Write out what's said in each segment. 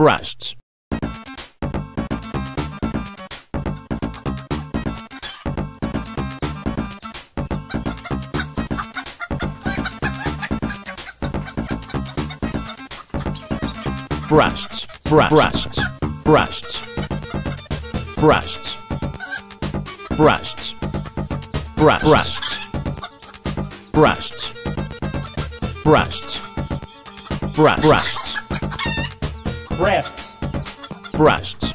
breasts breasts breasts breasts breasts breasts breasts breasts breasts breasts breasts breasts. Breasts,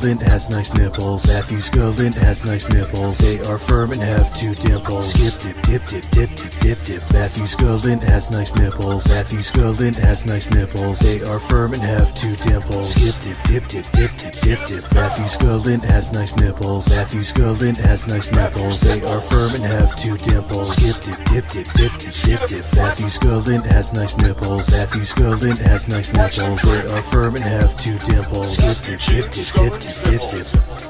Scullin has nice nipples. Matthew Scullin has nice nipples. They are firm and have two dimples. Skip dip dip dip dip dip dip dip. Matthew Scullin has nice nipples. Matthew Scullin has nice nipples. They are firm and have two dimples. Skip dip dip dip dip dip dip dip. Matthew Scullin has nice nipples. Matthew Scullin has nice nipples. They are firm and have two dimples. Skip dip dip dip dip dip dip dip. Matthew Scullin has nice nipples. Matthew Scullin has nice nipples. They are firm and have two dimples. Skip dip dip dip dip dip Give, give.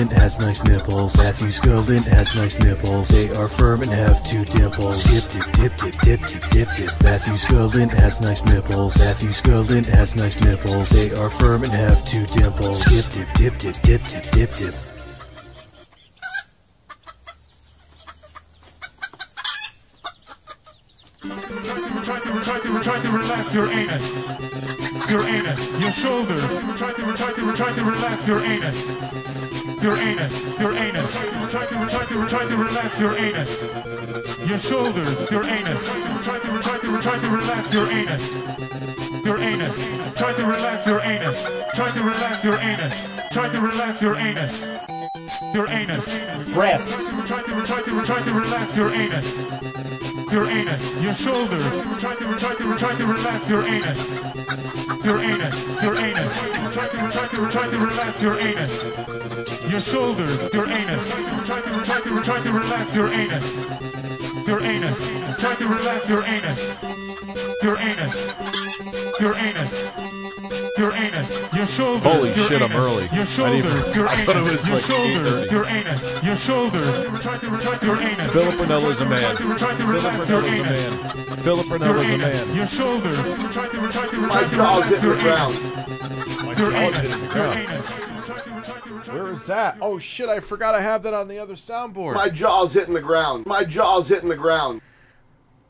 Scullin has nice nipples. Matthew Scullin has nice nipples. They are firm and have two dimples. Skip dip dip dip dip dip dip dip. Matthew Scullin has nice nipples. Matthew Scullin has nice nipples. They are firm and have two dimples. Skip dip dip dip dip dip dip dip. Try to, try to, try to relax your anus. Your anus, your shoulders. Try to, try to, try to relax your anus. Your anus. Your shoulders, your anus. Try to, try to, try to relax your anus. Your anus. Try to relax your anus. Try to relax your anus. Try to relax your anus. Your anus. Breasts. Try to try to try to relax your anus. Your anus. Your shoulders. Try to try to try to relax your anus. Your anus. Your anus. Try to try to try to relax your anus. Your shoulders. Your anus. Try to try to try to relax your anus. Your anus. Try to relax your anus. Your anus. Your anus. Your anus. Your shoulders. Holy your shit, I'm early. Your shoulders. Your I thought it was your like shoulders. 8:30. Your anus. Your shoulders. Try to try to your anus. Philip Ranella is a man. Try to try to Philip relax is a man. Philip is a man. Your shoulders. Try to try to My jaw's hitting the ground. anus. Your jaw's anus. the Your ground. anus. That? Oh shit, I forgot I have that on the other soundboard. My jaw's hitting the ground. My jaw's hitting the ground.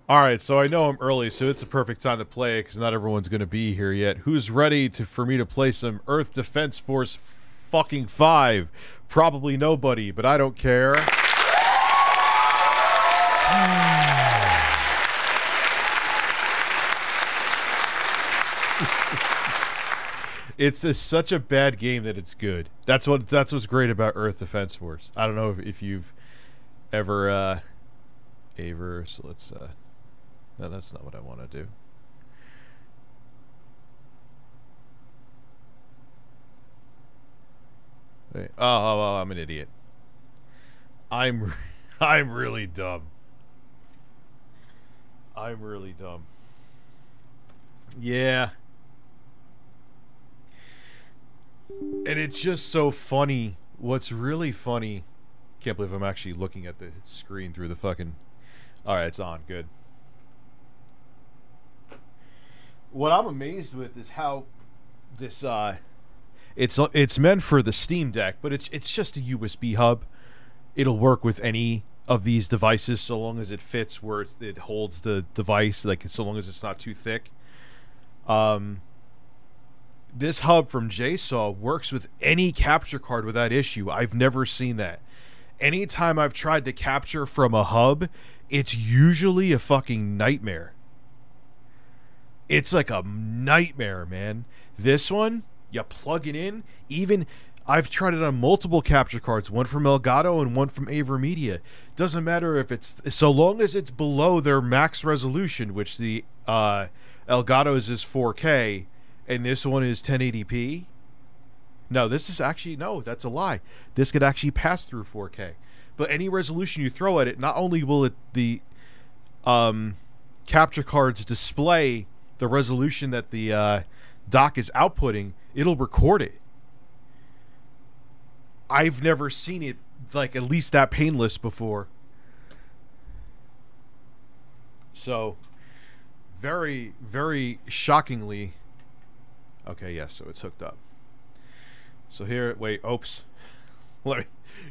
All right, so I know I'm early, so it's a perfect time to play because not everyone's going to be here yet. Who's ready to for me to play some Earth Defense Force fucking 5? Probably nobody, but I don't care. It's a, such a bad game that it's good. That's what that's what's great about Earth Defense Force. I don't know if, if you've ever uh ever so let's uh no, that's not what I want to do. Oh, oh, oh, I'm an idiot. I'm I'm really dumb. I'm really dumb. Yeah. And it's just so funny. What's really funny can't believe I'm actually looking at the screen through the fucking Alright, it's on. Good. What I'm amazed with is how this uh it's it's meant for the Steam Deck, but it's it's just a USB hub. It'll work with any of these devices so long as it fits where it holds the device, like so long as it's not too thick. Um, this hub from JSAUX works with any capture card without issue. I've never seen that. Anytime I've tried to capture from a hub, it's usually a fucking nightmare. It's like a nightmare, man. This one, you plug it in. Even I've tried it on multiple capture cards, one from Elgato and one from AverMedia. Doesn't matter if it's so long as it's below their max resolution, which the uh, Elgato's is 4K, and this one is 1080p. No, this is actually no, that's a lie. This could actually pass through 4K. But any resolution you throw at it, not only will it the um, capture cards display the resolution that the uh, dock is outputting, it'll record it. I've never seen it like at least that painless before. So, very, very shockingly. Okay, yes, so it's hooked up. So here, wait, oops.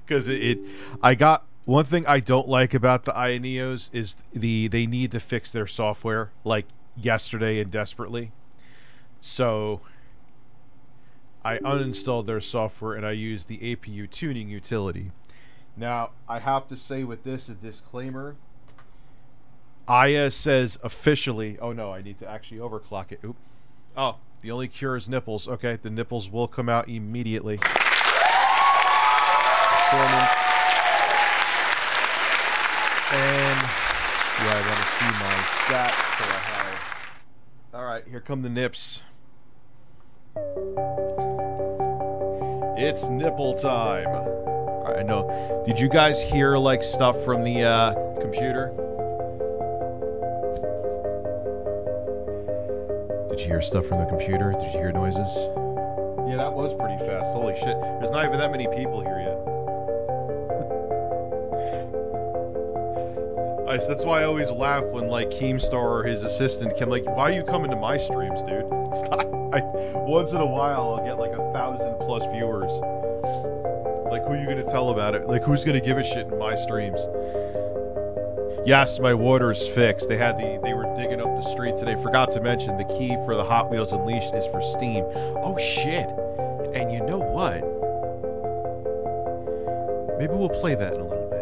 Because it, it, I got one thing I don't like about the AYANEOs is the they need to fix their software like yesterday and desperately. So I uninstalled their software and I used the APU tuning utility. Now, I have to say with this a disclaimer. Aya says officially, oh no, I need to actually overclock it. Oop. Oh, the only cure is nipples. Okay, the nipples will come out immediately. Performance. And yeah, I want to see my stats. So. All right, here come the nips. It's nipple time. All right, I know. Did you guys hear like stuff from the uh, computer? Did you hear stuff from the computer? Did you hear noises? Yeah, that was pretty fast. Holy shit. There's not even that many people here yet. I, that's why I always laugh when like Keemstar or his assistant come like, why are you coming to my streams, dude? It's not. I, once in a while, I'll get like a thousand plus viewers. Like, who are you gonna tell about it? Like, who's gonna give a shit in my streams? Yes, my water's fixed. They had the they were digging up the street today. Forgot to mention the key for the Hot Wheels Unleashed is for Steam. Oh shit! And you know what? Maybe we'll play that in a little bit.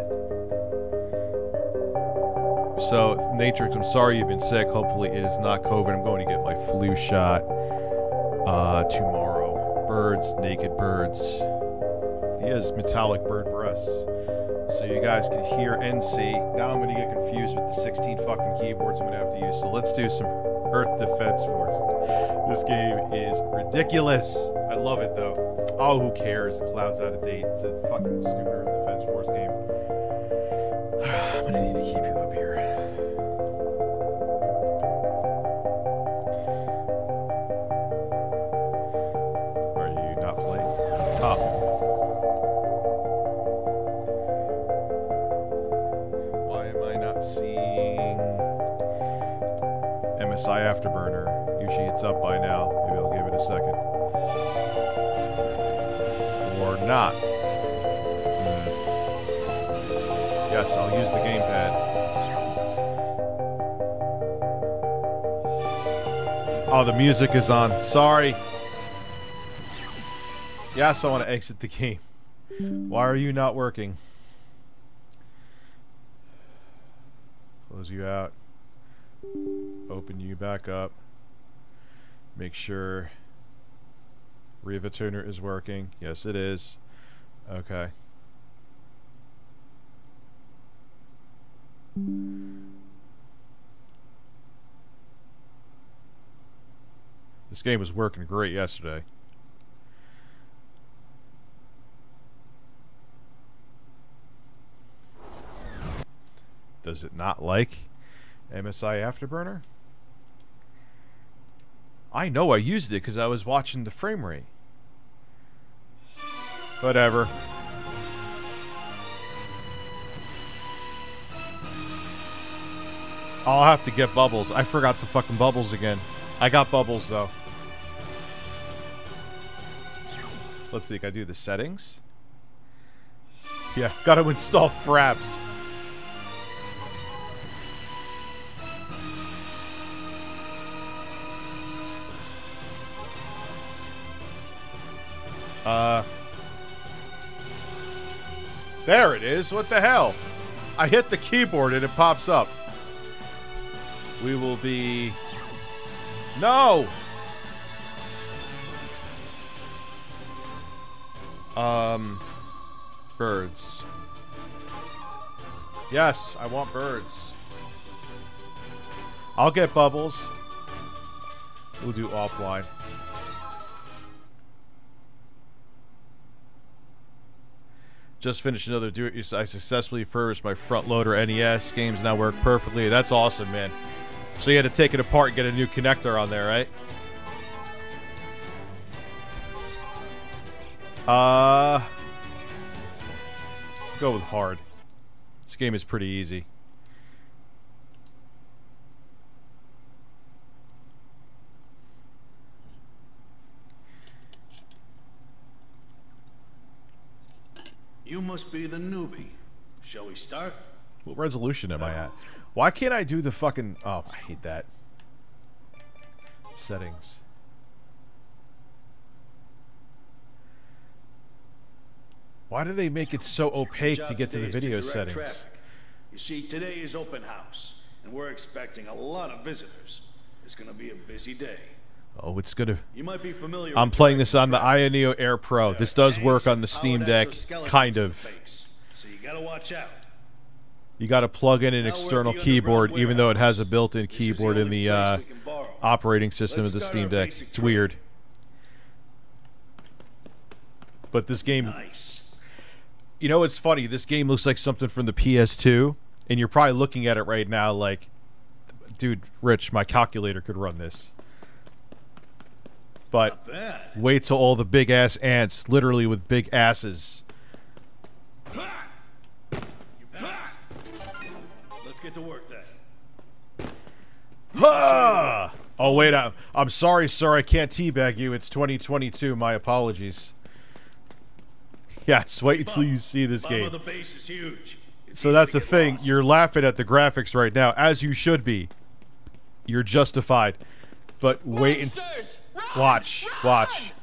So, Natrix, I'm sorry you've been sick. Hopefully, it is not COVID. I'm going to get my flu shot uh, tomorrow. Birds, naked birds. He has metallic bird breasts. So you guys can hear and see. Now I'm going to get confused with the 16 fucking keyboards I'm going to have to use. So let's do some Earth Defense Force. This game is ridiculous. I love it though. Oh, who cares? The cloud's out of date. It's a fucking stupid Earth Defense Force game. I'm gonna need to keep you up here. Afterburner? Usually it's up by now. Maybe I'll give it a second. Or not. Hmm. Yes, I'll use the gamepad. Oh, the music is on. Sorry. Yes, I want to exit the game. Why are you not working? Close you out. Open you back up. Make sure Riva Tuner is working. Yes, it is. Okay. This game was working great yesterday. Does it not like MSI Afterburner? I know I used it because I was watching the frame rate. Whatever. I'll have to get bubbles. I forgot the fucking bubbles again. I got bubbles though. Let's see, can I do the settings? Yeah, gotta install Fraps. Uh. There it is. What the hell? I hit the keyboard and it pops up. We will be. No! Um. Birds. Yes, I want birds. I'll get bubbles. We'll do offline. Just finished another do it. I successfully refurbished my front loader NES. Games now work perfectly. That's awesome, man. So you had to take it apart and get a new connector on there, right? Uh go with hard. This game is pretty easy. You must be the newbie. Shall we start? What resolution am I at? Why can't I do the fucking... Oh, I hate that. Settings. Why do they make it so opaque to get to the video settings? traffic. You see, today is open house, and we're expecting a lot of visitors. It's going to be a busy day. Oh, it's gonna... You might be familiar. I'm playing this on the AYANEO Air Pro. This does work on the Steam Deck, kind of. So you got to watch out. You got to plug in an external keyboard, even though it has a built-in This is the keyboard in the uh, we can borrow. operating system of the Steam Deck. It's weird. But this game Nice. You know, it's funny. This game looks like something from the PS2, and you're probably looking at it right now like, dude, Rich, my calculator could run this. But wait till all the big ass ants, literally with big asses. You. Let's get to work then. Ha! Oh wait, I'm, I'm sorry, sir. I can't teabag you. It's 2022. My apologies. Yes, wait until you see this Bottom game. the base is huge. So that's the thing. lost. You're laughing at the graphics right now, as you should be. You're justified. But wait and watch, watch.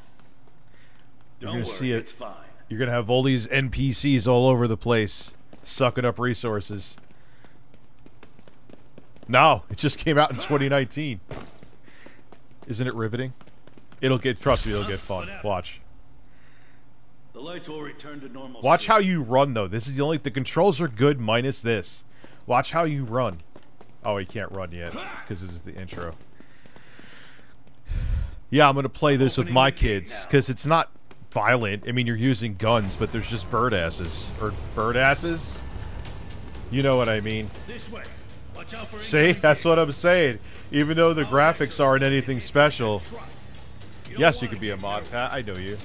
You're Don't gonna worry, see it. It's fine. You're gonna have all these NPCs all over the place, sucking up resources. No, it just came out in 2019. Isn't it riveting? It'll get. Trust me, it'll get fun. Watch. The lights will return to normal. Watch how you run though. This is the only. The controls are good minus this. Watch how you run. Oh, he can't run yet because this is the intro. Yeah, I'm gonna play this with my kids because it's not violent. I mean, you're using guns, but there's just bird asses or bird asses. You know what I mean? This way. Watch out for See, that's what. I'm saying. Even though the Power graphics aren't anything special. that Yes, you could be a mod, nervous. Pat. I know you.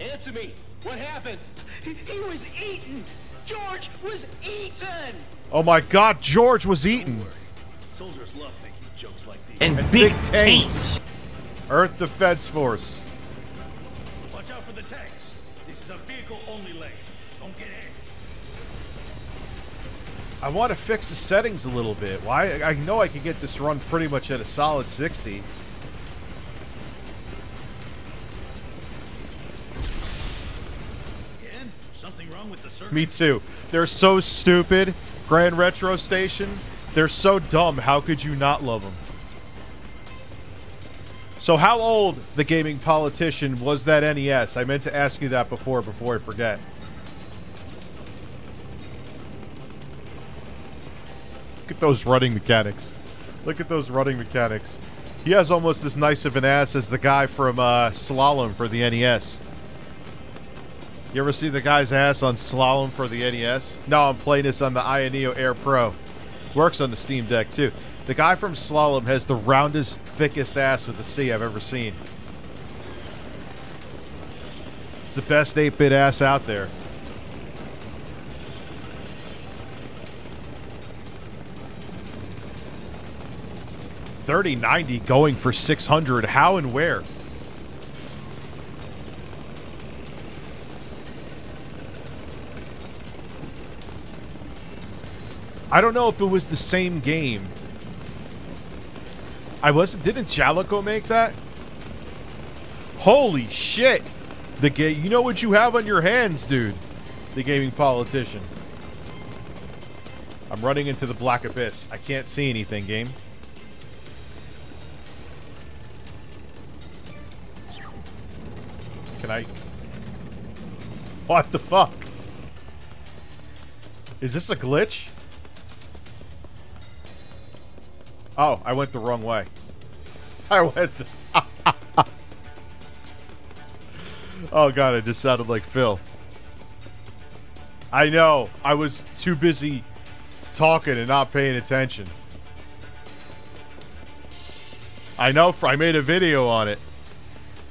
Answer me. What happened? He, he was eaten! George was eaten! Oh my God, George was eaten. Soldiers love And, And big, big tanks. Earth Defense Force. Watch out for the tanks. This is a vehicle-only lane. Don't get in. I want to fix the settings a little bit. Why? I know I can get this run pretty much at a solid 60. Again? Something wrong with the circuit? Me too. They're so stupid. Grand Retro Station. They're so dumb. How could you not love them? So, how old the gaming politician was that NES? I meant to ask you that before. Before I forget. Look at those running mechanics. Look at those running mechanics. He has almost as nice of an ass as the guy from uh, Slalom for the NES. You ever see the guy's ass on Slalom for the NES? No, I'm playing this on the AYANEO Air Pro. Works on the Steam Deck too. The guy from Slalom has the roundest, thickest ass with a C I've ever seen. It's the best 8-bit ass out there. Thirty ninety going for six hundred. How and where? I don't know if it was the same game. I wasn't. Didn't Jaleco make that? Holy shit! The game. You know what you have on your hands, dude. The gaming politician. I'm running into the black abyss. I can't see anything, game. Can I? What the fuck? Is this a glitch? Oh, I went the wrong way. I went. Oh god, it just sounded like Phil. I know. I was too busy talking and not paying attention. I know. I made a video on it.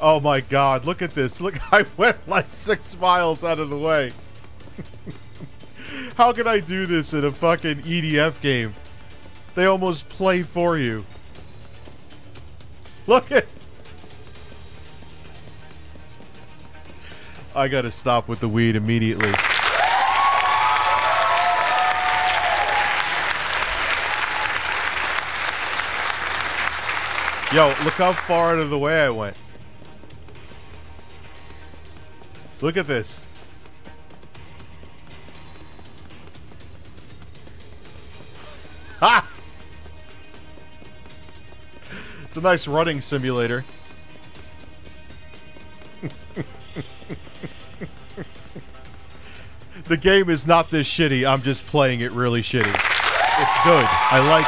Oh my god, look at this. Look, I went like six miles out of the way. How can I do this in a fucking EDF game? They almost play for you. Look at. I gotta stop with the weed immediately. Yo, look how far out of the way I went. Look at this. Ha! It's a nice running simulator. the game is not this shitty. I'm just playing it really shitty. It's good. I like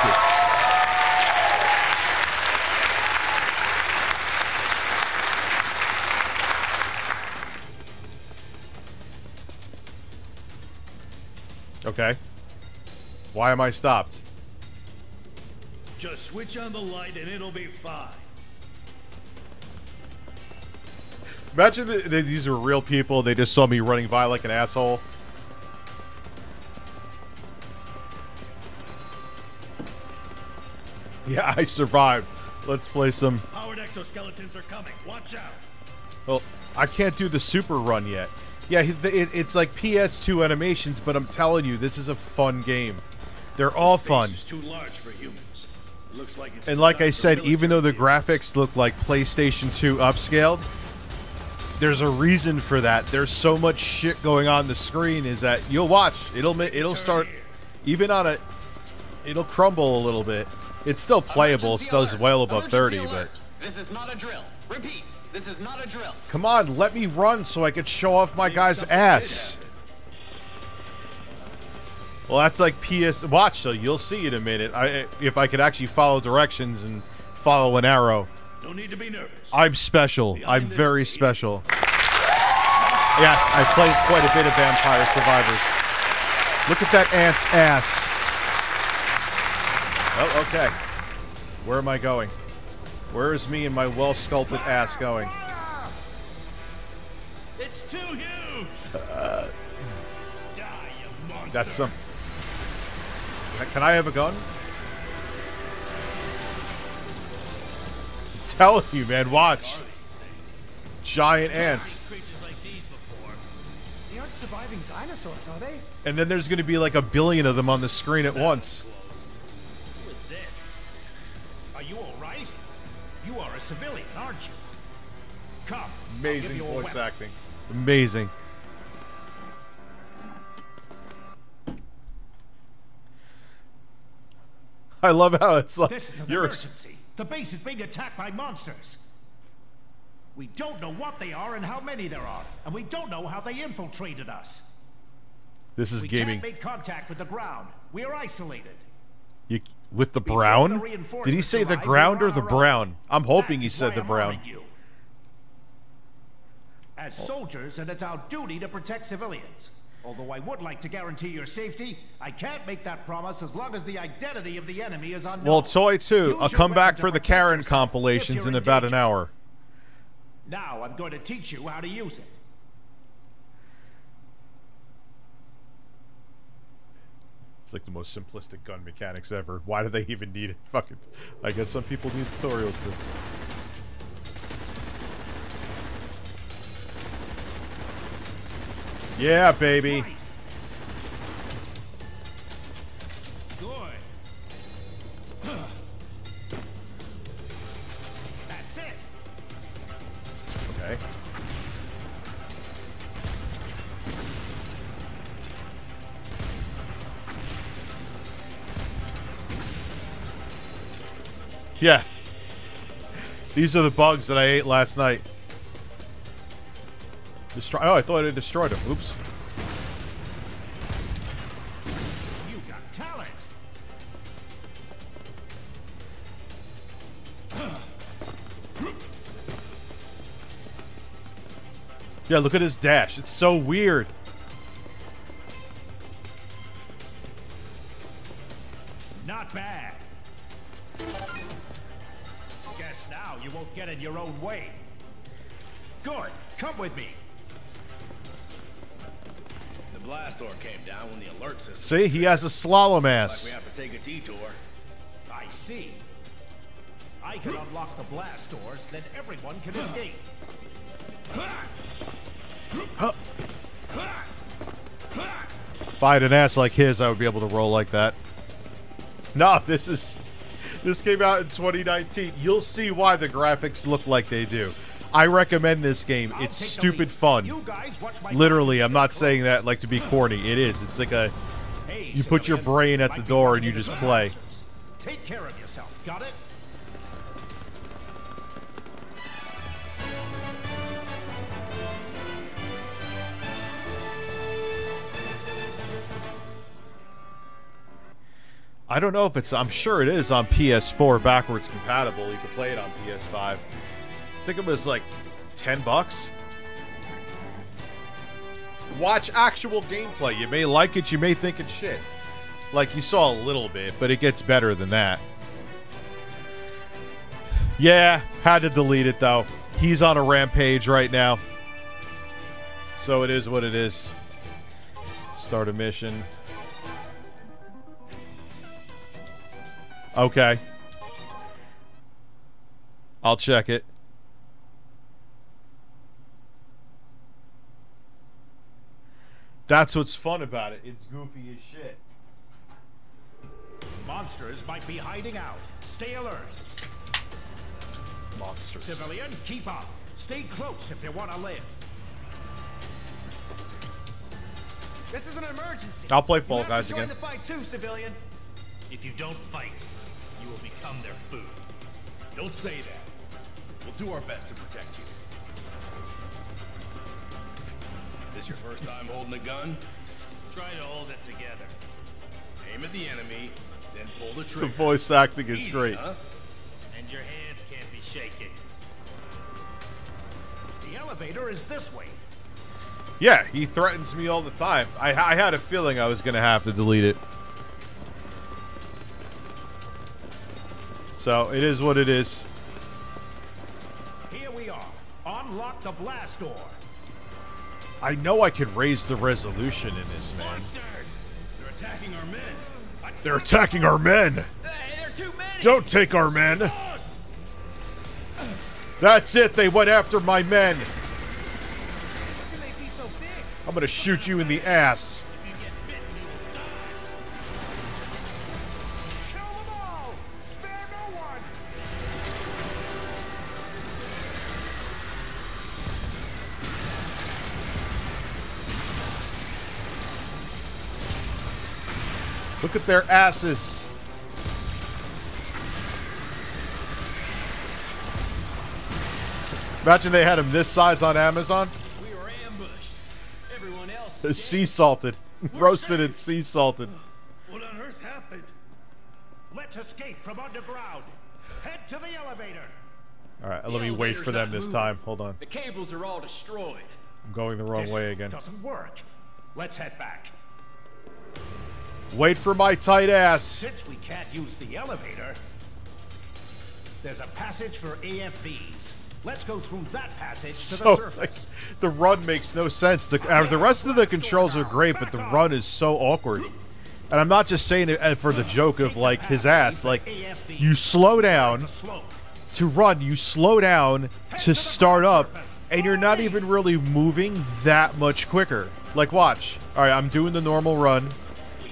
it. Okay. Why am I stopped? Just switch on the light and it'll be fine. Imagine that these are real people. They just saw me running by like an asshole. Yeah, I survived. Let's play some. Powered exoskeletons are coming. Watch out. Well, I can't do the super run yet. Yeah, it, it- it's like PS2 animations, but I'm telling you, this is a fun game. They're all fun. is too large for humans. It looks like it's And like I said, even though the military graphics look like PlayStation 2 upscaled, there's a reason for that. There's so much shit going on the screen is that you'll watch. It'll it'll start even on a it'll crumble a little bit. It's still playable. It does well above 30, but This is not a drill. Repeat. This is not a drill. come on, let me run so I could show off my guy's ass. Well, that's like PS. Watch, so you'll see in a minute. I if I could actually follow directions and follow an arrow. No need to be nervous. I'm special. I'm very special. Yes, I played quite a bit of Vampire Survivors. Look at that ant's ass. Oh, okay. Where am I going? Where is me and my well sculpted ass going? It's too huge. Uh, Die, you monster. that's some. Can I have a gun? I'm telling you, man. Watch. Giant ants. They aren't surviving dinosaurs, are they? And then there's going to be like a billion of them on the screen at once. Who is this? Are you all right? You are a civilian, aren't you? Come. Amazing voice acting. Amazing. I love how it's like This is an emergency. The base is being attacked by monsters. We don't know what they are and how many there are, and we don't know how they infiltrated us. this is we gaming. can't make contact with the ground. We are isolated. You, with the brown? the Did he say the ground or the own. brown? I'm hoping he said the I'm brown. As soldiers, and it's our duty to protect civilians. Although I would like to guarantee your safety, I can't make that promise as long as the identity of the enemy is unknown. Well, Toy 2, Use I'll come back for the Karen compilations in in about an hour. Now I'm going to teach you how to use it. It's like the most simplistic gun mechanics ever. Why do they even need it? Fuck it. I guess some people need tutorials for. Yeah, baby. Okay. Yeah. These are the bugs that I ate last night. Destroy. Oh, I thought I destroyed him. Oops. You got talent. Yeah, look at his dash. It's so weird. Not bad. Guess now you won't get in your own way. Good. Come with me. The blast door came down when the alert system. See, he has a slalom Like we ass. have to take a detour. I see. I can unlock the blast doors, then everyone can escape. If I had an ass like his, I would be able to roll like that. No, this is this came out in 2019. You'll see why the graphics look like they do. I recommend this game. It's stupid fun. You guys watch my Literally, I'm not saying that like to be corny. It is. It's like a you put your brain at the door and you just play. Take care of yourself. Got it? I don't know if it's. I'm sure it is on PS4 backwards compatible. You can play it on PS5. Think it was like ten bucks. Watch actual gameplay. You may like it. You may think it's shit. Like you saw a little bit, but it gets better than that. Yeah, had to delete it though. He's on a rampage right now. So it is what it is. Start a mission. Okay. I'll check it. That's what's fun about it. It's goofy as shit. Monsters might be hiding out. Stay alert. Monsters. Civilian, keep up. Stay close if you want to live. This is an emergency. I'll play Fall Guys to join again. the fight too, civilian. If you don't fight, you will become their food. Don't say that. We'll do our best to protect This your first time holding a gun? Try to hold it together. Aim at the enemy, then pull the trigger. The voice acting is Easy, great. huh? And your hands can't be shaking. The elevator is this way. Yeah, he threatens me all the time. I, I had a feeling I was going to have to delete it. So, it is what it is. Here we are. Unlock the blast door. I know I could raise the resolution in this, man. They're attacking our men. They're attacking our men. Don't take our men. That's it. They went after my men. I'm going to shoot you in the ass. At their asses. Imagine they had them this size on Amazon. We were ambushed. Everyone else They're sea salted. Roasted and sea salted. What on earth happened? Let's escape from underground. Head to the elevator. All right, The let me wait for them this moving. time. Hold on. The cables are all destroyed. I'm going the wrong This way again. Doesn't work. Let's head back. Wait for my tight ass. Since we can't use the elevator, there's a passage for AFVs. Let's go through that passage to So the like, the run makes no sense. The uh, the rest of the controls are great, but the run is so awkward. And I'm not just saying it uh, for the joke of like his ass. Like you slow down to run, you slow down to start up, and you're not even really moving that much quicker. Like watch. All right, I'm doing the normal run.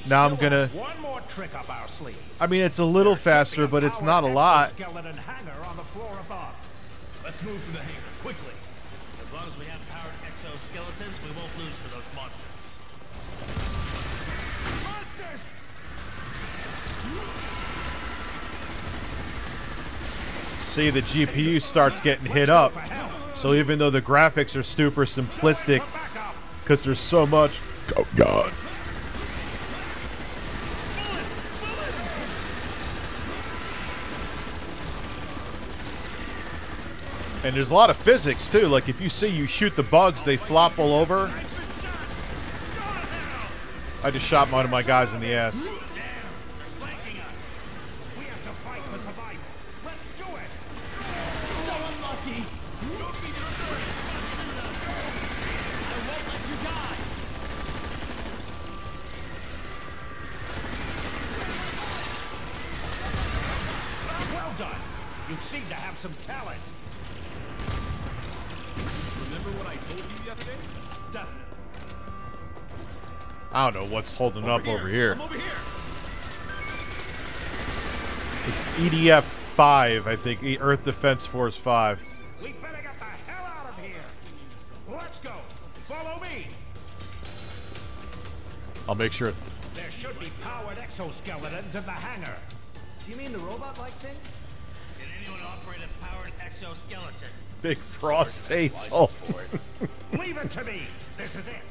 Now I'm gonna. One more trick up our sleeve. I mean, it's a little faster, but it's not a lot. Skeleton hangar on the floor above. Let's move to the hangar, quickly. As long as we have powered exoskeletons, we won't lose to those monsters. Monsters! See, the GPU starts getting hit up. So even though the graphics are super simplistic, because there's so much. Oh God. And there's a lot of physics too. Like if you see you shoot the bugs, they flop all over. I just shot one of my guys in the ass. You seem to have some talent. I don't know what's holding up over here. Over here. It's EDF 5, I think. E- Earth Defense Force 5. We better get the hell out of here. Let's go. Follow me. I'll make sure. There should be powered exoskeletons in the hangar. Do you mean the robot-like things? Can anyone operate a powered exoskeleton? Big Frost Hazel. Leave it to me. This is it.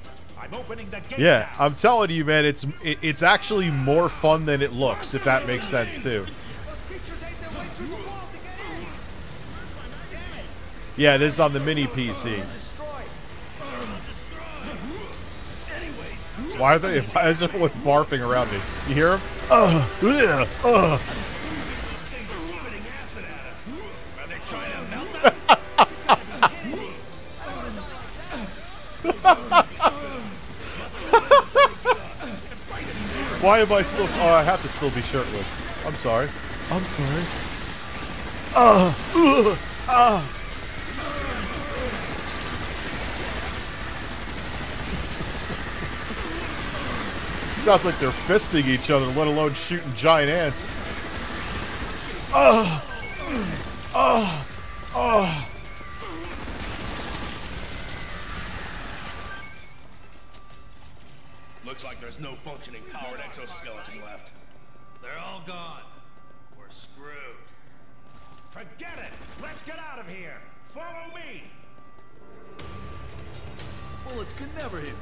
I'm opening the gate Yeah. I'm telling you, man, it's it, it's actually more fun than it looks, if that makes sense too. Those creatures ate their way through the walls again. Damn it! Yeah, this is on the mini PC. Why are they? Why is everyone barfing around me? You hear them? Ugh, ugh, ugh. Are they Why am I still? Oh, I have to still be shirtless. I'm sorry. I'm sorry. Ugh, ugh, ugh. Sounds like they're fisting each other, let alone shooting giant ants. Ugh. Ugh. Ugh. Looks like there's no functioning powered exoskeleton left. They're all gone. We're screwed. Forget it! Let's get out of here! Follow me! Bullets could never hit.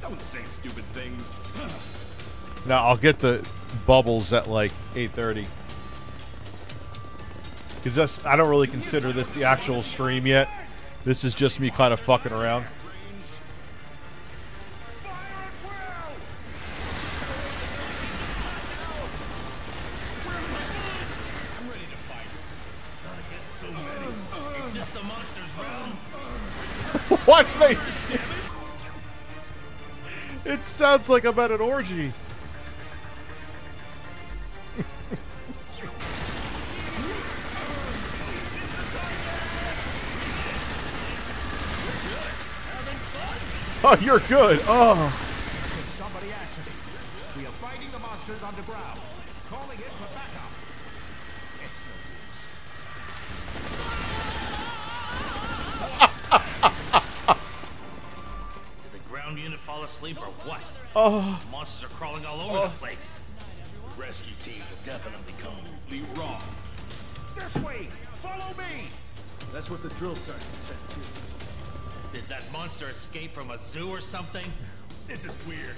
Don't say stupid things. Now I'll get the bubbles at like 8:30. Cause I don't really consider this the actual stream yet. This is just me kind of fucking around. what face? It sounds like I'm at an orgy. oh, you're good. Oh. Unit asleep or what? Oh. Monsters are crawling all over the oh. place. The rescue team will definitely come. Be wrong. This way! Follow me! That's what the drill sergeant said too. Did that monster escape from a zoo or something? This is weird.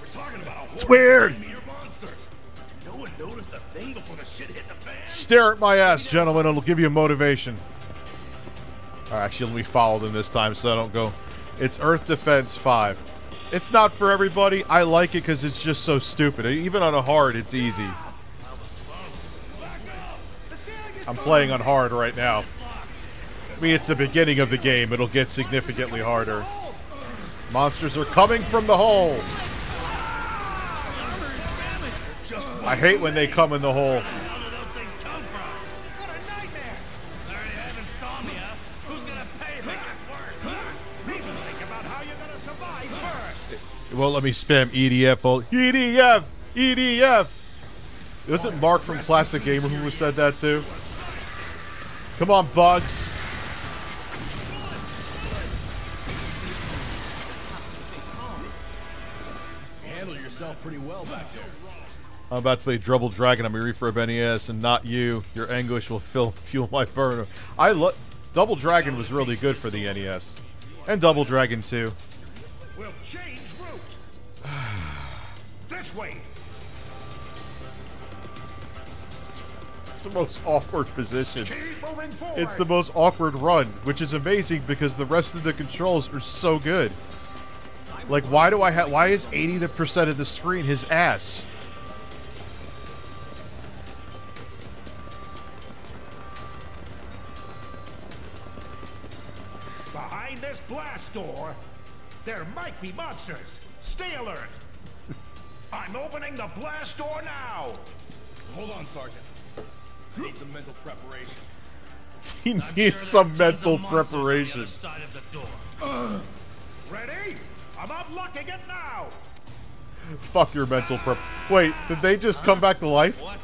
We're talking about a It's weird. of meter monsters. No one noticed a thing before the shit hit the fan. Stare at my ass, gentlemen. It'll give you motivation. All right, actually, let me follow them this time so I don't go. It's Earth Defense 5. It's not for everybody. I like it because it's just so stupid. Even on a hard, it's easy. I'm playing on hard right now. I mean, it's the beginning of the game. It'll get significantly harder. Monsters are coming from the hole. I hate when they come in the hole. Won't let me spam EDF. all- EDF! EDF! Was it Mark from Classic Gamer who said that too? Come on, bugs. Handle yourself pretty well back there. I'm about to play Double Dragon on my refurb NES, and not you. Your anguish will fill, fuel my burner. I lo- Double Dragon was really good for the NES, and Double Dragon 2. We'll change! This way! It's the most awkward position. Keep moving forward! It's the most awkward run, which is amazing because the rest of the controls are so good. Like, why do I have? Why is 80% of the screen his ass? Behind this blast door, there might be monsters. Stay alert! I'm opening the blast door now! Hold on, Sergeant. I need some mental preparation. He needs sure some there are tons of mental preparation. side of the door. Ready? I'm unlocking it now! Fuck your mental prep. Wait, did they just come back to life? What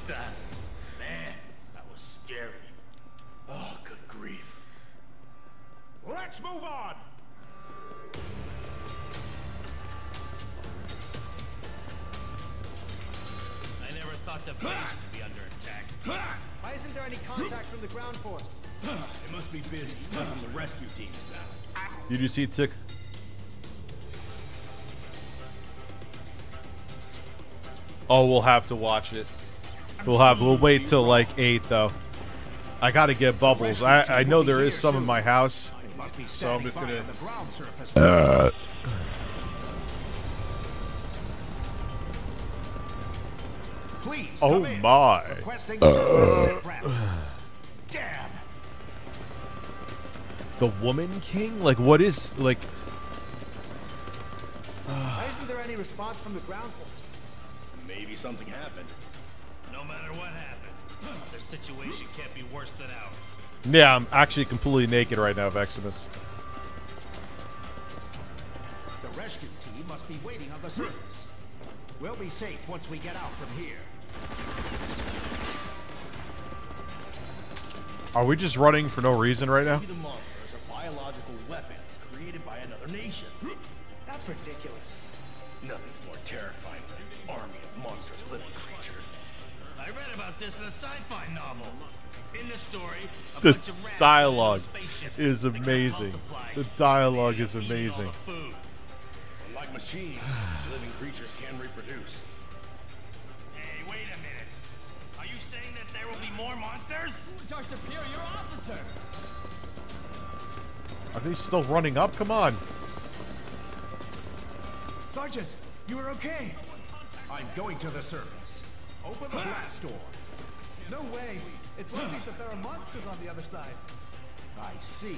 be busy. None the rescue teams now. Did you see Tick? Oh, we'll have to watch it. We'll have. We'll wait till like eight though. I gotta get bubbles. I I know there is some in my house, so I'm just gonna. on the ground surface. Uh, oh my! Requesting Uh. The Woman King? Like what is like? Why isn't there any response from the ground force? Maybe something happened. No matter what happened, their situation can't be worse than ours. Yeah, I'm actually completely naked right now, Veximus. The rescue team must be waiting on the surface. We'll be safe once we get out from here. Are we just running for no reason right now? That's ridiculous. Nothing's more terrifying than an army of monstrous living creatures. I read about this in a sci-fi novel. In the story, a The bunch of rats dialogue land on a spaceship is amazing. The dialogue is amazing. the food. Unlike machines, living creatures can reproduce. Hey, wait a minute. Are you saying that there will be more monsters? Who's our superior officer? Are they still running up? Come on. Sergeant, you are okay. I'm going to the surface. Open the blast door. No way. It's likely that there are monsters on the other side. I see.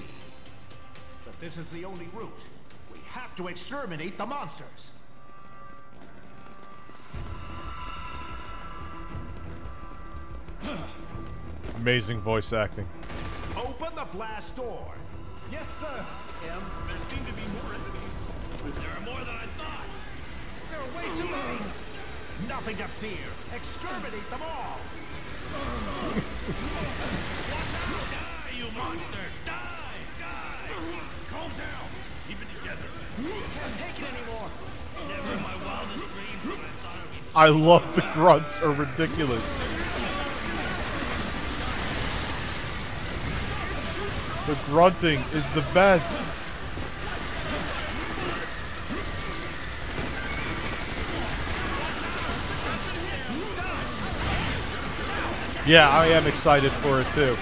But this is the only route. We have to exterminate the monsters. Amazing voice acting. Open the blast door. Yes, sir. M. There seem to be more enemies. Is there are more than I thought. There are way too many. Nothing to fear. Exterminate them all. Die, you monster! Die! Die! Calm down. Keep it together. Can't take it anymore. Never in my wildest dreams would I thought I'd I love the grunts are ridiculous. The grunting is the best. Yeah, I am excited for it too.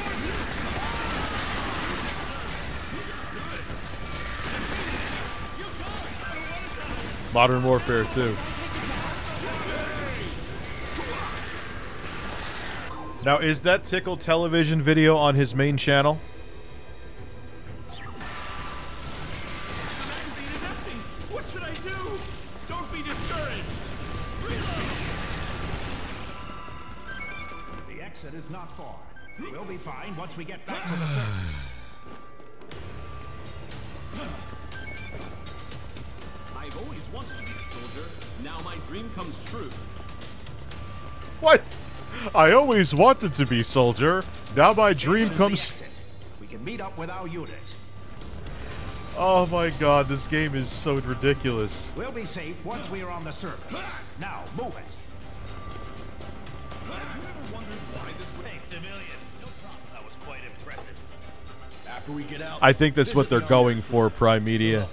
Modern Warfare 2. Now, is that Tickle television video on his main channel? Fine once we get back to the surface. I've always wanted to be a soldier. Now my dream comes true. What? I always wanted to be soldier. Now my dream comes. We can meet up with our unit. Oh my god, this game is so ridiculous. We'll be safe once we are on the surface. Now, move it. I think that's what they're the going for, Prime Media.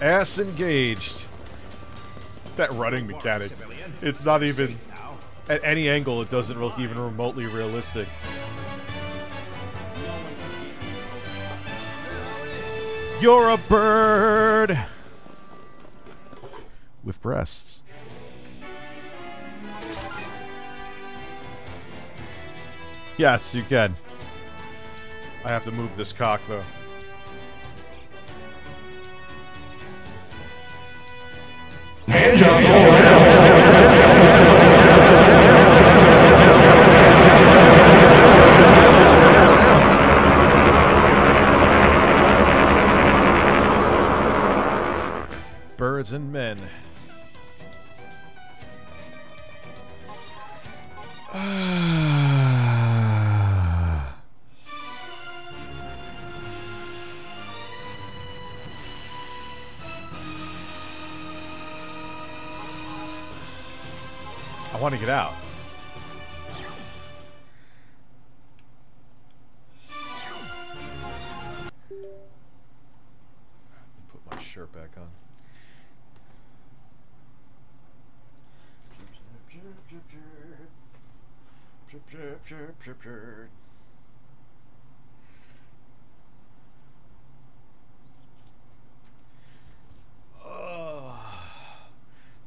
Ass engaged. That running mechanic. It's not even. At any angle, it doesn't look even remotely realistic. You're a bird! With breasts. Yes, you can. I have to move this cock, though. Birds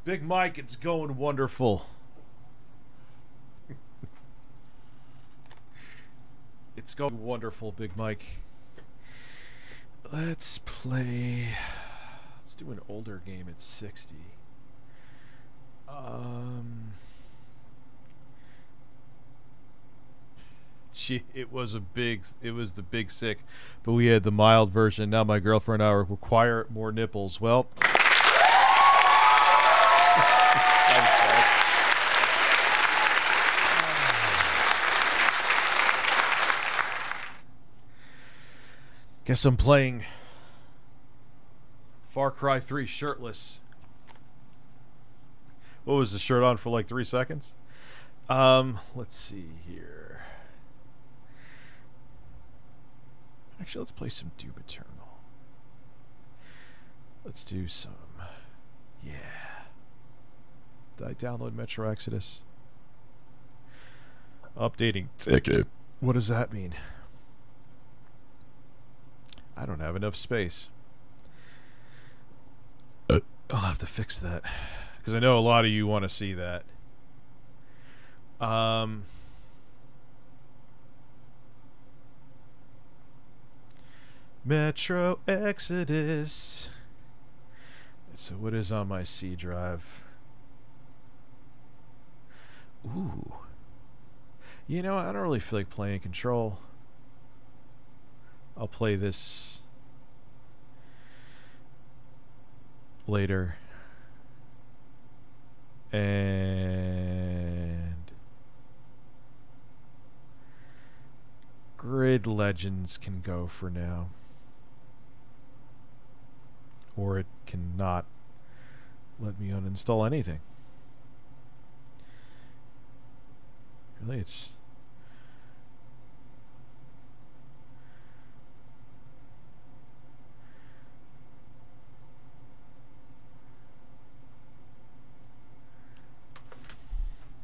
Big Mike, it's going wonderful. it's going wonderful, Big Mike. Let's play. Let's do an older game at 60. Um. She, it was a big, it was the big sick, but we had the mild version. Now my girlfriend and I require more nipples. Well, guess I'm playing Far Cry 3 shirtless. what was the shirt on for like three seconds? Um, let's see here. Actually, let's play some Doom Eternal. Let's do some. Yeah. Did I download Metro Exodus? Updating ticket. What does that mean? I don't have enough space. I'll have to fix that because I know a lot of you want to see that. Um. Metro Exodus. So what is on my C drive? Ooh. You know, I don't really feel like playing Control. I'll play this later. And Grid Legends can go for now. Or it cannot let me uninstall anything. Really, it's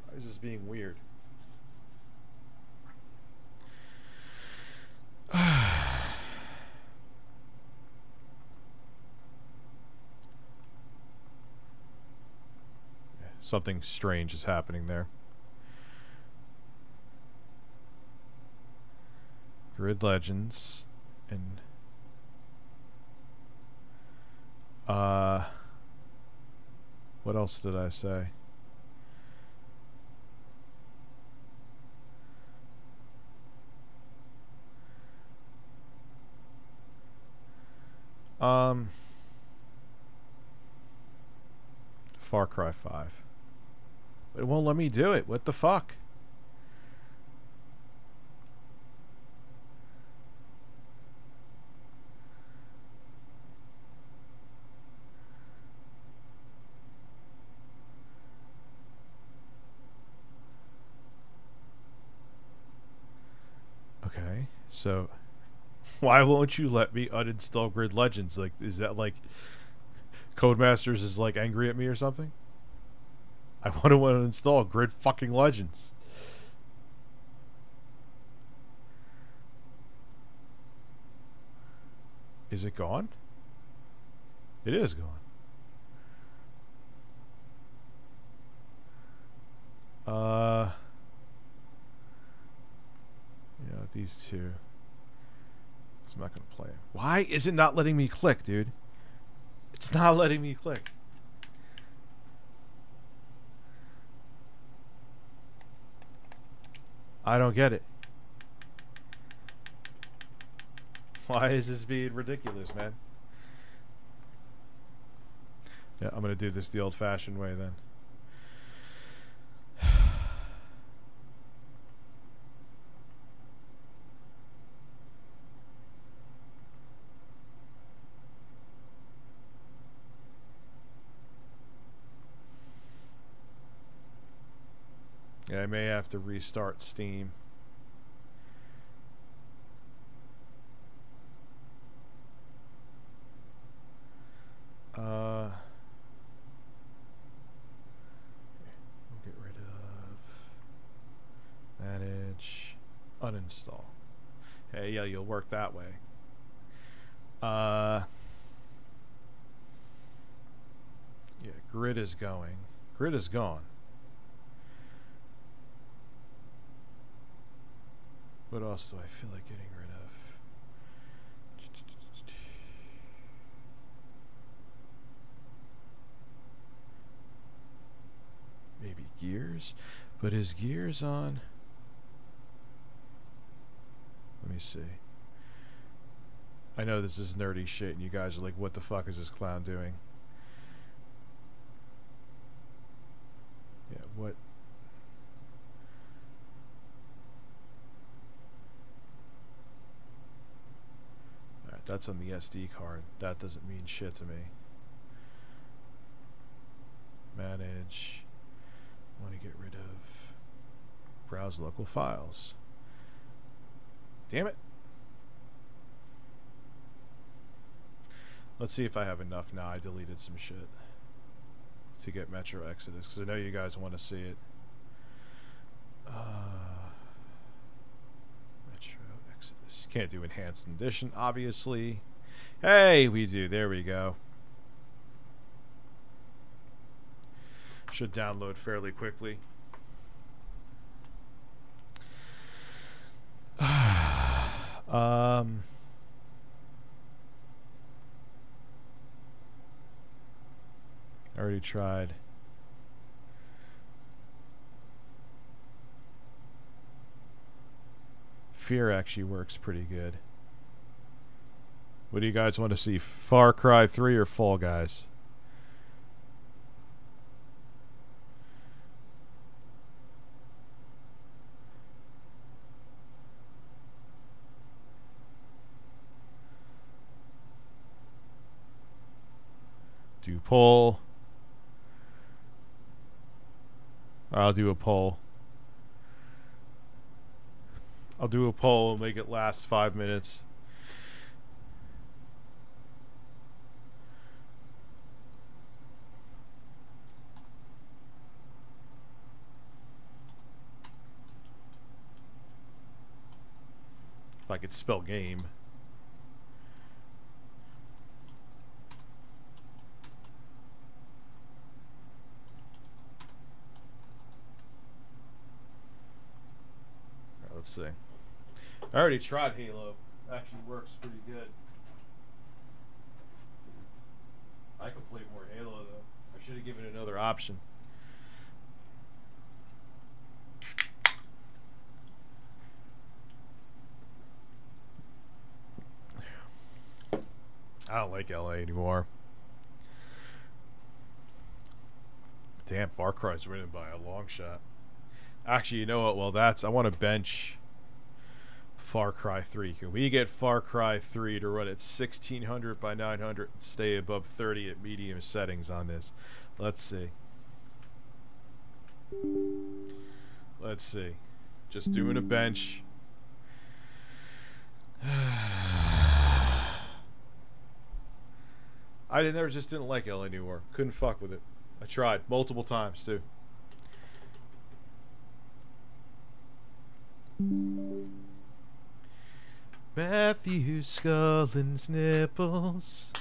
Why is this being weird? Something strange is happening there. Grid Legends and uh what else did I say? Um Far Cry 5. It won't let me do it. What the fuck? Okay, so why won't you let me uninstall Grid Legends? Like, is that like Codemasters is like angry at me or something? I want to uninstall Grid fucking Legends. Is it gone? It is gone. Uh, yeah, these two. I'm not gonna play it. Why is it not letting me click, dude? It's not letting me click. I don't get it. Why is this being ridiculous, man? Yeah, I'm gonna do this the old-fashioned way then. Yeah, I may have to restart Steam. Uh, get rid of manage, uninstall. Hey, yeah, you'll work that way. Uh, yeah, grid is going. Grid is gone. What else do I feel like getting rid of? Maybe gears? But his gears on? Let me see. I know this is nerdy shit and you guys are like, what the fuck is this clown doing? Yeah, what? That's on the SD card. That doesn't mean shit to me. Manage. want to get rid of browse local files. Damn it. Let's see if I have enough now. I deleted some shit to get Metro Exodus because I know you guys want to see it. Uh, Metro Exodus. Can't do enhanced edition, obviously. Hey, we do. There we go. Should download fairly quickly. um. I already tried. Fear actually works pretty good. What do you guys want to see? Far Cry 3 or Fall Guys? Do poll. I'll do a poll. I'll do a poll and make it last five minutes. If I could spell game. See. I already tried Halo. Actually works pretty good. I could play more Halo though. I should have given it another option. I don't like LA anymore. Damn, Far Cry's winning by a long shot. Actually, you know what? Well, that's I want to bench Far Cry 3. Can we get Far Cry 3 to run at 1600 by 900 and stay above 30 at medium settings on this? Let's see. Let's see. Just doing a bench. I never just didn't like LA Noire. Couldn't fuck with it. I tried multiple times too. Matthew Scullin's nipples.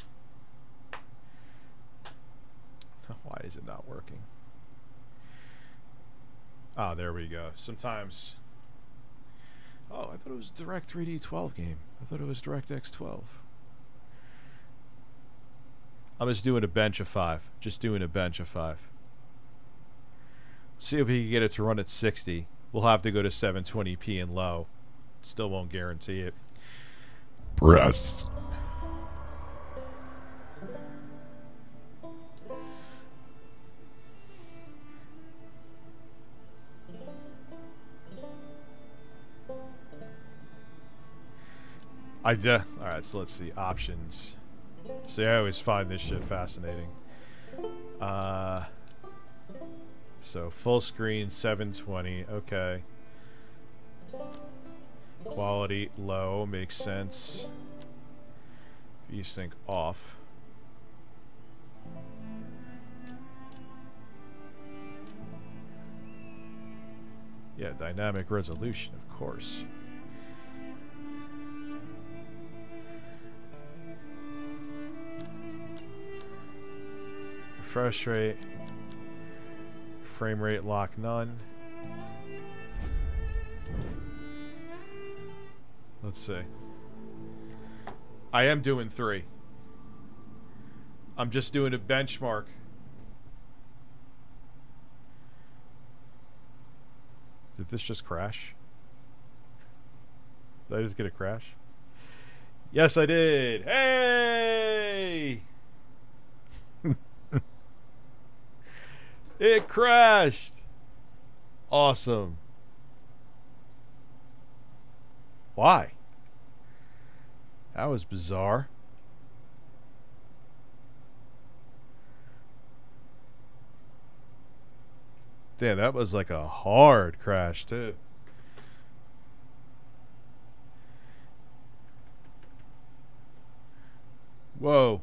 Why is it not working? Ah, there we go. Sometimes. Oh, I thought it was Direct 3D 12 game. I thought it was DirectX 12. I'm just doing a bench of five. Just doing a bench of five. See if we can get it to run at 60. We'll have to go to 720p and low. Still won't guarantee it. Breasts. I de- all right. So let's see options. See, I always find this shit fascinating. Uh, so full screen 720. Okay. Quality low makes sense. VSync off. Yeah, dynamic resolution, of course. Refresh rate. Frame rate lock none. Let's see. I am doing three. I'm just doing a benchmark. Did this just crash? Did I just get a crash? Yes, I did. Hey! it crashed. Awesome. Why? That was bizarre. Damn, that was like a hard crash too. Whoa.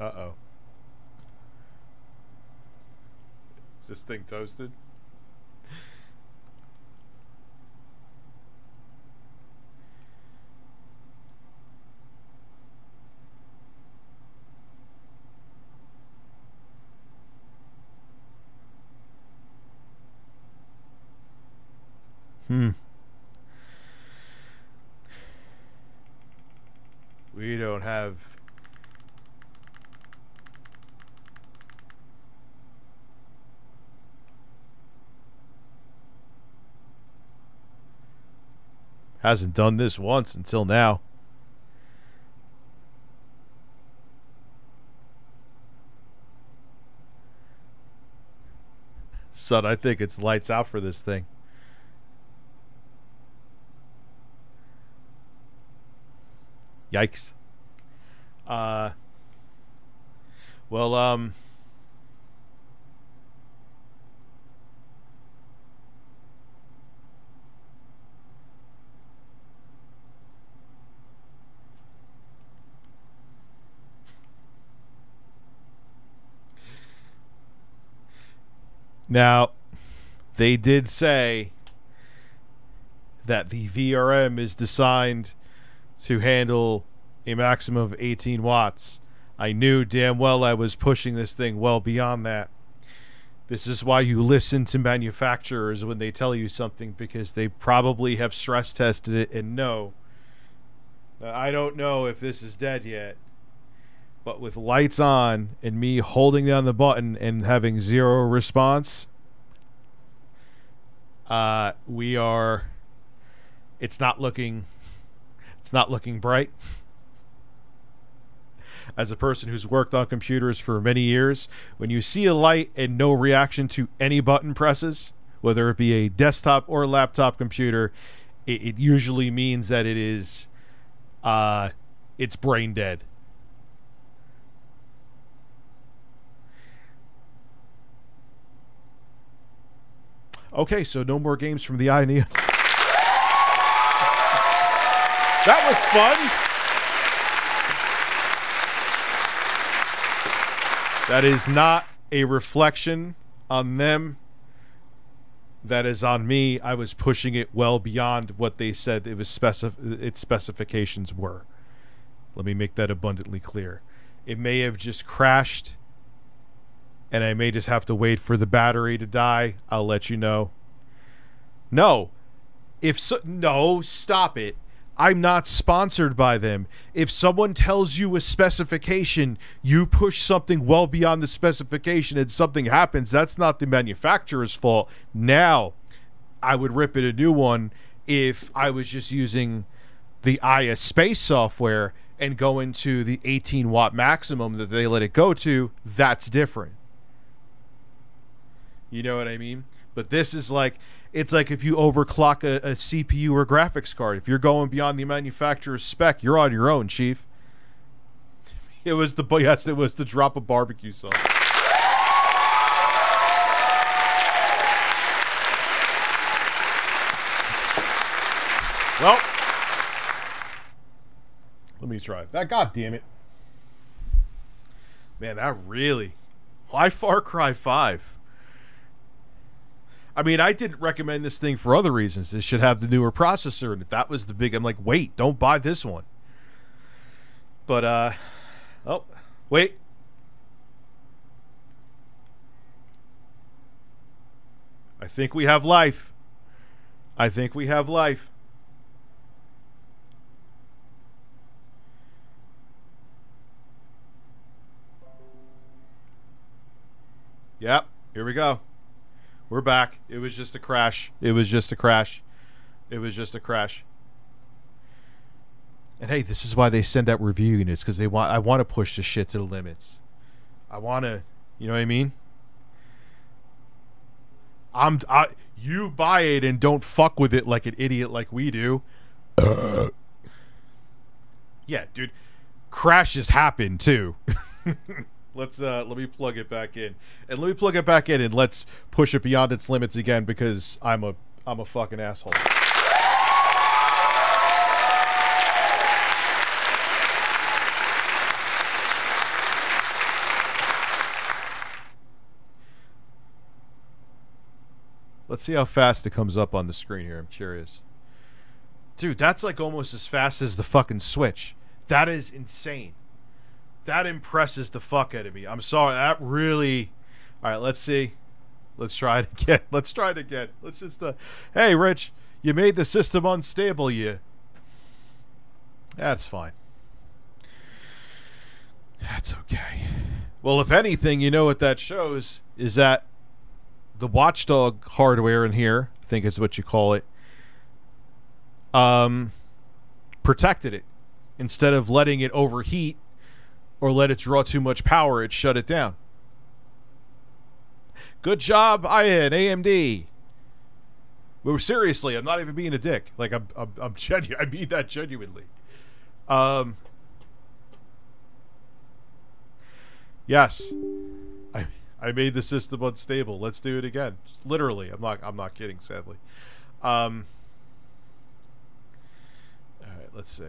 Uh-oh. Is this thing toasted? Hmm. We don't have Hasn't done this once until now. Son, I think it's lights out for this thing. Yikes. Uh well um Now, they did say that the VRM is designed to handle a maximum of 18 watts. I knew damn well I was pushing this thing well beyond that. This is why you listen to manufacturers when they tell you something because they probably have stress tested it and know. I don't know if this is dead yet, but with lights on and me holding down the button and having zero response, uh, we are. It's not looking. It's not looking bright. As a person who's worked on computers for many years, when you see a light and no reaction to any button presses, whether it be a desktop or laptop computer, it, it usually means that it is, uh, it's brain dead. Okay, so no more games from the AYANEO. that was fun. That is not a reflection on them. That is on me. I was pushing it well beyond what they said it was specif- its specifications were. Let me make that abundantly clear. It may have just crashed and I may just have to wait for the battery to die. I'll let you know. No. If so no, stop it. I'm not sponsored by them. If someone tells you a specification, you push something well beyond the specification and something happens, that's not the manufacturer's fault. Now, I would rip it a new one if I was just using the AYASpace software and go into the 18 watt maximum that they let it go to. That's different. You know what I mean? But this is like it's like if you overclock a, a, CPU or graphics card. If you're going beyond the manufacturer's spec, you're on your own, chief. It was the yes, it was the drop of barbecue sauce. Well, let me try that. God damn it, man! That really. Why Far Cry Five? I mean, I didn't recommend this thing for other reasons. It should have the newer processor, and that was the big, I'm like, wait, don't buy this one. But uh, oh, wait. I think we have life. I think we have life. Yep, here we go. We're back. It was just a crash. It was just a crash. It was just a crash. And hey, this is why they send out review units because they want. I want to push the shit to the limits. I want to. You know what I mean? I'm. I, You buy it and don't fuck with it like an idiot like we do. yeah, dude. Crashes happen too. let's uh let me plug it back in. And let me plug it back in and let's push it beyond its limits again because I'm a I'm a fucking asshole. Let's see how fast it comes up on the screen here. I'm curious. Dude, that's like almost as fast as the fucking Switch. That is insane. That impresses the fuck out of me. I'm sorry. That really. All right, let's see. Let's try it again. Let's try it again. Let's just. Uh... Hey, Rich, you made the system unstable. You. That's fine. That's okay. Well, if anything, you know what that shows is that the watchdog hardware in here, I think is what you call it, um, protected it. Instead of letting it overheat or let it draw too much power, it shut it down. Good job, AYANEO, AMD. But seriously, I'm not even being a dick. Like I'm, I'm, I'm genu- I mean that genuinely. Um. Yes, I, I made the system unstable. Let's do it again. Literally, I'm not, I'm not kidding. Sadly. Um. All right, let's see.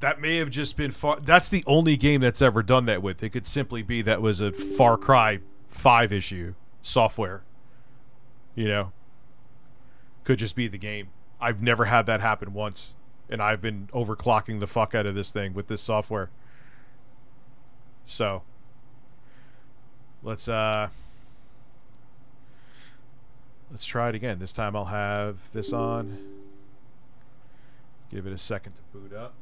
That may have just been far. That's the only game that's ever done that with. It could simply be that was a Far Cry 5 issue software. You know? Could just be the game. I've never had that happen once. And I've been overclocking the fuck out of this thing with this software. So. Let's, uh. Let's try it again. This time I'll have this on. Give it a second to boot up.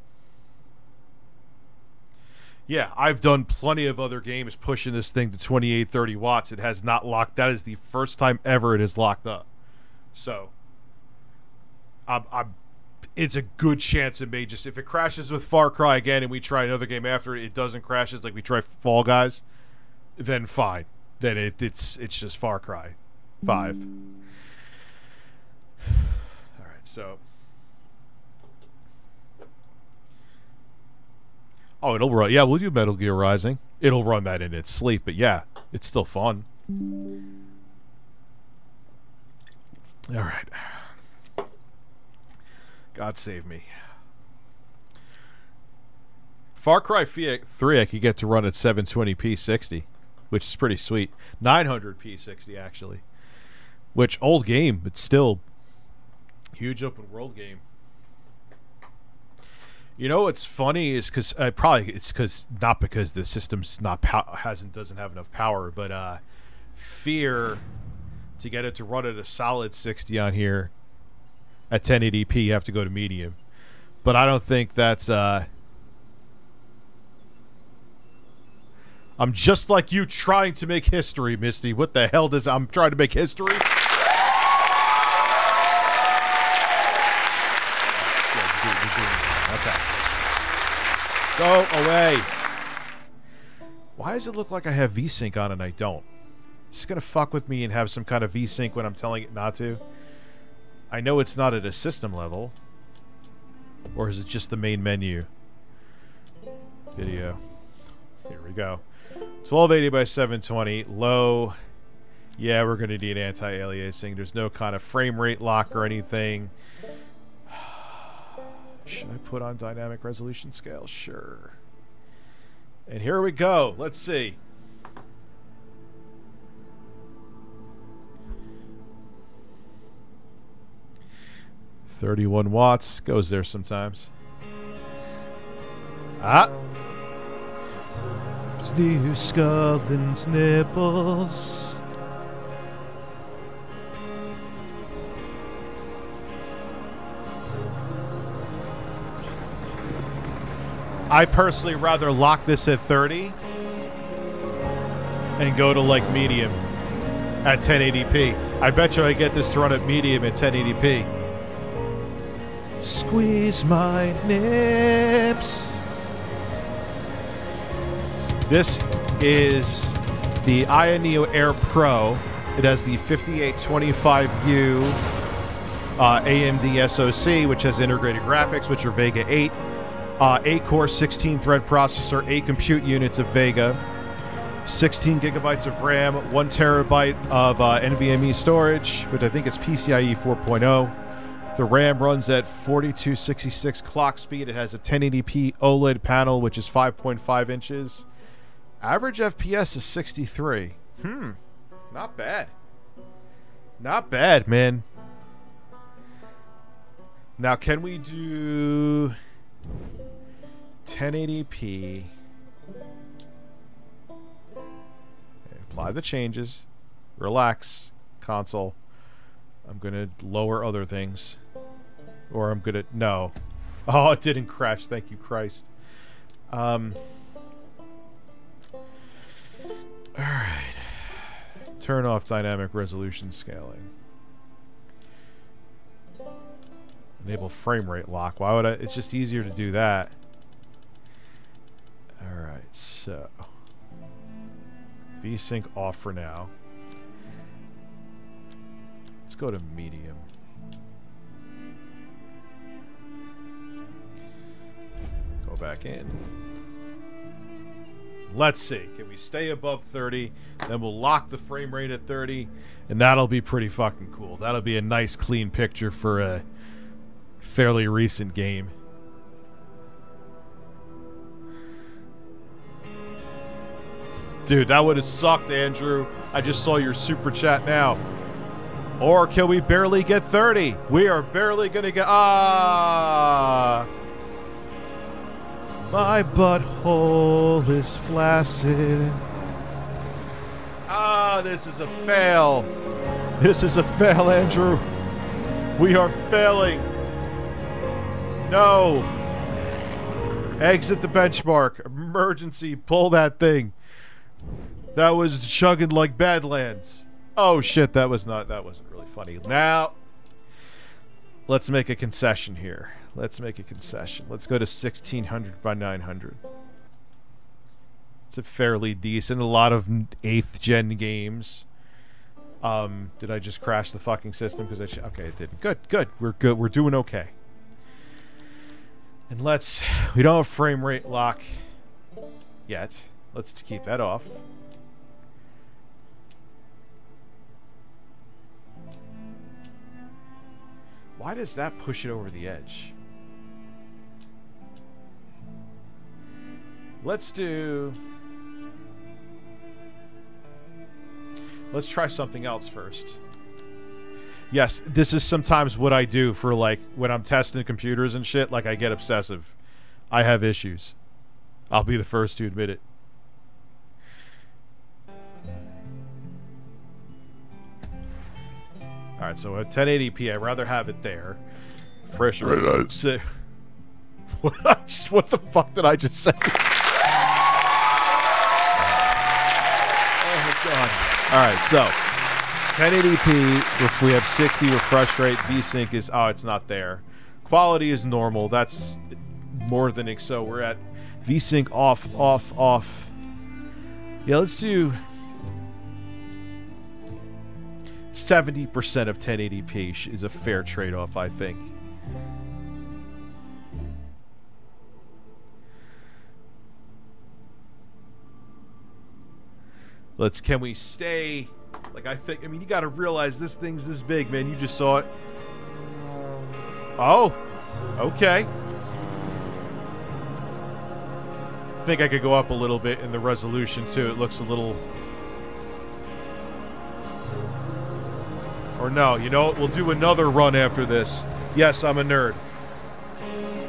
Yeah, I've done plenty of other games pushing this thing to 28, 30 watts. It has not locked. That is the first time ever it is locked up. So, I'm, I'm, it's a good chance it may just, if it crashes with Far Cry again and we try another game after it, it doesn't crash, it's like we try Fall Guys, then fine. Then it, it's, it's just Far Cry 5. All right, so. Oh, it'll run. Yeah, we'll do Metal Gear Rising. It'll run that in its sleep, but yeah, it's still fun. All right. God save me. Far Cry 3 I could get to run at 720p 60, which is pretty sweet. 900p 60 actually. Which old game, but still huge open world game. You know what's funny is because uh, probably it's because not because the system's not pow- hasn't doesn't have enough power, but uh, fear to get it to run at a solid 60 on here at 1080p, you have to go to medium. But I don't think that's. Uh, I'm just like you trying to make history, Misty. What the hell does I'm trying to make history? Go away. Why does it look like I have VSync on and I don't? It's gonna fuck with me and have some kind of VSync when I'm telling it not to. I know it's not at a system level. Or is it just the main menu? Video. Here we go. 1280 by 720. Low. Yeah, we're going to need anti-aliasing. There's no kind of frame rate lock or anything. Should I put on dynamic resolution scale? Sure. And here we go. Let's see. Thirty-one watts goes there sometimes. Ah. Steve Scullin's nipples. I personally rather lock this at 30 and go to like medium at 1080p. I bet you I get this to run at medium at 1080p. Squeeze my nips. This is the AYANEO Air Pro It has the 5825U uh, AMD SoC, which has integrated graphics, which are Vega 8, uh, 8 core, 16 thread processor, 8 compute units of Vega, 16 gigabytes of RAM, 1 terabyte of uh, NVMe storage, which I think is PCIe 4.0. The RAM runs at 4266 clock speed. It has a 1080p OLED panel, which is 5.5 inches. Average FPS is 63. Hmm. Not bad. Not bad, man. Now, can we do 1080p? Apply the changes. Relax, console. I'm going to lower other things. Or I'm going to... No. Oh, it didn't crash. Thank you, Christ. Um... Alright. Turn off dynamic resolution scaling. Enable frame rate lock. Why would I? It's just easier to do that. Alright, so... VSync off for now. Let's go to medium. Go back in. Let's see. Can we stay above 30? Then we'll lock the frame rate at 30, and that'll be pretty fucking cool. That'll be a nice, clean picture for a fairly recent game. Dude, that would have sucked, Andrew. I just saw your super chat now. Or can we barely get 30? We are barely going to get... Ah! My butthole is flaccid. Ah, this is a fail. This is a fail, Andrew. We are failing. No. Exit the benchmark. Emergency. Pull that thing. That was chugging like Badlands. Oh shit, that was not that wasn't really funny. Now let's make a concession here. Let's make a concession. Let's go to 1600 by 900. It's a fairly decent. A lot of 8th gen games. Um, did I just crash the fucking system? Because I okay, it didn't. Good, good. We're good. We're doing okay. And let's. We don't have frame rate lock yet. Let's keep that off. Why does that push it over the edge? Let's do... Let's try something else first. Yes, this is sometimes what I do for, like, when I'm testing computers and shit. Like, I get obsessive. I have issues. I'll be the first to admit it. Alright, so at 1080p, I'd rather have it there. Fresh. Right, si- what, what the fuck did I just say? oh, God. Alright, so 1080p, if we have 60 refresh rate, VSync is, oh, it's not there. Quality is normal. That's more than. So we're at VSync off, off, off. Yeah, let's do 70% of 1080p is a fair trade-off, I think. Let's can we stay like I think I mean you got to realize this thing's this big, man. You just saw it. Oh. Okay. I think I could go up a little bit in the resolution too. It looks a little Or no, you know? We'll do another run after this. Yes, I'm a nerd.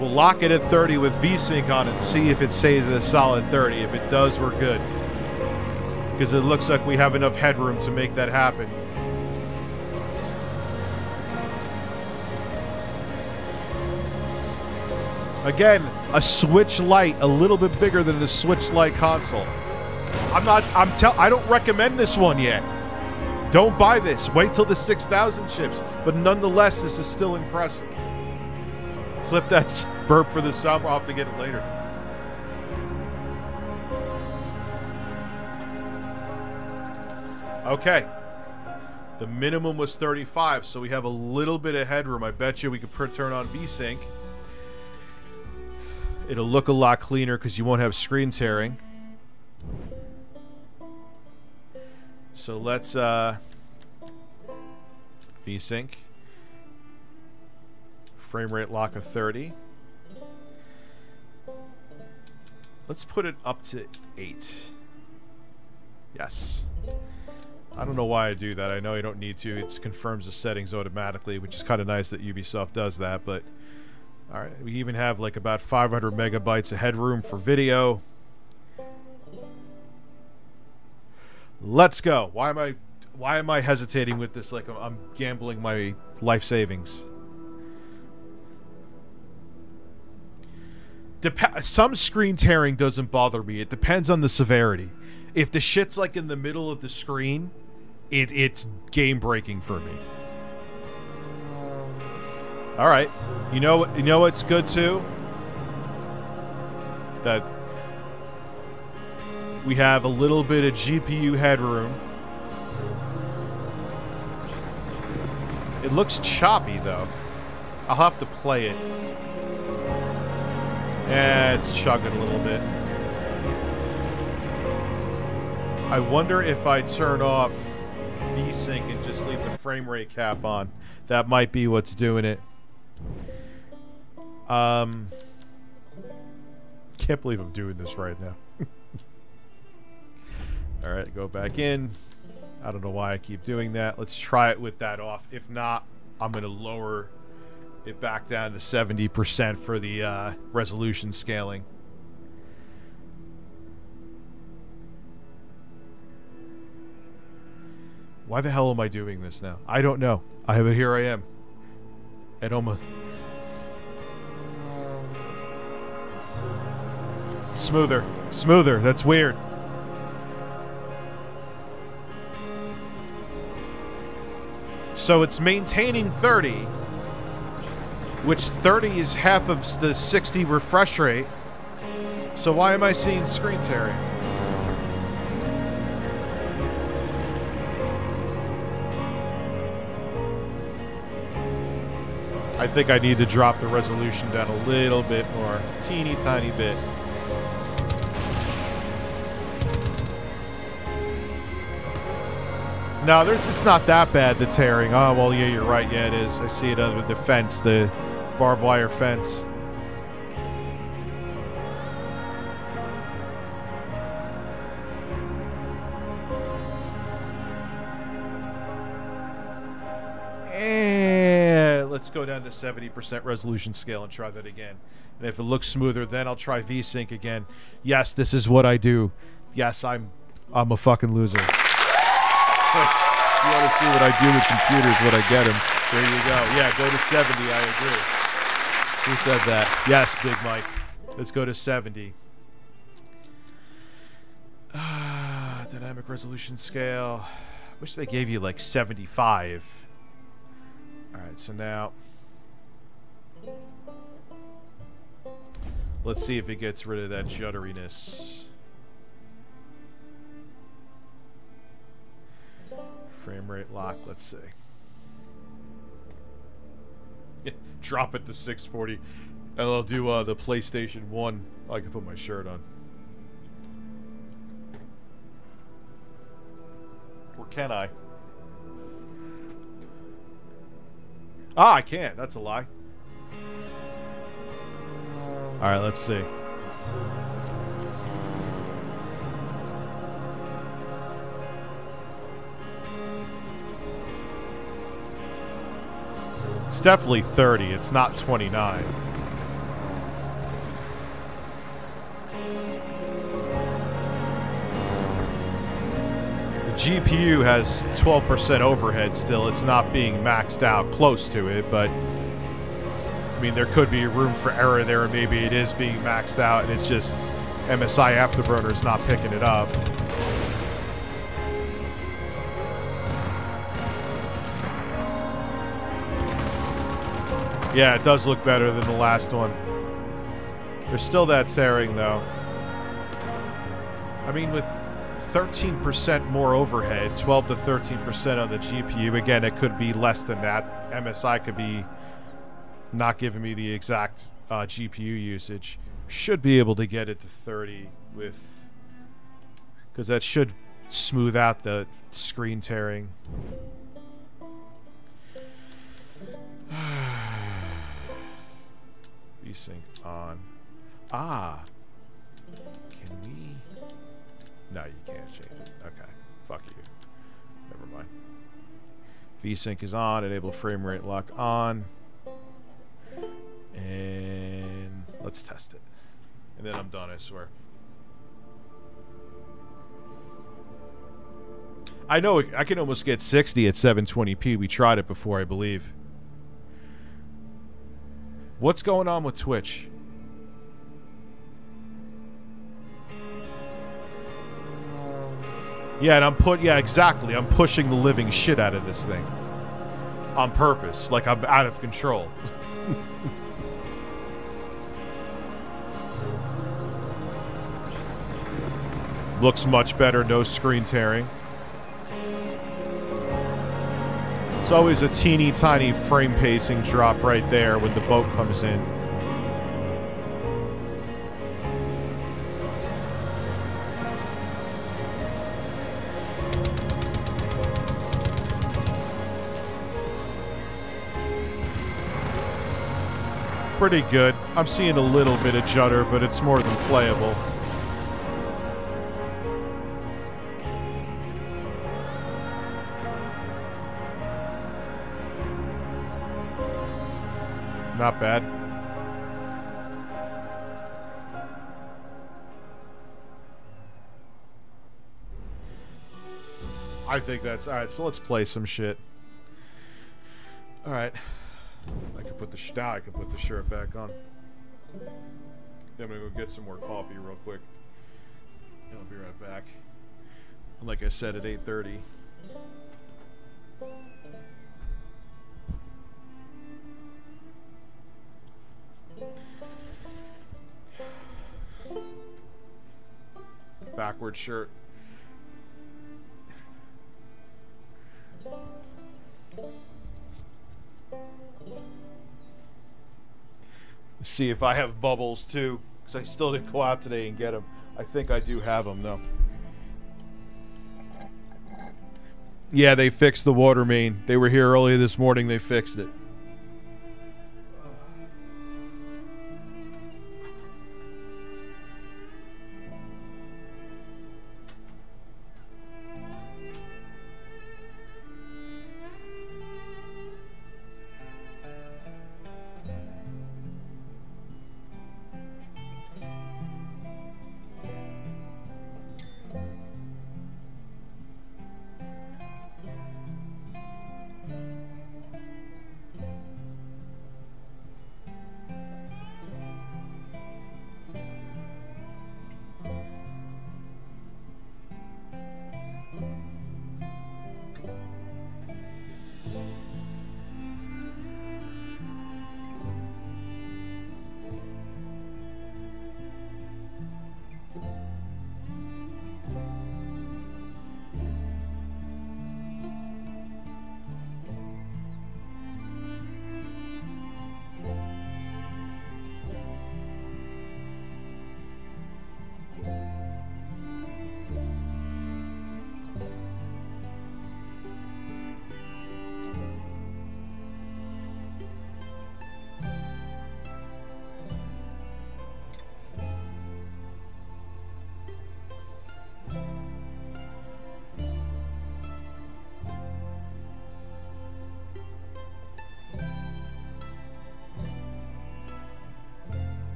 We'll lock it at 30 with VSync on it, see if it stays at a solid 30. If it does, we're good. Because it looks like we have enough headroom to make that happen. Again, a Switch Lite, a little bit bigger than the Switch Lite console. I'm not, I'm tell, I don't recommend this one yet. Don't buy this. Wait till the 6,000 ships. But nonetheless, this is still impressive. Clip that burp for the sub. I'll have to get it later. Okay. The minimum was 35, so we have a little bit of headroom. I bet you we could turn on VSync. It'll look a lot cleaner because you won't have screen tearing. So let's uh, VSync. Frame rate lock of 30. Let's put it up to 8. Yes. I don't know why I do that. I know you don't need to. It confirms the settings automatically, which is kind of nice that Ubisoft does that. But all right, we even have like about 500 megabytes of headroom for video. Let's go. Why am I why am I hesitating with this like I'm, gambling my life savings? Dep- some screen tearing doesn't bother me. It depends on the severity. If the shit's like in the middle of the screen, it it's game breaking for me. All right, you know? You know what's good too. That we have a little bit of GPU headroom. It looks choppy though. I'll have to play it. Yeah, it's chugging a little bit. I wonder if I turn off VSync and just leave the frame rate cap on. That might be what's doing it. Um, can't believe I'm doing this right now. All right, go back in. I don't know why I keep doing that. Let's try it with that off. If not, I'm going to lower it back down to 70% for the uh, resolution scaling. Why the hell am I doing this now? I don't know. I have it. Here I am. At almost smoother, smoother. That's weird. So it's maintaining 30, which 30 is half of the 60 refresh rate. So why am I seeing screen tearing? I think I need to drop the resolution down a little bit more. Teeny tiny bit. No, there's it's not that bad, the tearing. Oh, well, yeah, you're right. Yeah, it is. I see it under the fence, the barbed wire fence. Eh, let's go down to 70% resolution scale and try that again. And if it looks smoother, then I'll try VSync again. Yes, this is what I do. Yes, I'm I'm a fucking loser. you want to see what I do with computers when I get them. There you go. Yeah, go to 70. I agree. Who said that? Yes, Big Mike. Let's go to 70. Ah, dynamic resolution scale. Wish they gave you like 75. All right, so now let's see if it gets rid of that judderiness. Frame rate lock, let's see. Drop it to 640. And I'll do uh, the PlayStation 1. I can put my shirt on. Or can I? Ah, I can't. That's a lie. Alright, let's see. It's definitely 30. It's not 29. The GPU has 12% overhead still. It's not being maxed out close to it, but I mean, there could be room for error there, and maybe it is being maxed out, and it's just MSI Afterburner is not picking it up. Yeah, it does look better than the last one. There's still that tearing, though. I mean, with 13% more overhead, 12 to 13% on the GPU. Again, it could be less than that. MSI could be not giving me the exact uh, GPU usage. Should be able to get it to 30 with because that should smooth out the screen tearing. VSync on. Ah. Can we? No, you can't change it. Okay. Fuck you. Never mind. VSync is on. Enable frame rate lock on. And let's test it. And then I'm done, I swear. I know I can almost get 60 at 720p. We tried it before, I believe. What's going on with Twitch? Yeah, and I'm put yeah, exactly. I'm pushing the living shit out of this thing. On purpose. Like I'm out of control. Looks much better, no screen tearing. It's always a teeny tiny frame pacing drop right there when the boat comes in. Pretty good. I'm seeing a little bit of judder, but it's more than playable. Not bad. I think that's alright. So let's play some shit. All right, I can put the now I can put the shirt back on. I'm gonna go get some more coffee real quick. And I'll be right back. And like I said, at 8:30. Backward shirt. See if I have bubbles too, because I still didn't go out today and get them. I think I do have them though. Yeah, they fixed the water main. They were here earlier this morning. They fixed it.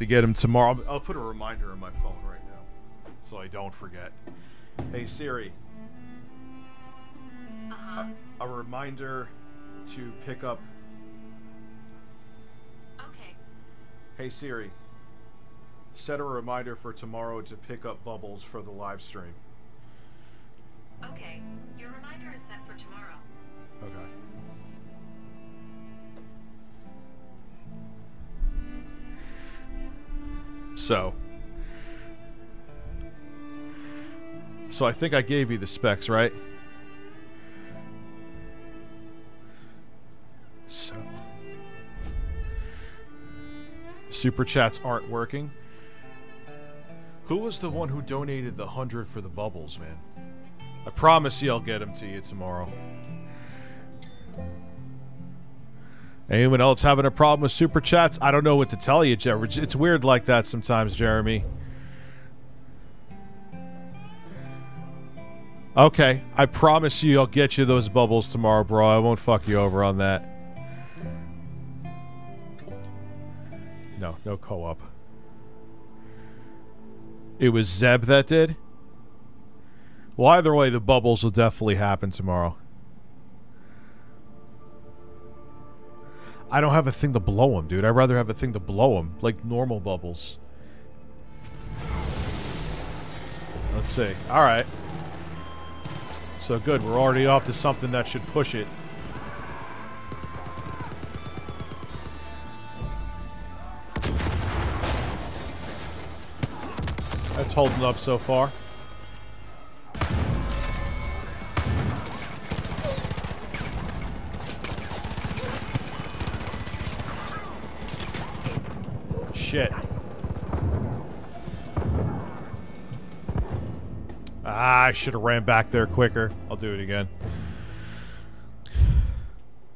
To get him tomorrow. I'll- I'll put a reminder on my phone right now, so I don't forget. Hey Siri, uh-huh. a, a reminder to pick up. Okay. Hey Siri. Set a reminder for tomorrow to pick up bubbles for the live stream. Okay. Your reminder is set for tomorrow. Okay. So. So I think I gave you the specs, right? So. Super chats aren't working. Who was the one who donated the hundred for the bubbles, man? I promise you I'll get them to you tomorrow. Anyone else having a problem with super chats? I don't know what to tell you, Jeremy. It's weird like that sometimes, Jeremy. Okay, I promise you I'll get you those bubbles tomorrow, bro. I won't fuck you over on that. No, no co-op. It was Zeb that did? Well, either way, the bubbles will definitely happen tomorrow. I don't have a thing to blow them, dude. I'd rather have a thing to blow them, like normal bubbles. Let's see. All right. So good. We're already off to something that should push it. That's holding up so far. I should have ran back there quicker. I'll do it again.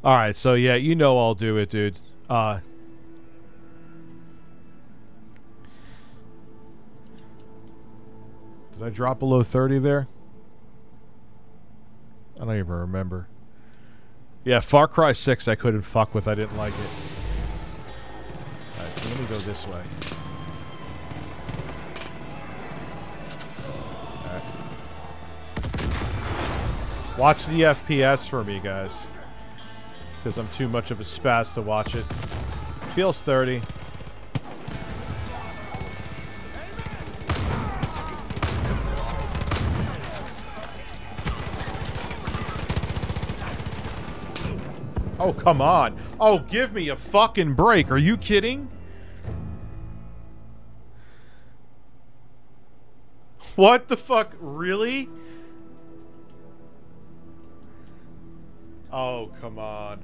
Alright, so yeah, you know I'll do it, dude. Uh... Did I drop below 30 there? I don't even remember. Yeah, Far Cry 6 I couldn't fuck with. I didn't like it. Alright, so let me go this way. Watch the FPS for me, guys. Because I'm too much of a spaz to watch it. Feels 30. Oh, come on. Oh, give me a fucking break. Are you kidding? What the fuck? Really? Oh, come on.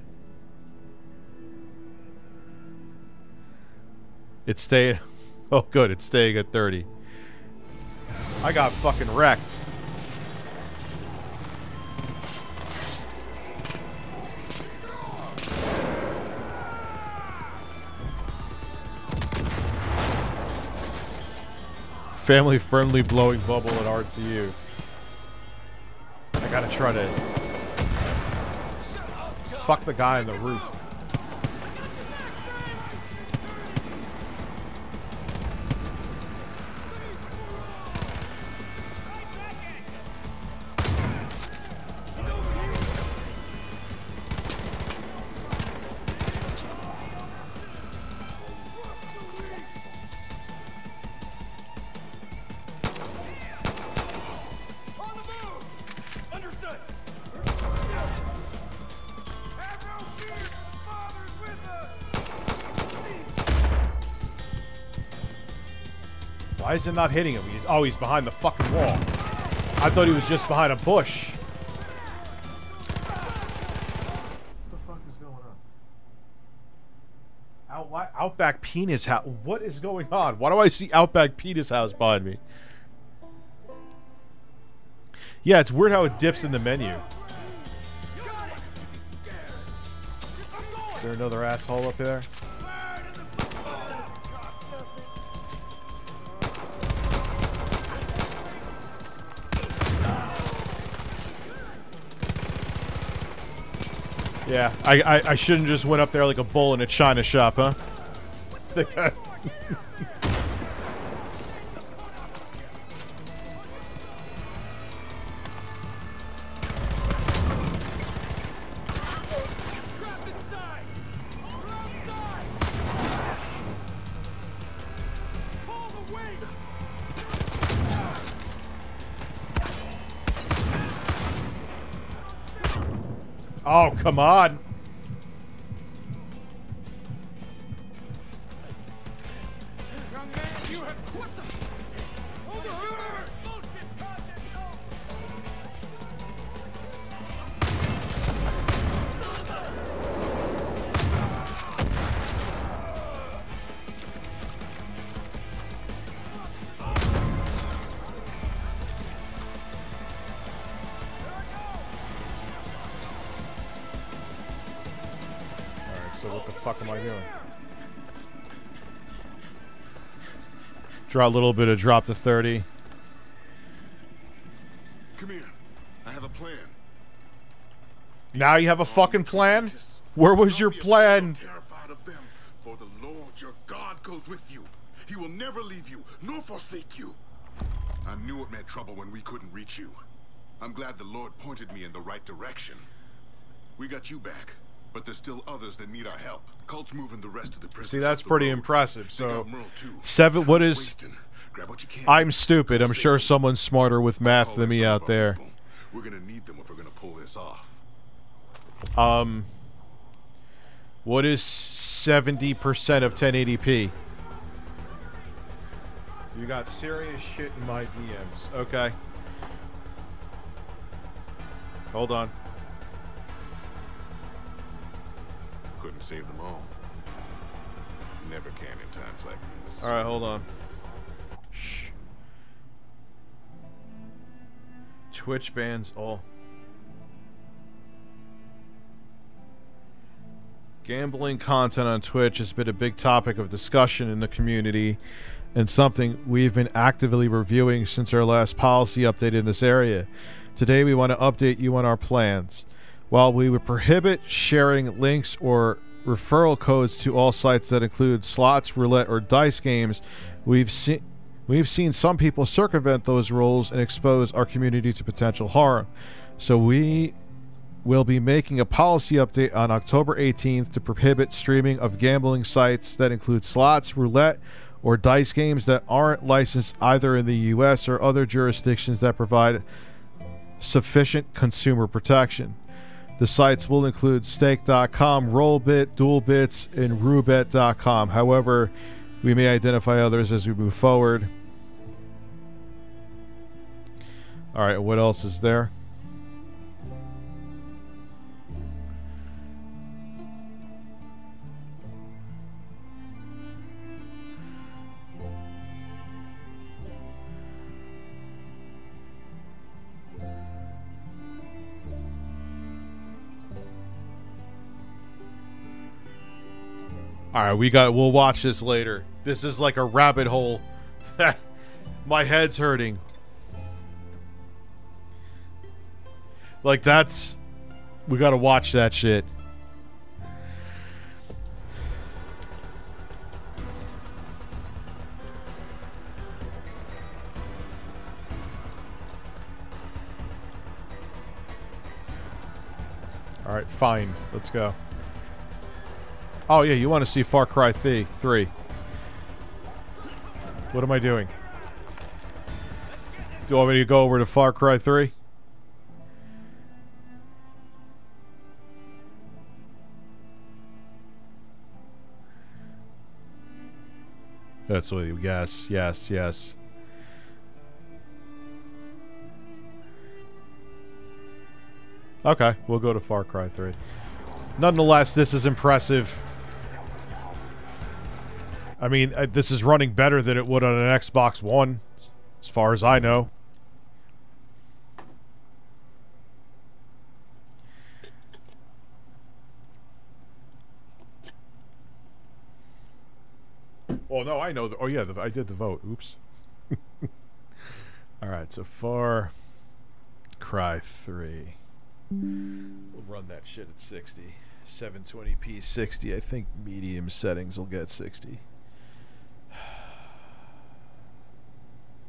It's staying... Oh, good. It's staying at 30. I got fucking wrecked. Family friendly blowing bubble at RTU. I gotta try to fuck the guy on the roof. Is it not hitting him? He's, oh, he's behind the fucking wall. I thought he was just behind a bush. What the fuck is going on? Out. Outback Penis House. What is going on? Why do I see Outback Penis House behind me? Yeah, it's weird how it dips in the menu. Is there another asshole up there? Yeah, I, I, I shouldn't just went up there like a bull in a china shop, huh? come on. A little bit of drop to 30. Come here. I have a plan. Now you have a fucking plan? Where was your plan? Terrified of them, for the Lord your God goes with you. He will never leave you, nor forsake you. I knew it meant trouble when we couldn't reach you. I'm glad the Lord pointed me in the right direction. We got you back, but there's still others that need our help. Cult's moving the rest of the prisoners. See, that's pretty road. impressive. So, got Merle, too. seven. What is? what. I'm stupid. I'm sure someone's smarter with math than me out there. We're gonna need them if we're gonna pull this off. Um, what is 70% of 1080p? You got serious shit in my DMs. Okay. Hold on. Save them all. Never can in times like this. All right, hold on. Shh. Twitch bans all. Gambling content on Twitch has been a big topic of discussion in the community and something we've been actively reviewing since our last policy update in this area. Today, we want to update you on our plans. While we would prohibit sharing links or referral codes to all sites that include slots, roulette, or dice games, we've seen we've seen some people circumvent those rules and expose our community to potential harm. So we will be making a policy update on October 18th to prohibit streaming of gambling sites that include slots, roulette, or dice games that aren't licensed either in the US or other jurisdictions that provide sufficient consumer protection. The sites will include stake.com, rollbit, Duelbits, and roulette.com. However, we may identify others as we move forward. All right, what else is there? All right, we got. We'll watch this later. This is like a rabbit hole. My head's hurting. Like that's. We got to watch that shit. All right, fine. Let's go. Oh yeah, you want to see Far Cry 3? 3. What am I doing? Do you want me to go over to Far Cry 3? That's what you guess. Yes, yes. Okay, we'll go to Far Cry 3. Nonetheless, this is impressive. I mean, uh, this is running better than it would on an Xbox One, as far as I know. Oh no, I know. The, oh yeah, the, I did the vote. Oops. All right, so Far Cry Three. We'll run that shit at 60. 720p 60. I think medium settings will get 60.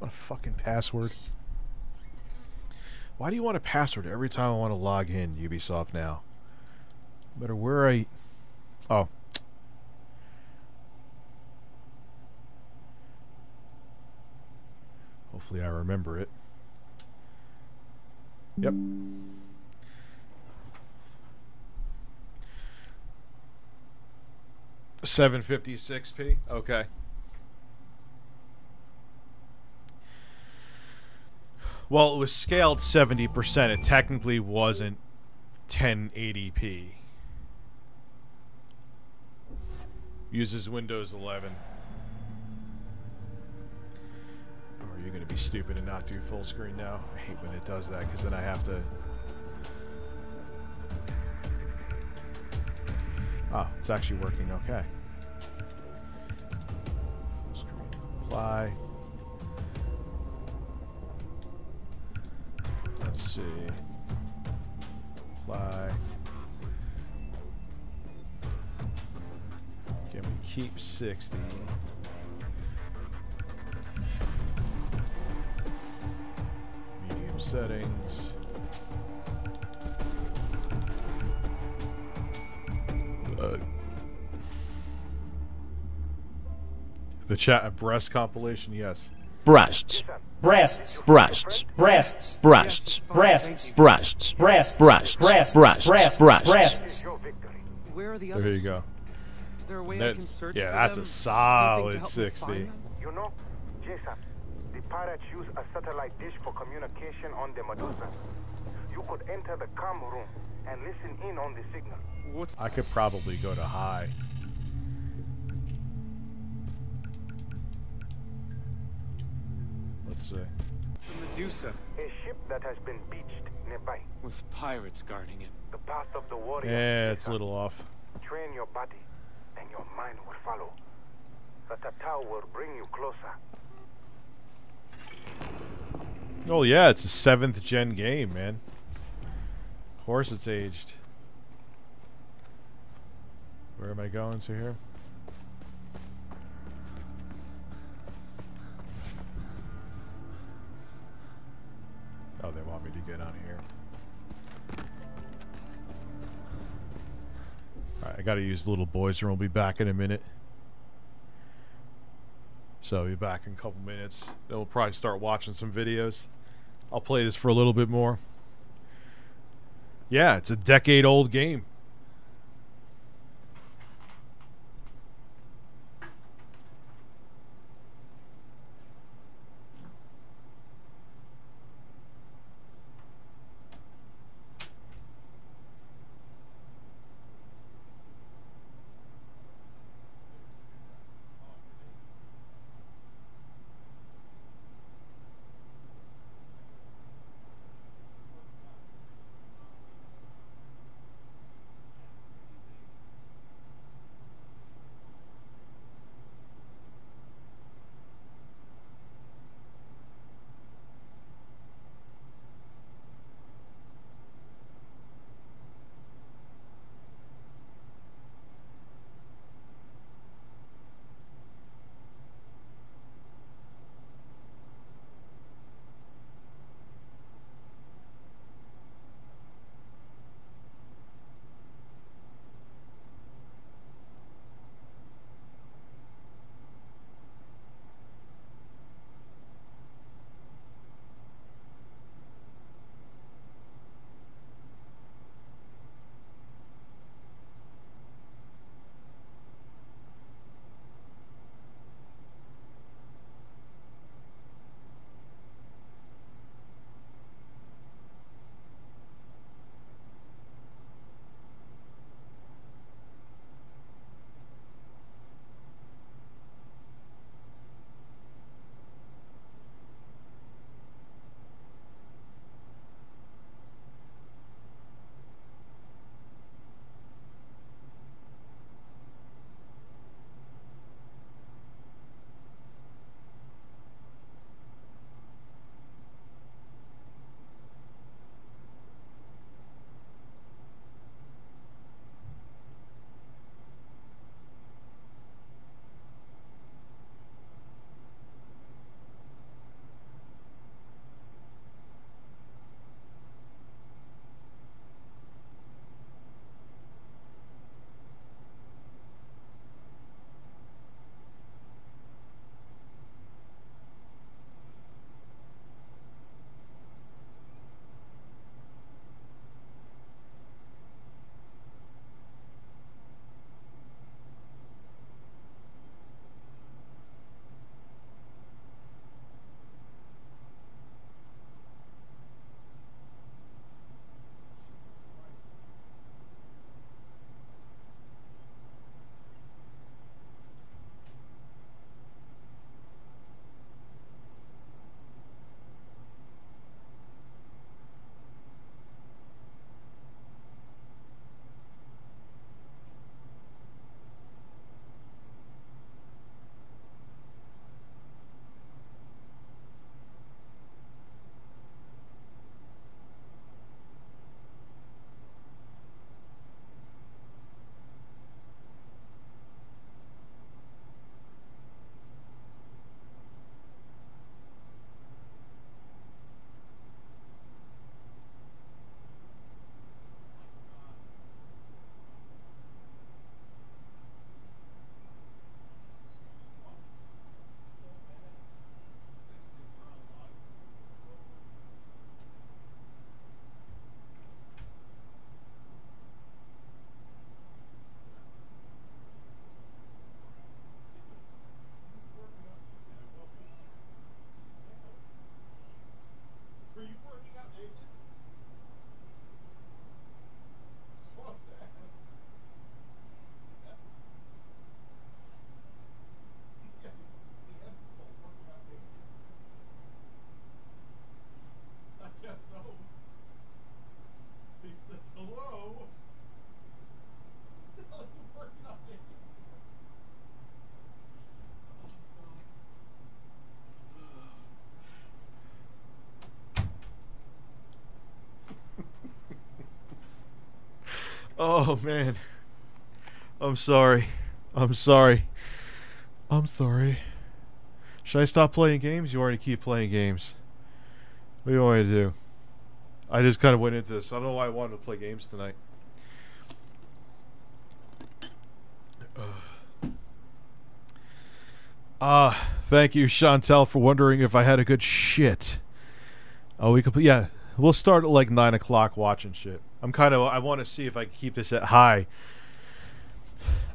What a fucking password. Why do you want a password every time I want to log in Ubisoft now? No matter where I... Oh. Hopefully, I remember it. Yep. Seven fifty six p. Okay. Well, it was scaled seventy percent. It technically wasn't 1080p. Uses Windows 11. Or are you going to be stupid and not do full screen now? I hate when it does that because then I have to. Oh, it's actually working okay. Full screen apply. Let's see. Apply. Can we keep 60? Medium settings. The chat a breast compilation, yes. Breasts, breasts, breasts, breasts, breasts, breasts, breasts, breasts, breasts, breasts, breasts, breasts, breasts. breasts. Where are the There you go. Is there a way I can search yeah, that's a solid 60. You know, Jason, the pirates use a satellite dish for communication on the Medusa. You could enter the com room and listen in on the signal. What's I could probably go to high. Let's see. the Medusa A ship that has been beached nearby. with pirates guarding it? The path of the warrior. Yeah, it's a little off. Train your body, and your mind will follow. The Tatau will bring you closer. Oh yeah, it's a seventh gen game, man. Of course it's aged. Where am I going to here? Oh, they want me to get on here. Alright, I gotta use the little boys room. We'll be back in a minute. So I'll be back in a couple minutes. Then we'll probably start watching some videos. I'll play this for a little bit more. Yeah, it's a decade old game. Oh man. I'm sorry. I'm sorry. I'm sorry. Should I stop playing games? You already keep playing games? What do you want me to do? I just kind of went into this. I don't know why I wanted to play games tonight. Ah, uh, thank you, Chantel, for wondering if I had a good shit. Oh, we could, yeah, we'll start at like nine o'clock watching shit. I'm kind of, I want to see if I can keep this at high.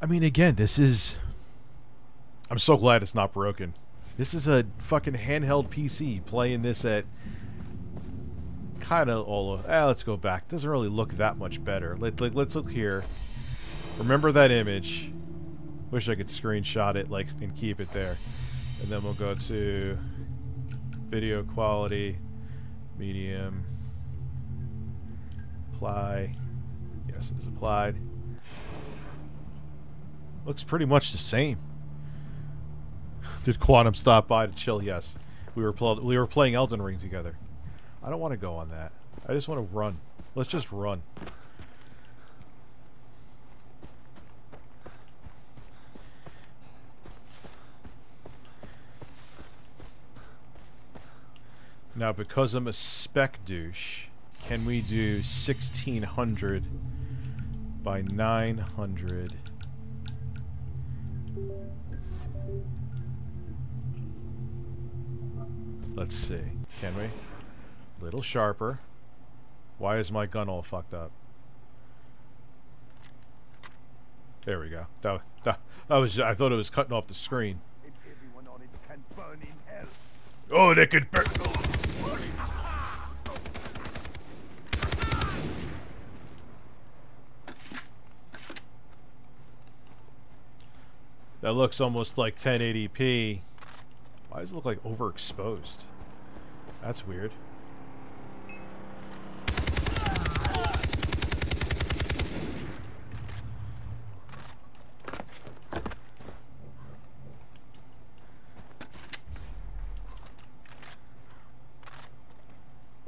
I mean, again, this is. I'm so glad it's not broken. This is a fucking handheld PC playing this at kind of all of. Ah, let's go back. Doesn't really look that much better. Let, let, let's look here. Remember that image. Wish I could screenshot it like and keep it there. And then we'll go to video quality, medium, apply. Yes, it's applied. Looks pretty much the same. Did Quantum stop by to chill? Yes. We were we were playing Elden Ring together. I don't want to go on that. I just want to run. Let's just run. Now, because I'm a spec douche, can we do 1600 by 900? Let's see. Can we? Little sharper. Why is my gun all fucked up? There we go. That, that, that was. I thought it was cutting off the screen. Oh, they could burn. That looks almost like 1080p. Why does it look like overexposed? That's weird.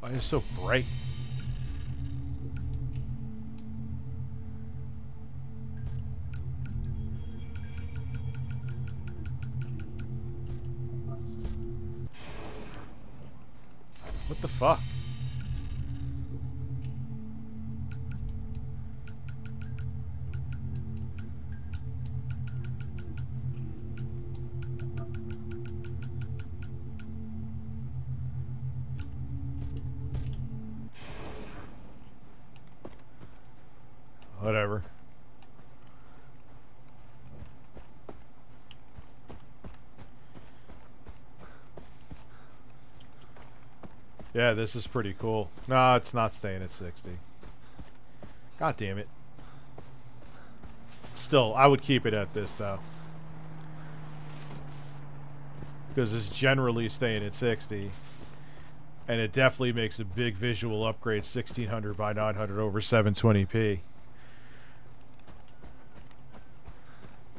Why is it so bright? Fuck? Yeah, this is pretty cool. No, it's not staying at 60. God damn it. Still, I would keep it at this, though. Because it's generally staying at 60. And it definitely makes a big visual upgrade 1600 by 900 over 720p.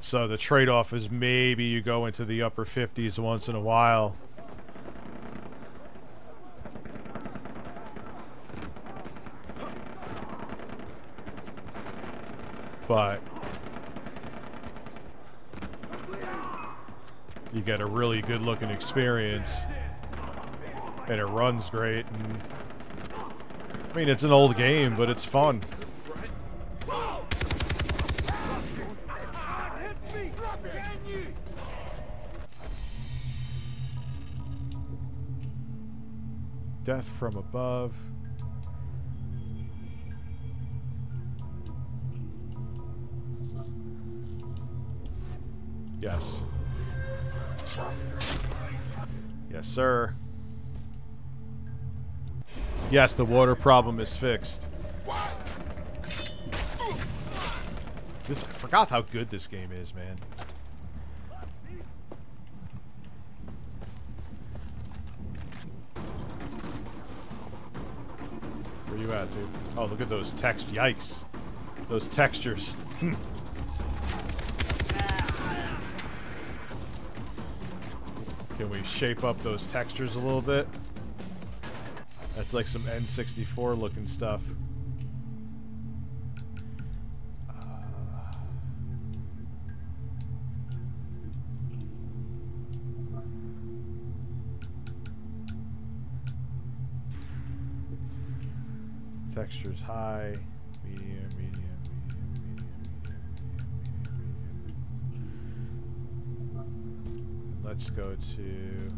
So the trade-off is maybe you go into the upper 50s once in a while. But you get a really good looking experience and it runs great and I mean it's an old game but it's fun. Death from above. Yes. Yes, sir. Yes, the water problem is fixed. This I forgot how good this game is, man. Where you at, dude? Oh, look at those text. Yikes. Those textures. Hmm. Can we shape up those textures a little bit? That's like some N64 looking stuff. Uh, textures high. Let's go to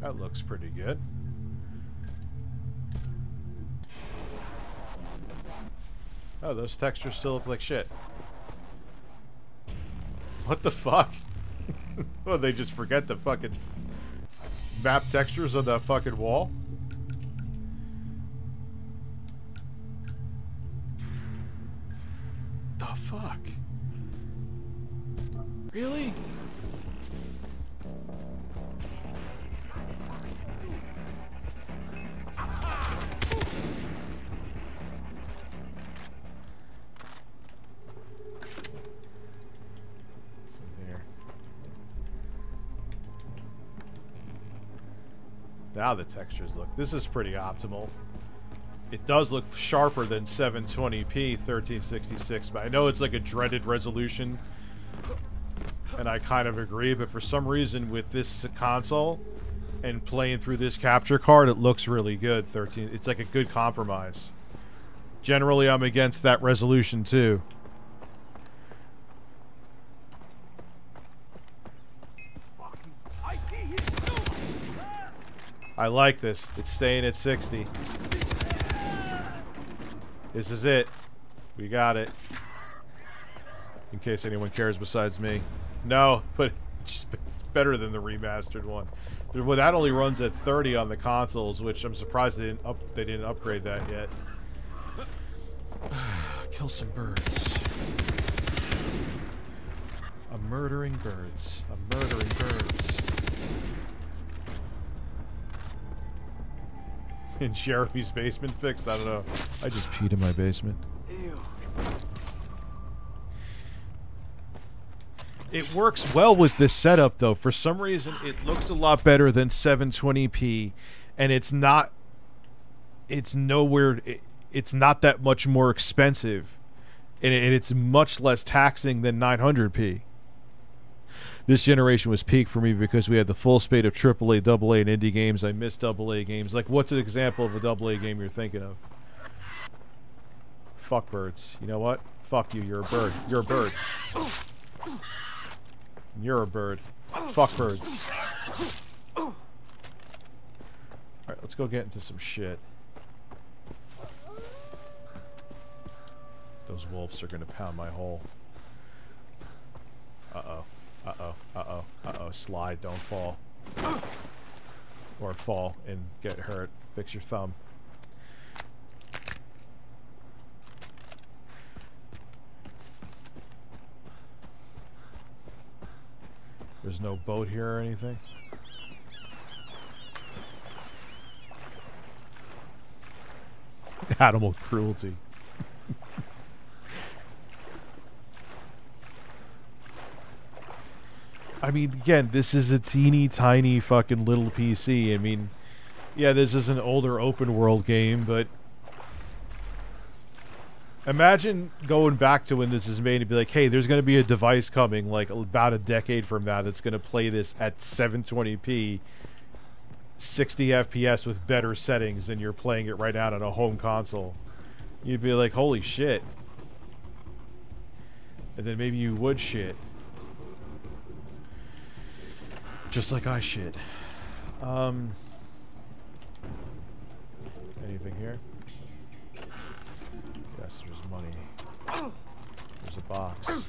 That looks pretty good. Oh, those textures still look like shit. What the fuck? oh, they just forget the fucking map textures on that fucking wall? Really? Now the textures look. This is pretty optimal. It does look sharper than 720p 1366, but I know it's like a dreaded resolution. And I kind of agree, but for some reason with this console and playing through this capture card, it looks really good. 13. It's like a good compromise. Generally, I'm against that resolution too. I like this. It's staying at 60. This is it. We got it. In case anyone cares besides me. No, but it's better than the remastered one. Well, that only runs at 30 on the consoles, which I'm surprised they didn't up they didn't upgrade that yet. Kill some birds. I'm murdering birds. I'm murdering birds. In Jeremy's basement fixed? I don't know. I just peed in my basement. It works well with this setup, though. For some reason, it looks a lot better than 720p, and it's not. It's nowhere. It, it's not that much more expensive, and, it, and it's much less taxing than 900p. This generation was peak for me because we had the full spate of AAA, AA, and indie games. I missed AA games. Like, what's an example of a AA game you're thinking of? Fuck birds. You know what? Fuck you. You're a bird. You're a bird. You're a bird. Fuck birds. Alright, let's go get into some shit. Those wolves are gonna pound my hole. Uh-oh. Uh-oh. Uh-oh. Uh-oh. Slide, don't fall. Or fall and get hurt. Fix your thumb. There's no boat here or anything? Animal cruelty. I mean, again, this is a teeny tiny fucking little PC. I mean, yeah, this is an older open world game, but imagine going back to when this is made and be like, hey, there's going to be a device coming like about a decade from now that's going to play this at 720p, 60 FPS with better settings than you're playing it right now on a home console. You'd be like, holy shit. And then maybe you would shit. Just like I shit. Um, anything here? Money. There's a box.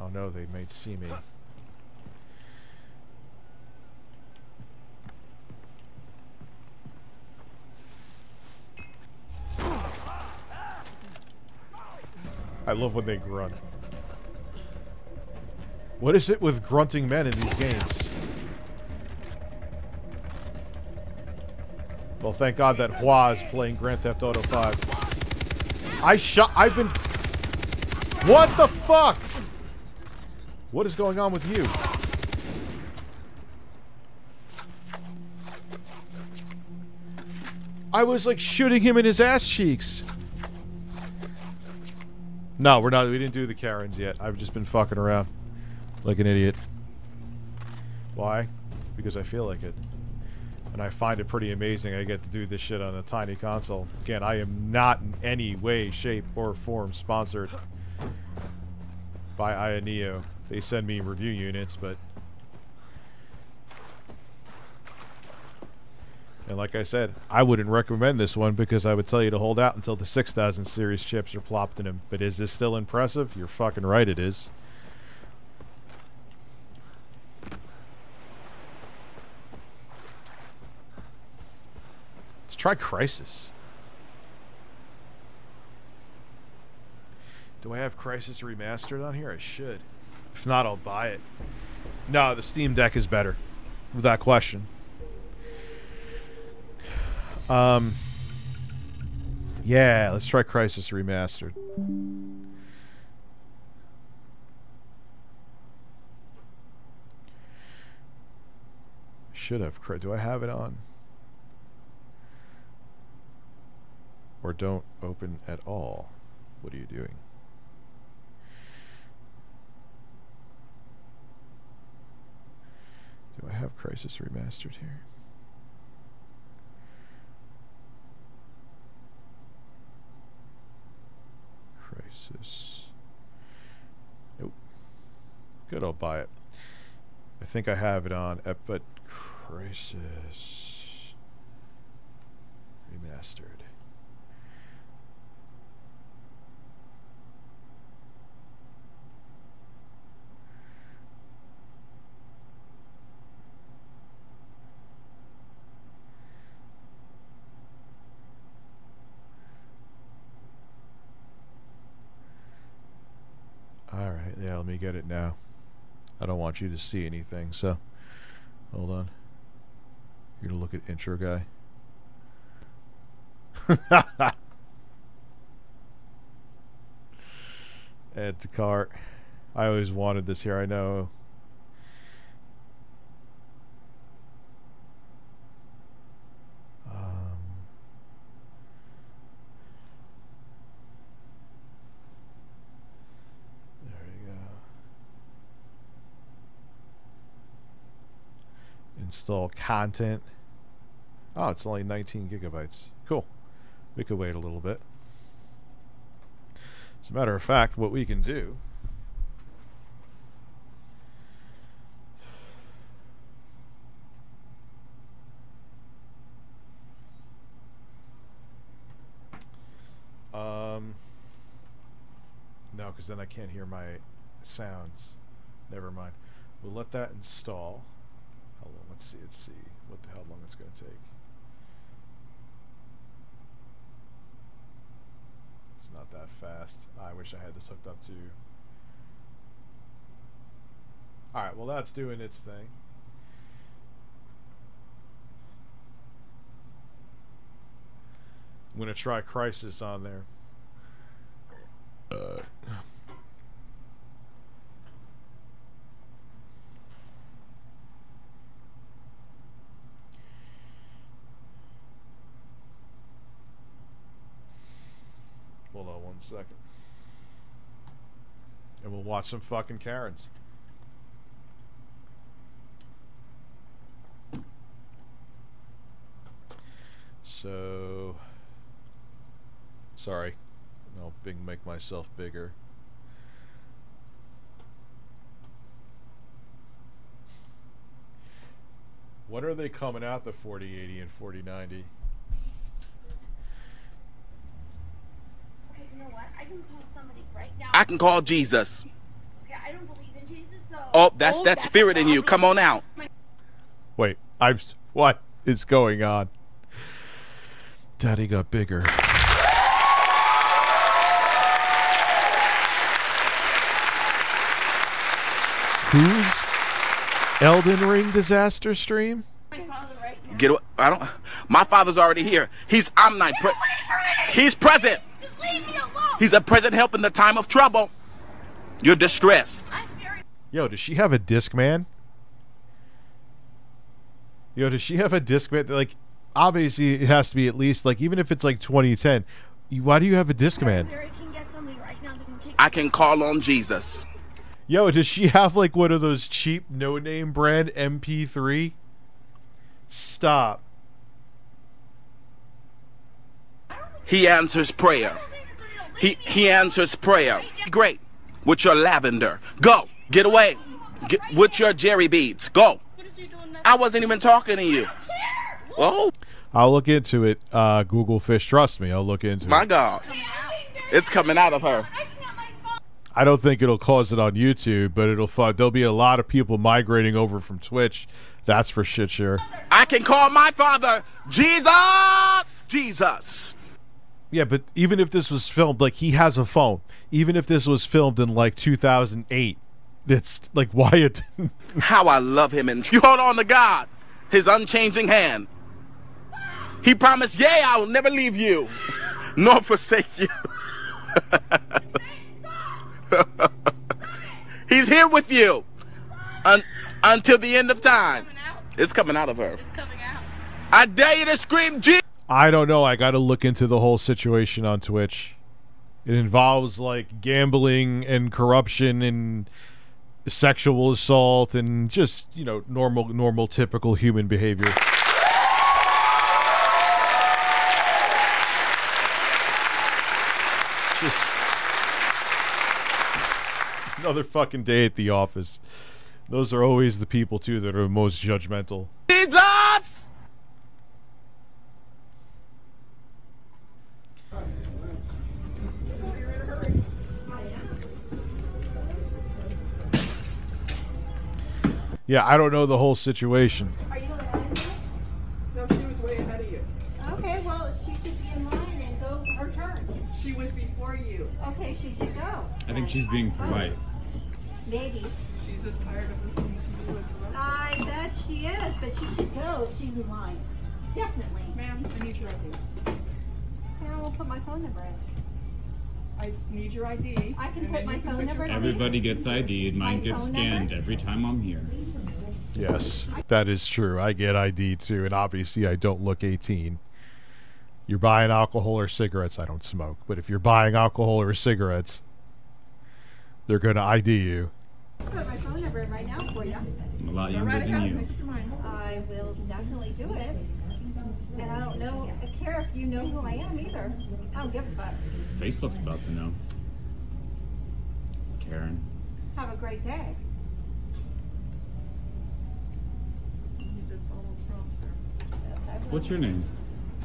Oh no, they might see me. I love when they grunt. What is it with grunting men in these games? Well, thank God that Hua is playing Grand Theft Auto 5. I shot. I've been. What the fuck? What is going on with you? I was like shooting him in his ass cheeks. No, we're not. We didn't do the Karens yet. I've just been fucking around. like an idiot. Why? Because I feel like it. I find it pretty amazing I get to do this shit on a tiny console. Again, I am not in any way, shape, or form sponsored by AYANEO. They send me review units, but... And like I said, I wouldn't recommend this one because I would tell you to hold out until the 6000 series chips are plopped in them. But is this still impressive? You're fucking right it is. Try Crysis. Do I have Crysis Remastered on here? I should. If not, I'll buy it. No, the Steam Deck is better. Without question. Um, yeah, let's try Crysis Remastered. Should have. Do I have it on? Or don't open at all? What are you doing? Do I have Crysis Remastered here? Crysis. Nope. Good, I'll buy it. I think I have it on, but Crysis Remastered. Alright, yeah, let me get it now. I don't want you to see anything, so hold on. You're gonna look at intro guy. Add to cart. I always wanted this here, I know. Um, There you go. Install content. Oh, it's only 19 gigabytes. Cool. We could wait a little bit. As a matter of fact, what we can do. Um, no, because then I can't hear my sounds. Never mind. We'll let that install. Let's see. Let's see what the hell long it's going to take. It's not that fast. I wish I had this hooked up to. All right. Well, that's doing its thing. I'm going to try Crysis on there. Hold second. And we'll watch some fucking Karens. So, sorry. I'll big make myself bigger. When are they coming out the 4080 and 4090? Okay, you know what? I can call somebody right now. I can call Jesus. Okay, I don't believe in Jesus, so. Oh, that's oh, that spirit in you. Come on out. Wait, I've. What is going on? Daddy got bigger. Who's Elden Ring disaster stream? Get away. I don't. My father's already here. He's omnipresent. He's present. Just leave me alone. He's a present help in the time of trouble. You're distressed. Yo, does she have a disc man? Yo, does she have a disc man? Like, obviously, it has to be at least like even if it's like 2010. Why do you have a disc man? Barry can get somebody right now that can kick I can call on Jesus. Yo, does she have like one of those cheap no name brand MP3? Stop. He answers prayer. He he answers prayer. Great. With your lavender. Go. Get away. Get, with your jerry beads. Go. I wasn't even talking to you. Oh I'll look into it. Uh, Google Fish, trust me, I'll look into my it. My God. It's coming out of her. I don't think it'll cause it on YouTube, but it'll. fu- There'll be a lot of people migrating over from Twitch. That's for shit sure. I can call my father Jesus. Jesus. Yeah, but even if this was filmed, like he has a phone. Even if this was filmed in like 2008, it's like why it. How I love him and you hold on to God, his unchanging hand. He promised, yea, I will never leave you, nor forsake you. He's here with you un- until the end of time. It's coming out of her. I dare you to scream, Jesus. I don't know. I got to look into the whole situation on Twitch. It involves like gambling and corruption and sexual assault and just you know normal, normal, typical human behavior. Just another fucking day at the office. Those are always the people too that are most judgmental. Jesus! Yeah, I don't know the whole situation. Are you behind me? No, she was way ahead of you. Okay, well, she should be in line and go her turn. She was before you. Okay, she should go. I think she's being polite. Maybe. She's as tired of listening to you as the rest. I bet she is, but she should go if she's in line. Definitely. Ma'am, I need your ID. Okay, I will put my phone number in. I just need your ID. I can and put then my you can phone put number Everybody gets ID'd. Mine My gets phone scanned number? every time I'm here. Yes, that is true. I get ID too, and obviously I don't look 18. You're buying alcohol or cigarettes. I don't smoke, but if you're buying alcohol or cigarettes, they're going to ID you. Put my phone number in right now for you. I'm a lot younger right than you. Make up your mind. I will definitely do it. And I don't know, I care if you know who I am either. I don't give a fuck. Facebook's about to know. Karen. Have a great day. You did follow prompts there. What's your name?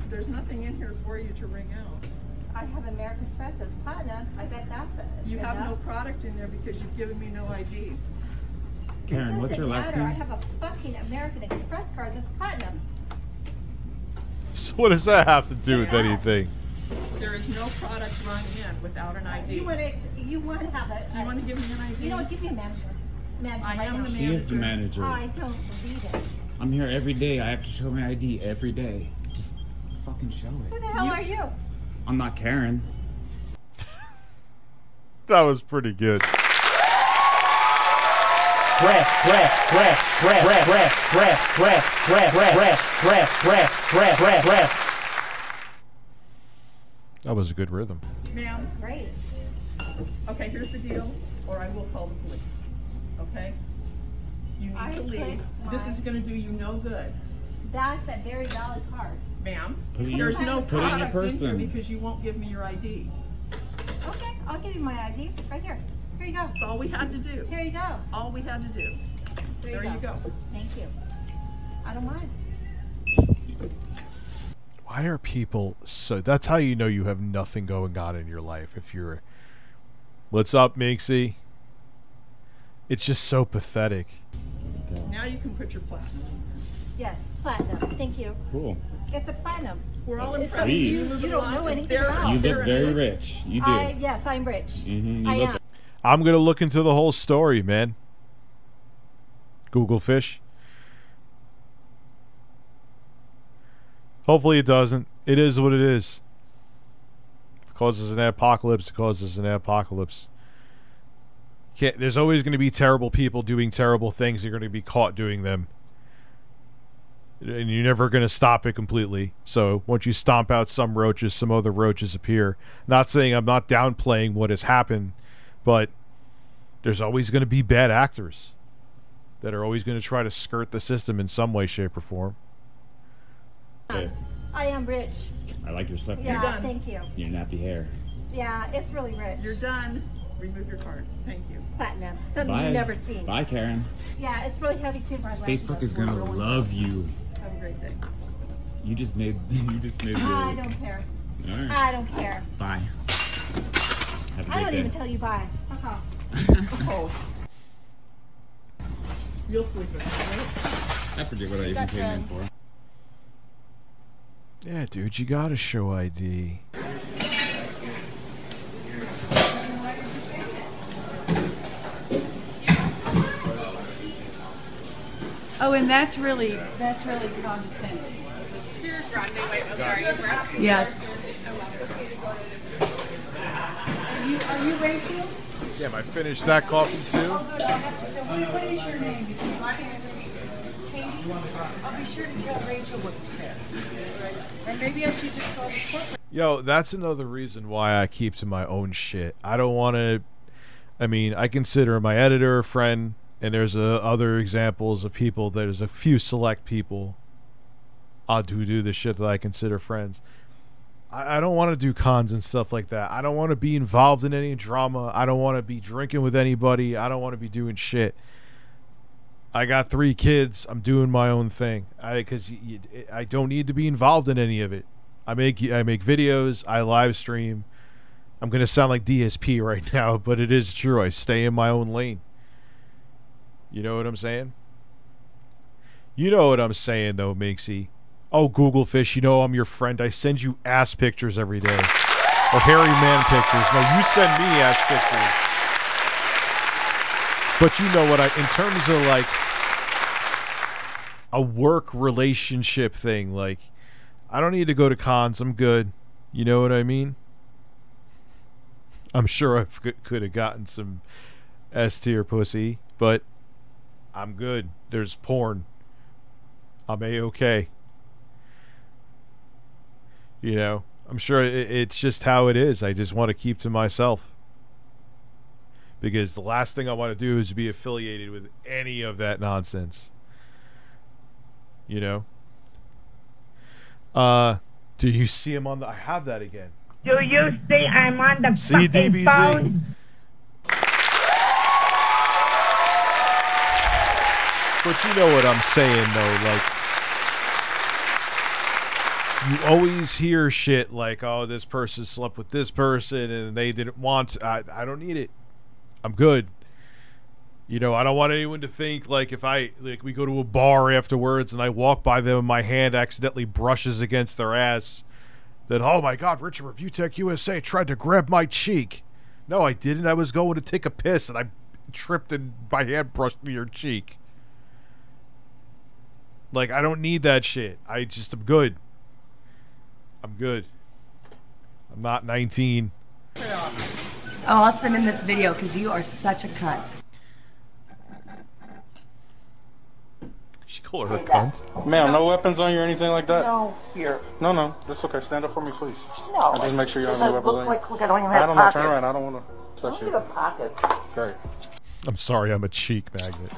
There's nothing in here for you to ring out. I have American Express as platinum. I bet that's it. You have no product in there because you've given me no ID. Karen, what's your last Doesn't matter. I have a fucking American Express card that's platinum. So what does that have to do with anything? There is no product run in without an ID. You want to, you want to have a. You wanna give me an ID? You know what? Give me a manager. Manager I right am now. the She is the manager. I don't believe it. I'm here every day. I have to show my ID every day. Just fucking show it. Who the hell are you? I'm not Karen. That was pretty good. Press, press, press, press, press, press, press, press, press, press, press, press, press, press. That was a good rhythm. Ma'am, Great. okay, here's the deal, or I will call the police. Okay? You need I to leave. This is gonna do you no good. That's a very valid card. Ma'am, Put it in there's no put it in your product purse in here then. because you won't give me your ID. Okay, I'll give you my ID right here. Here you go. That's all we had to do. Here you go. All we had to do. There, There you go. Thank you. I don't mind. Why are people so? That's how you know you have nothing going on in your life. If you're, what's up, Minxy? It's just so pathetic. Now you can put your platinum. Yes, platinum. Thank you. Cool. It's a platinum. We're all It's impressed. Sweet. You, you don't know anything about You it. look very rich. You do. I, yes, I'm rich. Mhm, you I look am. I'm gonna look into the whole story, man. Google fish. Hopefully it doesn't. It is what it is. If it causes an apocalypse, it causes an apocalypse. Can't, there's always going to be terrible people doing terrible things. You're going to be caught doing them. And you're never going to stop it completely. So once you stomp out some roaches, some other roaches appear. Not saying I'm not downplaying what has happened, but There's always going to be bad actors that are always going to try to skirt the system in some way, shape, or form. Okay. I am rich. I like your sweatpants. Yeah, thank you. Your nappy hair. Yeah, it's really rich. You're done. Remove your card. Thank you. Platinum. Something Bye. you've never seen. Bye, Karen. Yeah, it's really heavy too. My Facebook is gonna forward. love you. Have a great day. You just made. You just made. I don't care. All right. I don't care. Bye. Have a I great don't day. even tell you bye. Oh. You'll sleep in it, right? I forget what I even came in for. Yeah, dude, you got to show ID. Oh, and that's really that's really condescending. Yes. Are you, Rachel? Yeah, I finished that coffee too. Oh, good. I'll have to tell what, what is your name? Because I can't. Katie? I'll be sure to tell Rachel what you said. Or maybe I should just call the corporate. Yo, that's another reason why I keep to my own shit. I don't want to. I mean, I consider my editor a friend, and there's uh, other examples of people. There's a few select people uh, who do the shit that I consider friends. I, I don't want to do cons and stuff like that. I don't want to be involved in any drama. I don't want to be drinking with anybody. I don't want to be doing shit. I got three kids. I'm doing my own thing. I because I don't need to be involved in any of it. I make I make videos. I live stream. I'm gonna sound like DSP right now, but it is true. I stay in my own lane. You know what I'm saying? You know what I'm saying though, Minxy. Oh, Google Fish, you know I'm your friend. I send you ass pictures every day. Or hairy man pictures. No, you send me ass pictures. But you know what I in terms of like a work relationship thing, like I don't need to go to cons. I'm good. You know what I mean? I'm sure I could have gotten some S tier pussy, but I'm good. There's porn. I'm a okay. You know, I'm sure it, it's just how it is. I just want to keep to myself because the last thing I want to do is be affiliated with any of that nonsense. You know. Uh, do you see him on the? I have that again. Do you see I'm on the See fucking phone? But you know what I'm saying though, like you always hear shit like, "Oh, this person slept with this person and they didn't want." To. I I don't need it. I'm good. You know, I don't want anyone to think like if I like we go to a bar afterwards and I walk by them and my hand accidentally brushes against their ass, that oh my god, Richard Review Tech USA tried to grab my cheek. No, I didn't. I was going to take a piss and I tripped and my hand brushed me your cheek. Like I don't need that shit. I just am good. I'm good. I'm not 19. Oh, I'll send him this video because you are such a cunt. She call her a cunt. Ma'am, no weapons on you or anything like that? No, here. No, no. That's okay. Stand up for me, please. No, And just make sure you have doesn't no weapons look on you. like- look, I don't even have I don't know. Turn around. I don't want to touch Look you. at the pockets. Great. I'm sorry, I'm a cheek magnet.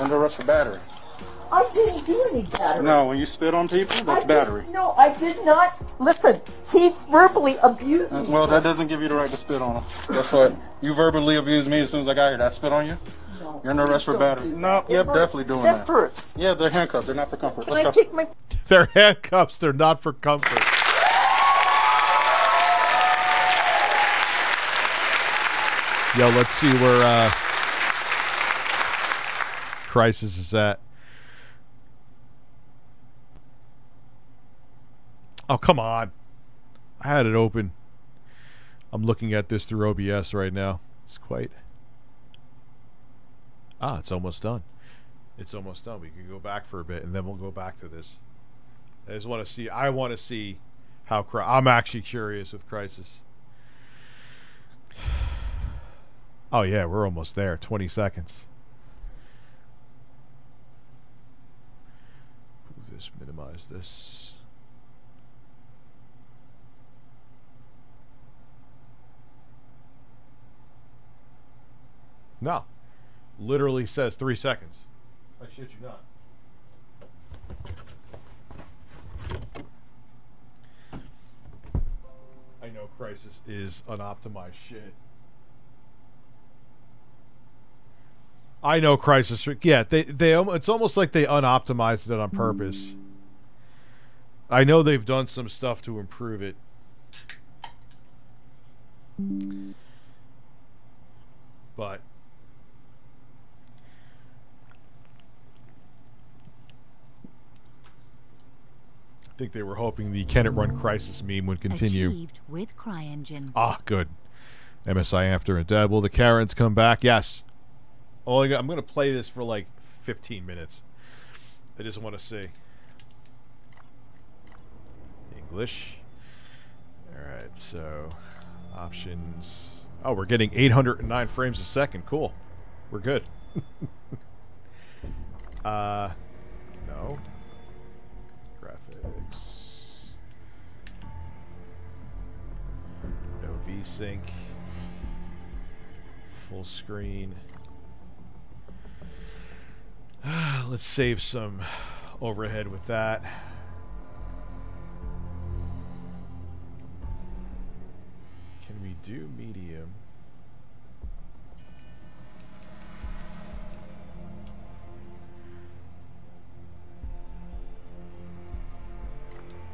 Under arrest for battery. I didn't do any battery. No, when you spit on people, that's I battery. Did, no, I did not. Listen, he verbally abused me. Well, that doesn't give you the right to spit on him. Guess what? You verbally abused me as soon as I got here. Did I spit on you? No, You're under arrest for don't battery. No, that. yep, hurts. definitely doing That that. hurts. Yeah, they're handcuffs. They're not for comfort. Can Let's I go. take my They're handcuffs, they're not for comfort. Yo, let's see where uh Crysis is at. Oh, come on. I had it open. I'm looking at this through OBS right now. It's quite. Ah, it's almost done. It's almost done. We can go back for a bit and then we'll go back to this. I just want to see. I want to see how. I'm actually curious with Crysis. Oh yeah, we're almost there. 20 seconds. Move this. Minimize this. No. Literally says three seconds. I shit you not. I know Crysis is unoptimized shit. I know Crysis. Yeah, they they. Um, it's almost like they unoptimized it on purpose. I know they've done some stuff to improve it. But think they were hoping the Can It Run Crysis meme would continue. Achieved with CryEngine. Ah, good. MSI after and dead. Will the Karens come back? Yes. Got, I'm going to play this for like 15 minutes. I just want to see. English. Alright, so options. Oh, we're getting 809 frames a second. Cool. We're good. uh, no. No VSync. Full screen. Let's save some overhead with that. Can we do medium?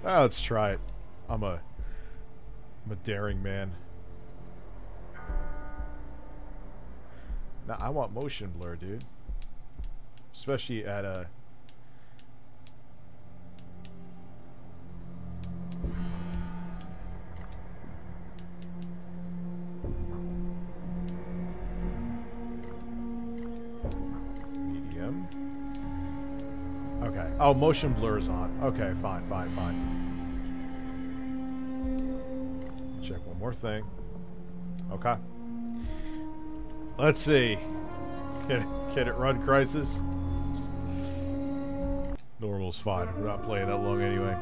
Ah, let's try it. I'm a I'm a daring man. Now I want motion blur, dude. Especially at a Oh, motion blur is on. Okay, fine, fine, fine. Check one more thing. Okay. Let's see. Can it, can it run Crysis? Normal's fine. We're not playing that long anyway.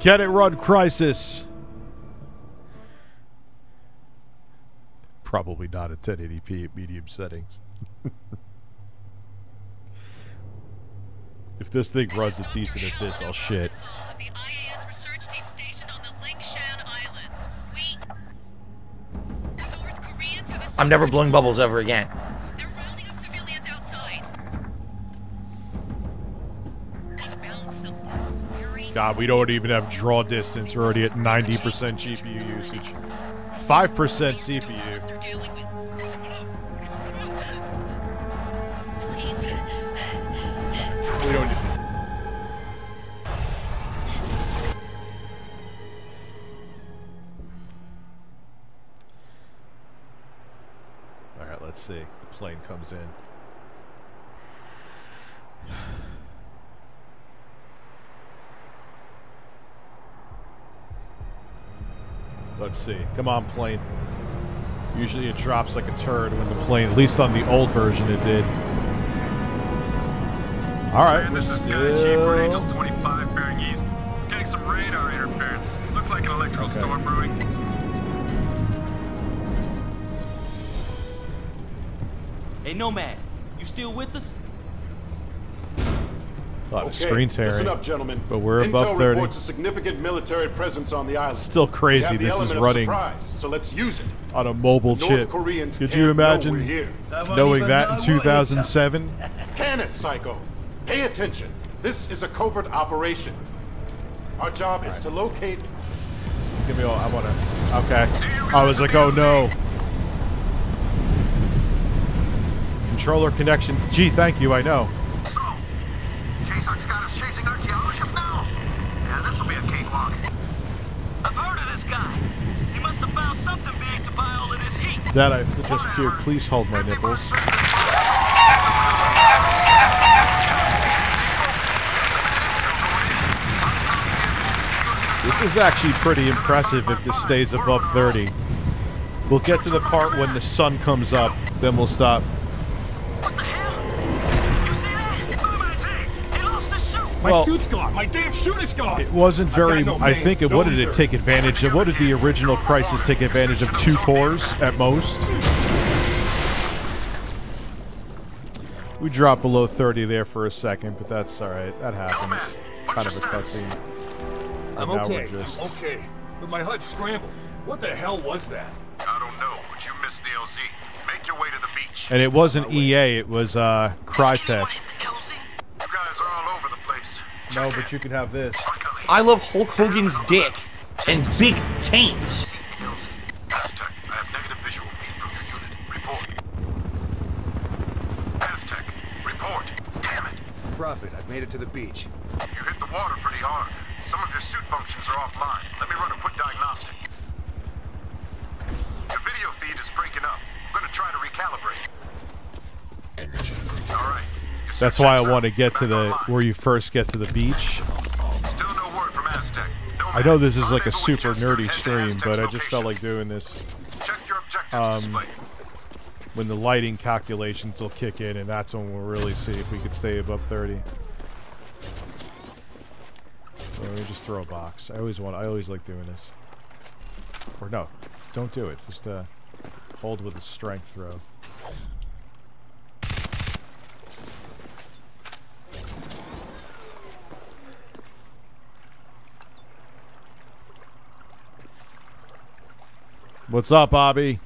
Can it run Crysis? Probably not at 1080p at medium settings. if this thing runs it decent at this, I'll shit. I'm never blowing bubbles ever again. God, we don't even have draw distance. We're already at 90% GPU usage. 5% CPU. See. The plane comes in. Let's see. Come on, plane. Usually it drops like a turd when the plane, at least on the old version, it did. All right. This is Sky let's Chief for. Angels 25 bearing east. Getting some radar interference. Looks like an electrical storm brewing. Hey, Nomad, you still with us? A lot of Okay, screen tearing. Listen up, gentlemen. But we're Intel above 30. reports a significant military presence on the island. Still crazy the this is running surprise, so let's use it. on a mobile The North chip. Koreans Could you imagine we're here. Knowing that know in 2007? Can it, Psycho? Pay attention. This is a covert operation. Our job is to locate. Give me all. I want to. Okay. I was like, oh no. Controller connection. Gee, thank you. I know. Jason's got us chasing archaeologists now. Yeah, this will be a cakewalk. I've heard of this guy. He must have found something big to buy all of this heat. Dad, I just puke. Please hold my nipples. This is actually pretty impressive if this stays above 30. We'll get to the part when the sun comes up, then we'll stop. My Well- suit's gone. My damn suit is gone. It wasn't very. no I think it. no What did it take advantage of? What did the original Crysis take advantage of? Two cores at most. We dropped below 30 there for a second, but that's all right. That happens. Kind of a cutscene. I'm okay. we're just- Okay. But my HUD scrambled. What the hell was that? I don't know, but you missed the LZ. Make your way to the beach. And it wasn't EA. It was uh, Crytek. No, but you can have this. I love Hulk Hogan's dick and big taints. Aztec, I have negative visual feed from your unit. Report. Aztec, report. Damn it. Prophet, I've made it to the beach. You hit the water pretty hard. Some of your suit functions are offline. Let me run a quick diagnostic. Your video feed is breaking up. I'm gonna try to recalibrate. All right. That's why I want to get to the where you first get to the beach. Still no word from Aztec. I know this is like a super nerdy stream, but I just felt like doing this. Um, when the lighting calculations will kick in, and that's when we'll really see if we could stay above 30. So let me just throw a box. I always want. I always like doing this. Or no, don't do it. Just uh, hold with a strength throw. What's up, Bobby?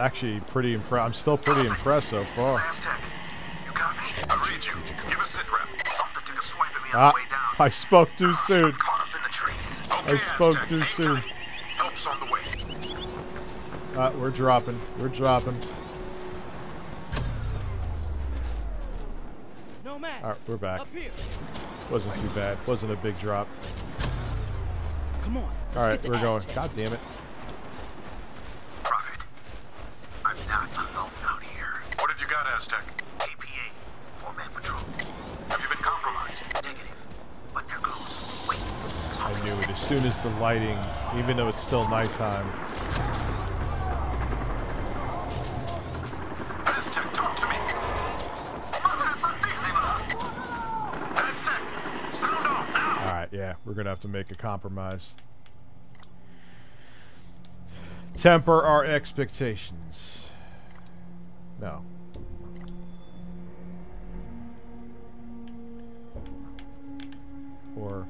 Actually pretty impressed. I'm still pretty impressed so far. You got? I read you. Give a sit rep. Something took a swipe at me on Ah, the way down. I spoke too soon. Caught up in the trees. I spoke too soon. tight. Help's on the way. Uh, we're dropping. We're dropping. No man. All right, we're back. Up. Wasn't too bad. Wasn't a big drop. Come on. All let's right, get to we're going. God damn it. Prophet, I'm not alone out here. What have you got, Aztec? APA, four-man patrol. Have you been compromised? Negative. But they're close. Wait, I knew it as soon as the lighting, even though it's still nighttime. Aztec, talk to me. Madre Santísima. Aztec, sound off now. All right, yeah, we're gonna have to make a compromise. Temper our expectations. No. Or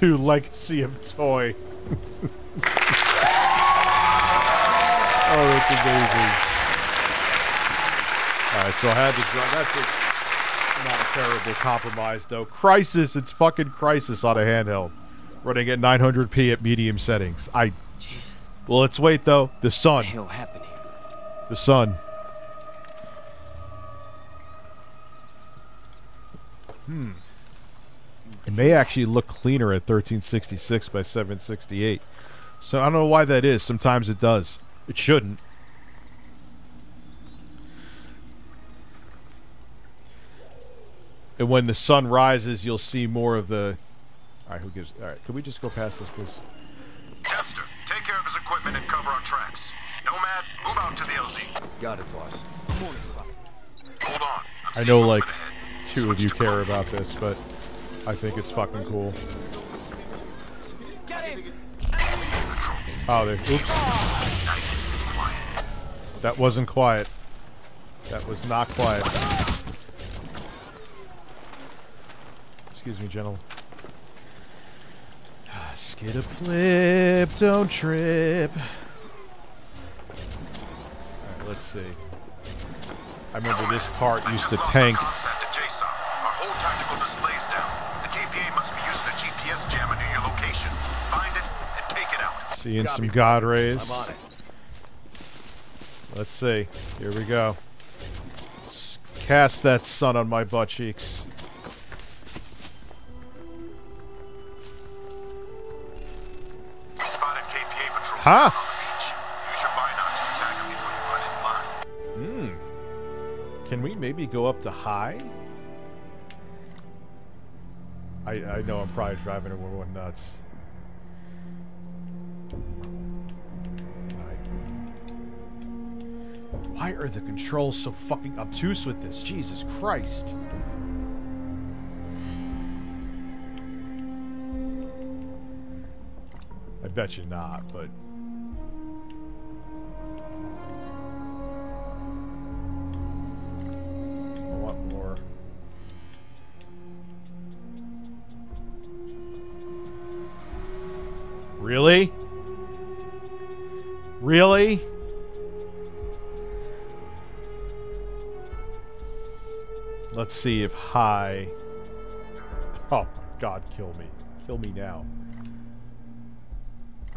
2 Legacy of Toy. oh, that's amazing. Alright, so I had to draw. That's a, not a terrible compromise, though. Crysis, it's fucking Crysis on a handheld. Running at 900p at medium settings. I. Jesus. Well, let's wait, though. The sun. hell happened here? The sun. Hmm. It may actually look cleaner at 1366 by 768. So I don't know why that is. Sometimes it does. It shouldn't. And when the sun rises, you'll see more of the. All right, who gives? All right, can we just go past this, please? Jester, take care of his equipment and cover our tracks. Nomad, move out to the LZ. Got it, boss. Hold on. I know like two of you care about this, but I think it's fucking cool. Oh, there. Oops. Nice and quiet. That wasn't quiet. That was not quiet. Excuse me, gentlemen. Ah, skid a flip, don't trip. Alright, let's see. I remember this part used to tank. Comsat to JSON. Our whole tactical display's down. The KPA must be using a GPS jammer near your location. Find it and take it out. Seeing some God rays. I'm on it. Let's see. Here we go. Cast that sun on my butt cheeks. We spotted KPA patrols Huh? on the beach. Use your binocs to tag them before you run in blind. Hmm. Can we maybe go up to high? I I know I'm probably driving everyone nuts. Why are the controls so fucking obtuse with this? Jesus Christ. I bet you not, but Really? Really? Let's see if high. Oh, God, kill me. Kill me now.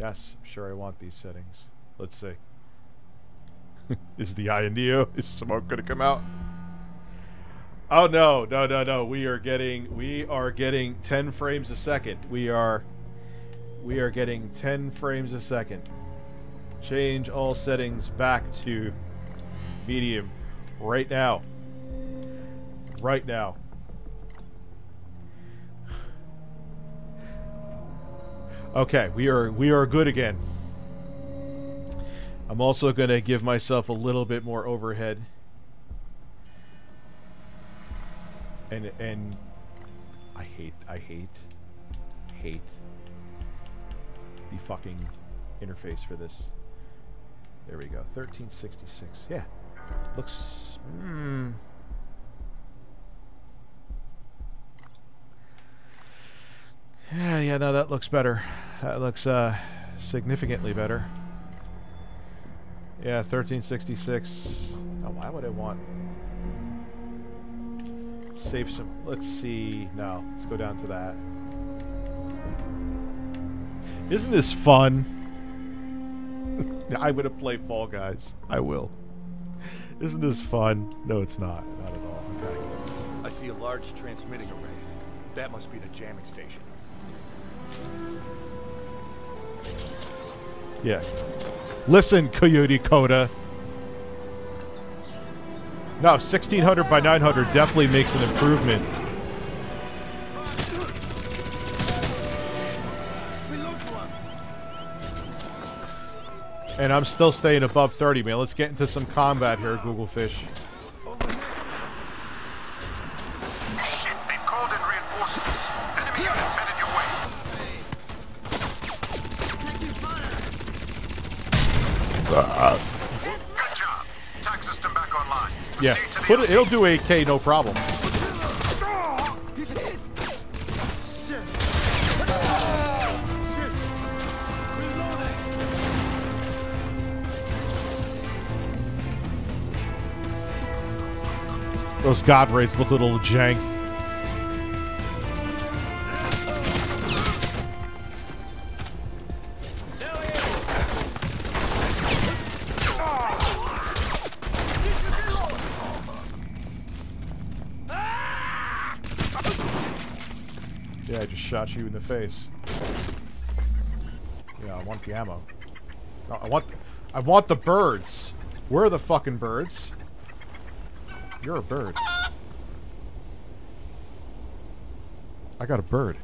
Yes, sure I want these settings. Let's see. Is the INDO? Is smoke gonna come out? Oh no, no, no, no. We are getting we are getting 10 frames a second. We are we are getting 10 frames a second. Change all settings back to medium right now. Right now. Okay, we are we are good again. I'm also going to give myself a little bit more overhead. And and I hate I hate hate the fucking interface for this. There we go. 1366. Yeah. Looks hmm Yeah, yeah, no, that looks better. That looks uh, significantly better. Yeah, 1366. Oh, why would I want... Save some... Let's see... No, let's go down to that. Isn't this fun? I'm going to play Fall Guys. I will. Isn't this fun? No, it's not. Not at all. Okay. I see a large transmitting array. That must be the jamming station. Yeah. Listen, Coyote Coda. No, 1600 by 900 definitely makes an improvement. And I'm still staying above 30, man. Let's get into some combat here, Google Fish. Shit, they've called in reinforcements. Enemy units headed your way. Uh, Good job. Tac system back online. yeah, put it, it'll do AK, no problem. Those God Rays look a little jank. Yeah, I just shot you in the face. Yeah, I want the ammo. No, I want, I want the birds. Where are the fucking birds? You're a bird. I got a bird.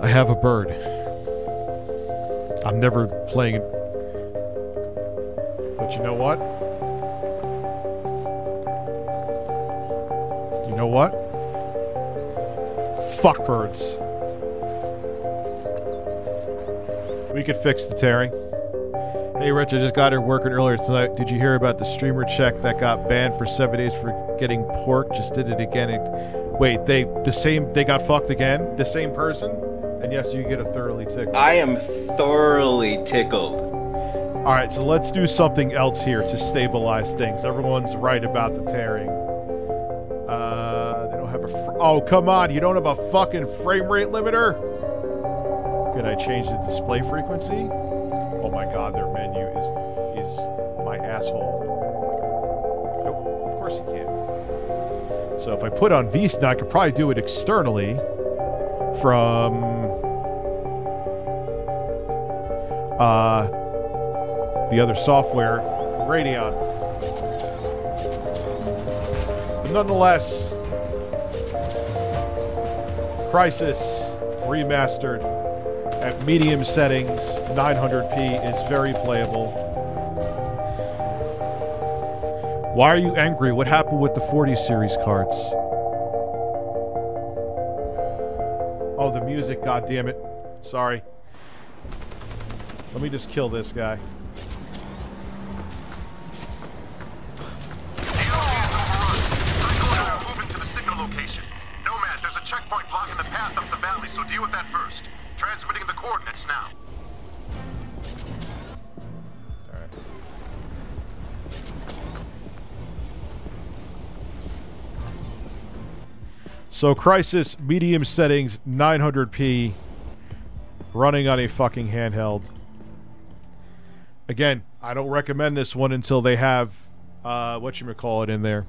I have a bird. I'm never playing it. But you know what? You know what? Fuck birds. We could fix the tearing. Hey Rich, I just got here working earlier tonight. Did you hear about the streamer check that got banned for seven days for getting pork? Just did it again. And, wait, they the same they got fucked again? The same person? And yes, you get a thoroughly tickled. I am thoroughly tickled. All right, so let's do something else here to stabilize things. Everyone's right about the tearing. Uh, they don't have a. Oh, come on! You don't have a fucking frame rate limiter. Could I change the display frequency? Oh my god, their menu is is my asshole. Nope, of course you can't. So if I put on VSync, I could probably do it externally from uh, the other software, Radeon. But nonetheless, Crysis remastered at medium settings, 900p is very playable. Why are you angry? What happened with the 40 series cards? Oh, the music, god damn it. Sorry. Let me just kill this guy. So Crysis medium settings 900p running on a fucking handheld. Again, I don't recommend this one until they have uh what you call it in there.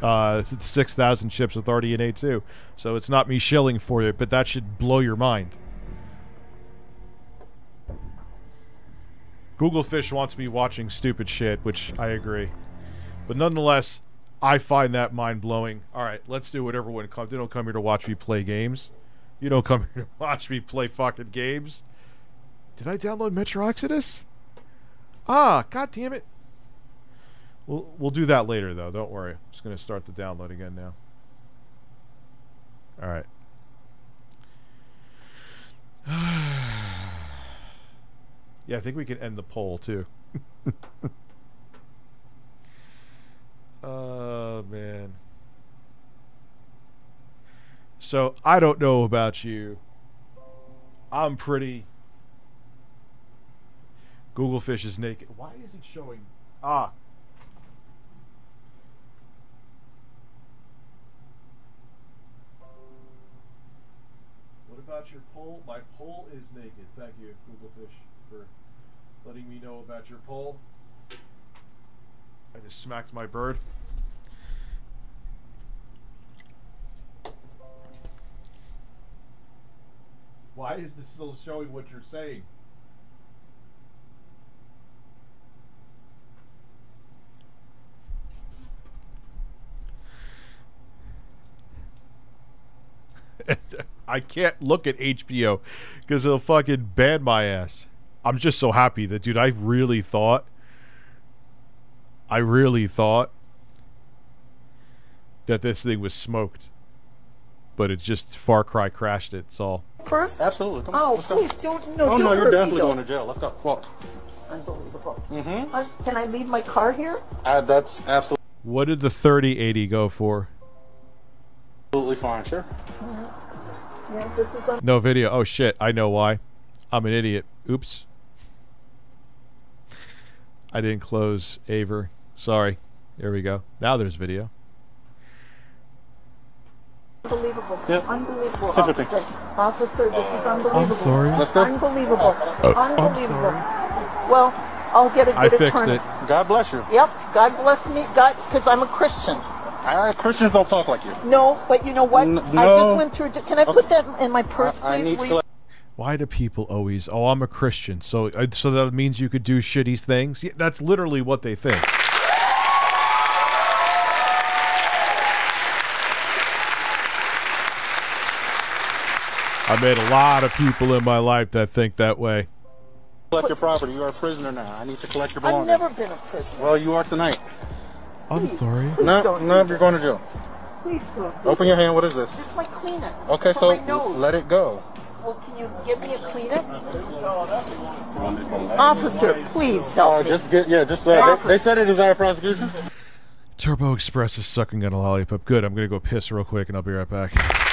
Uh 6000 chips with RDNA 2. So it's not me shilling for it, but that should blow your mind. Google Fish wants me watching stupid shit, which I agree. But nonetheless, I find that mind blowing. All right, let's do what everyone comes. They don't come here to watch me play games. You don't come here to watch me play fucking games. Did I download Metro Exodus? Ah, god damn it. We'll we'll do that later though. Don't worry. I'm just gonna start the download again now. All right. yeah, I think we can end the poll too. Oh man. So I don't know about you. I'm pretty. Google Fish is naked. Why is it showing? Ah. What about your poll? My poll is naked. Thank you, Google Fish, for letting me know about your poll. I just smacked my bird. Why is this still showing what you're saying? I can't look at HBO because they'll fucking ban my ass. I'm just so happy that, dude, I really thought I really thought that this thing was smoked. But it just Far Cry crashed it, it's all. First? Absolutely. Come on. Oh, let's go. please don't. No, oh don't no, you're definitely going to jail. Let's go. Walk. Unbelievable. Mm-hmm. Uh, can I leave my car here? Uh, that's absolutely What did the 3080 go for? Absolutely fine. Sure. Yeah, this is No video. Oh shit, I know why. I'm an idiot. Oops. I didn't close Aver. Sorry. There we go. Now there's video. unbelievable. Yep. Unbelievable. Take your. Officer, officer, this is unbelievable. sorry. Let's go. Unbelievable. Uh, I'm unbelievable. Well, I'll get a good I fixed attorney. it. God bless you. Yep. God bless me. God, because I'm a Christian. I, Christians don't talk like you. No, but you know what? N- I no. just went through. Can I put that in my purse, please? I need Will to Why do people always? Oh, I'm a Christian, so uh, so that means you could do shitty things. Yeah, that's literally what they think. I met a lot of people in my life that think that way. Collect your property. You are a prisoner now. I need to collect your belongings. I've never been a prisoner. Well, you are tonight. I'm sorry. No, no, you're going to jail. Please don't. Open your hand. What is this? It's my Kleenex. Okay, so let it go. Well, can you give me a Kleenex? Officer, please help Uh, me. just get, yeah, just, uh, they, they said it is our prosecution. Turbo Express is sucking on a lollipop. Good. I'm gonna go piss real quick, and I'll be right back.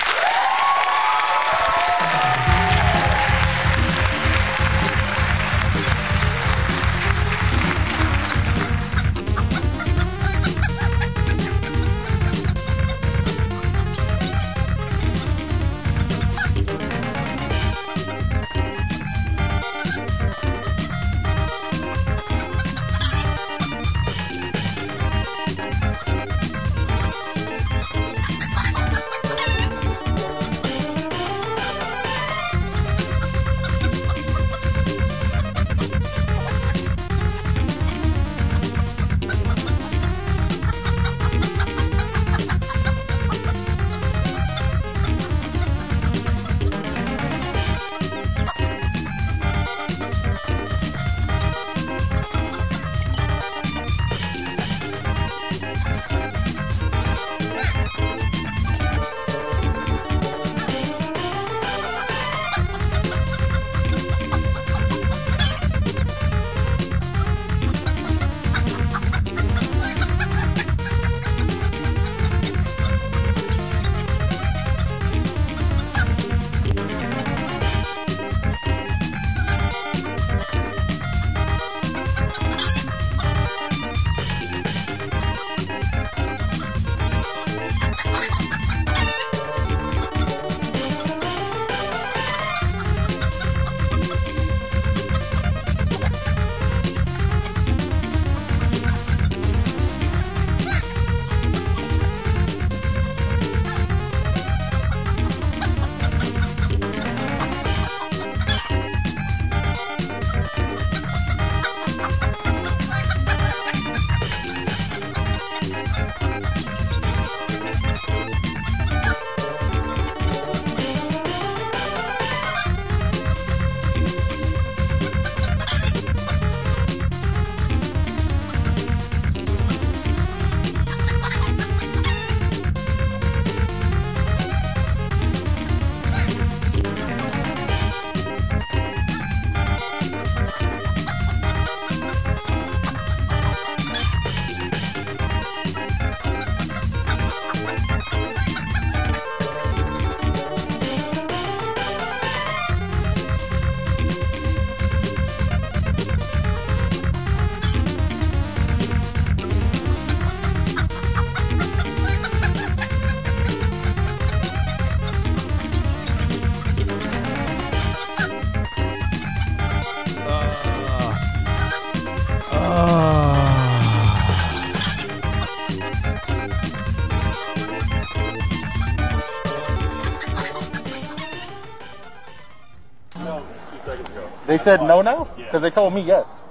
They said no now? Because they told me yes.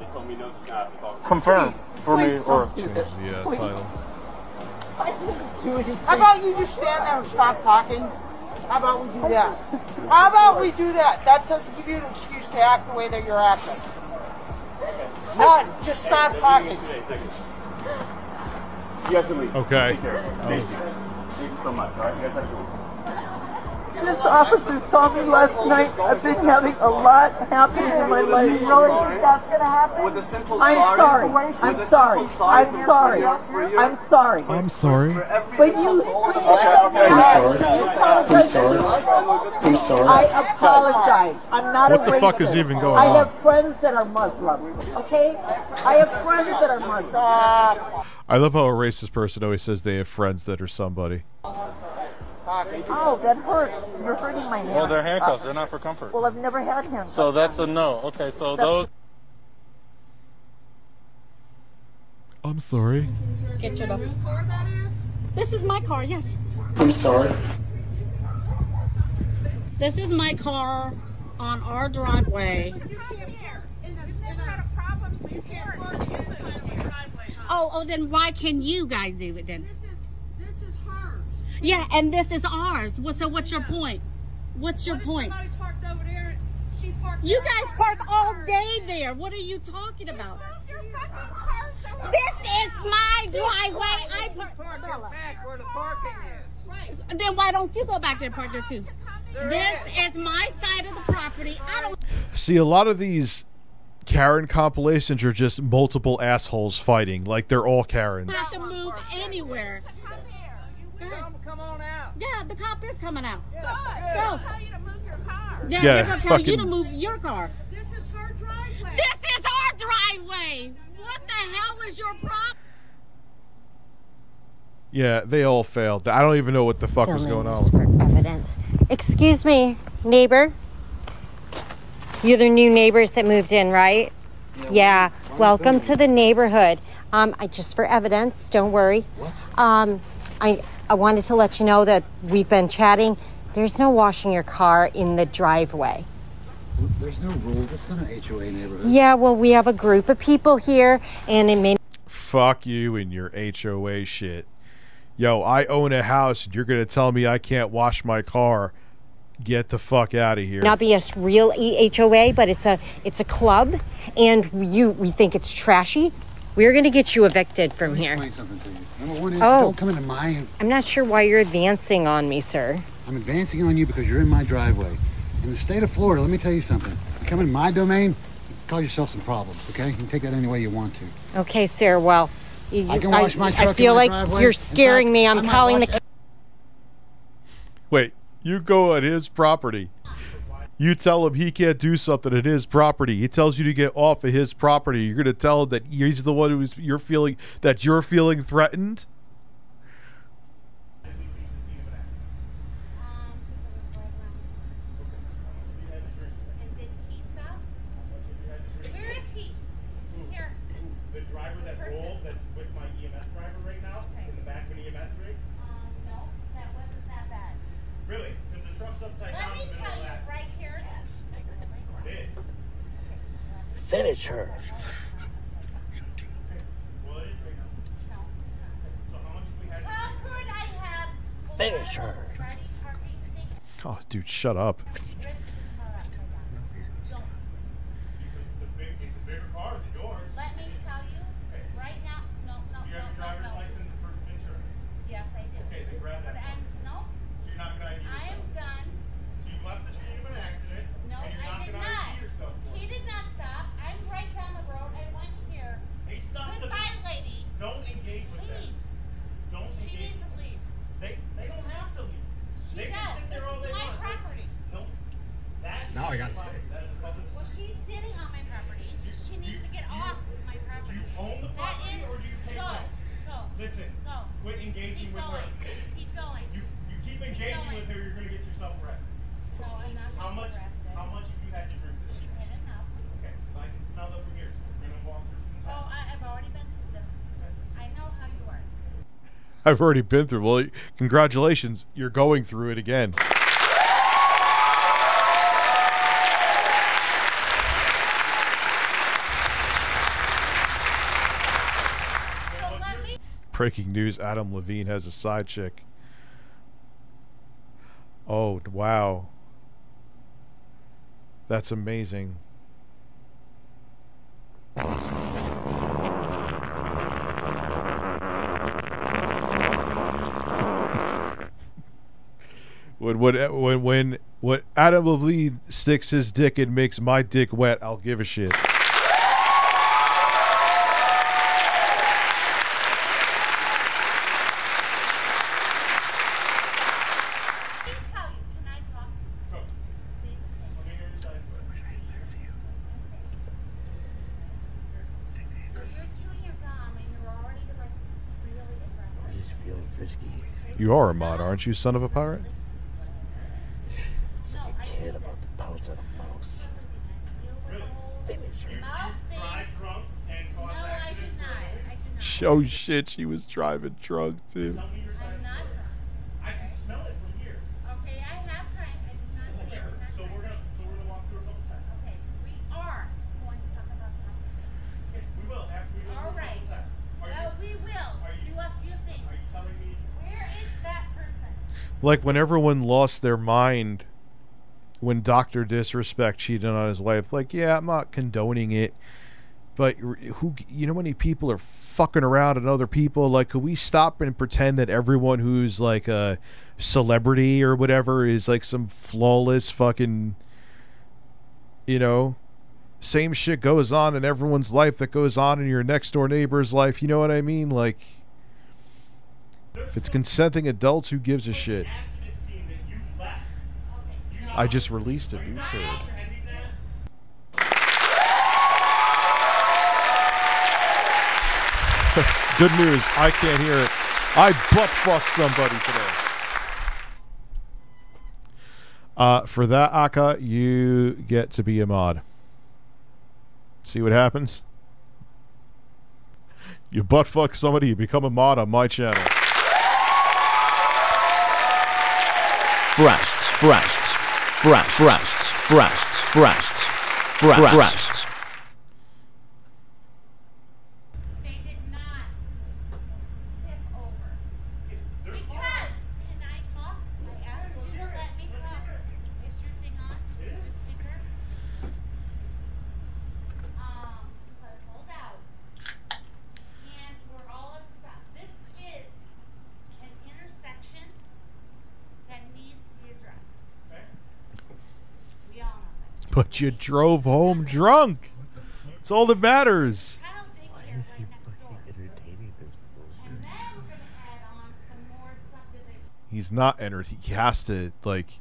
Confirm for me or. Yeah, title. How about you just stand there and stop talking? How about we do that? How about we do that? That doesn't give you an excuse to act the way that you're acting. None. Just stop talking. You guys can leave. Okay. Take care. Thank you. Thank you so much. All right, you guys have a good one. This officer saw me last night. I've been having a lot happening in my life. Really think that's gonna happen? With a simple I'm sorry. sorry. I'm sorry. I'm sorry. I'm sorry. I'm sorry. But you. I'm sorry. I'm sorry. I'm sorry. I apologize. I'm not What a the racist. fuck is even going I have friends that are Muslim. Okay? I have friends that are Muslim. I love how a racist person always says they have friends that are somebody. Oh, that hurts. You're hurting my hand. Well, they're handcuffs. They're not for comfort. Well, I've never had handcuffs. So that's a no. Okay, so those. I'm sorry. Get your Whose car that is? This is my car, yes. I'm sorry. This is my car on our driveway. Oh, oh, then why can you guys do it then? This is hers. Yeah, and this is ours. What, so what's your point? What's your point? Somebody parked over there. She parked. You there. guys park all day there. What are you talking about? This is my driveway. I park. Bella. back where the parking is. Right. Then why don't you go back there and park there too? This is my side of the property. I don't. See, a lot of these Karen compilations are just multiple assholes fighting. Like they're all Karens. have to move anywhere. Come, come on out. Yeah, the cop is coming out. Good. Go. Tell you to move your car. Yeah, Yeah, they're gonna tell you to fucking- move your car. This is her driveway. This is our driveway. What the hell is your problem? Yeah, they all failed. I don't even know what the fuck was going on. for evidence. Excuse me, neighbor. You're the new neighbors that moved in, right? Yeah. Welcome to the neighborhood. Um, I just for evidence. Don't worry. Um, I I wanted to let you know that we've been chatting. There's no washing your car in the driveway. There's no rules. It's not an HOA neighborhood. Yeah. Well, we have a group of people here, and it may Fuck you and your HOA shit. Yo, I own a house and you're gonna tell me I can't wash my car. Get the fuck out of here. not be a real E- HOA, but it's a it's a club, and you we think it's trashy. We're gonna get you evicted from here. Explain something to you. Number one is Oh. don't come into my. I'm not sure why you're advancing on me, sir. I'm advancing on you because you're in my driveway. In the state of Florida, let me tell you something. You come in my domain, you cause yourself some problems. Okay, you can take that any way you want to. Okay, sir. Well, you, I can wash my I truck in feel my like driveway. you're In scaring fact, me. I I'm might calling wash the. Wait, you go on his property. You tell him he can't do something at his property. He tells you to get off of his property. You're gonna tell him that he's the one who's you're feeling that you're feeling threatened. Where is he? Here. The driver that rolled that's with my EMS driver right now in the back of an EMS rig? Um, no, that wasn't that bad. Really? Because the truck's upside Let down me in the middle tell of you that. right here. Did. Finish her. Well, it is right now. So how much have we had to How could I her. Finish her. Oh, dude, shut up. It's a big, it's a bigger car than yours. Let me tell you, right now, no, no, Do you no, have your no, driver's no. license and proof of insurance? Yes, I do. Okay, then grab that. But I'm, no, So you're not gonna ID I am yourself. done. So you left the scene of an accident. No, and you're I not did gonna not. ID yourself for He it. did not stop. I'm right down the road. I went here. Hey, stop the- Goodbye, lady. Don't engage with them. Leave. Don't She engage. needs to leave. They they don't have to leave. She they does. can sit This there all is day my long. property. No. That Now I is gotta the stay. property. That is the public Well, she's sitting on my property. She needs to get off my property. Do you own the That property is- or do you pay go, rent? Go. Listen. Go. Quit engaging Keep with going. her. Keep going. You you keep engaging going. with her, you're gonna get yourself arrested. No, I'm not How getting much arrested. how much have you had to drink this? I didn't. Okay, so I can smell it from here. We're gonna walk through some Oh, I, I've already been through this. I know how you work. I've already been through. Well, congratulations, you're going through it again. Breaking news: Adam Levine has a side chick. Oh wow, that's amazing. When when when when when Adam Levine sticks his dick and makes my dick wet, I'll give a shit. This is feeling frisky. You are a mod, aren't you, son of a pirate? It's like a kid about to pounce on a mouse. Finish her. No, drive drunk and cause No, I accidents. did not. I did Oh shit, she was driving drunk too. I can smell it from here. Okay, I have time. I did not say I'm not So we're gonna, so we're gonna walk through a couple tests. Okay, we are going to talk about that. We will after we go All through a right. couple tests. Are No, you, we will do a few things. are you telling me? Where is that person? Like when everyone lost their mind when Doctor Disrespect cheated on his wife. Like, yeah, I'm not condoning it, but who? You know, many people are fucking around and other people. Like, could we stop and pretend that everyone who's like a celebrity or whatever is like some flawless fucking, you know, same shit goes on in everyone's life that goes on in your next door neighbor's life. You know what I mean? Like, if it's consenting adults, who gives a shit? I just released it. Who's heard? Good news. I can't hear it. I butt fucked somebody today. Uh, for that, Aka, you get to be a mod. See what happens? You butt fuck somebody, you become a mod on my channel. Breasts, breasts, breasts, breasts, breasts, breasts, breasts, breasts. They did not tip over. Because, can I talk? I asked you to let me talk. Is your thing on? Your speaker? Um, so hold out. And we're all upset. This is an intersection that needs to be addressed. We all know that. But you drove home drunk. It's all that matters. He's not entered. He has to like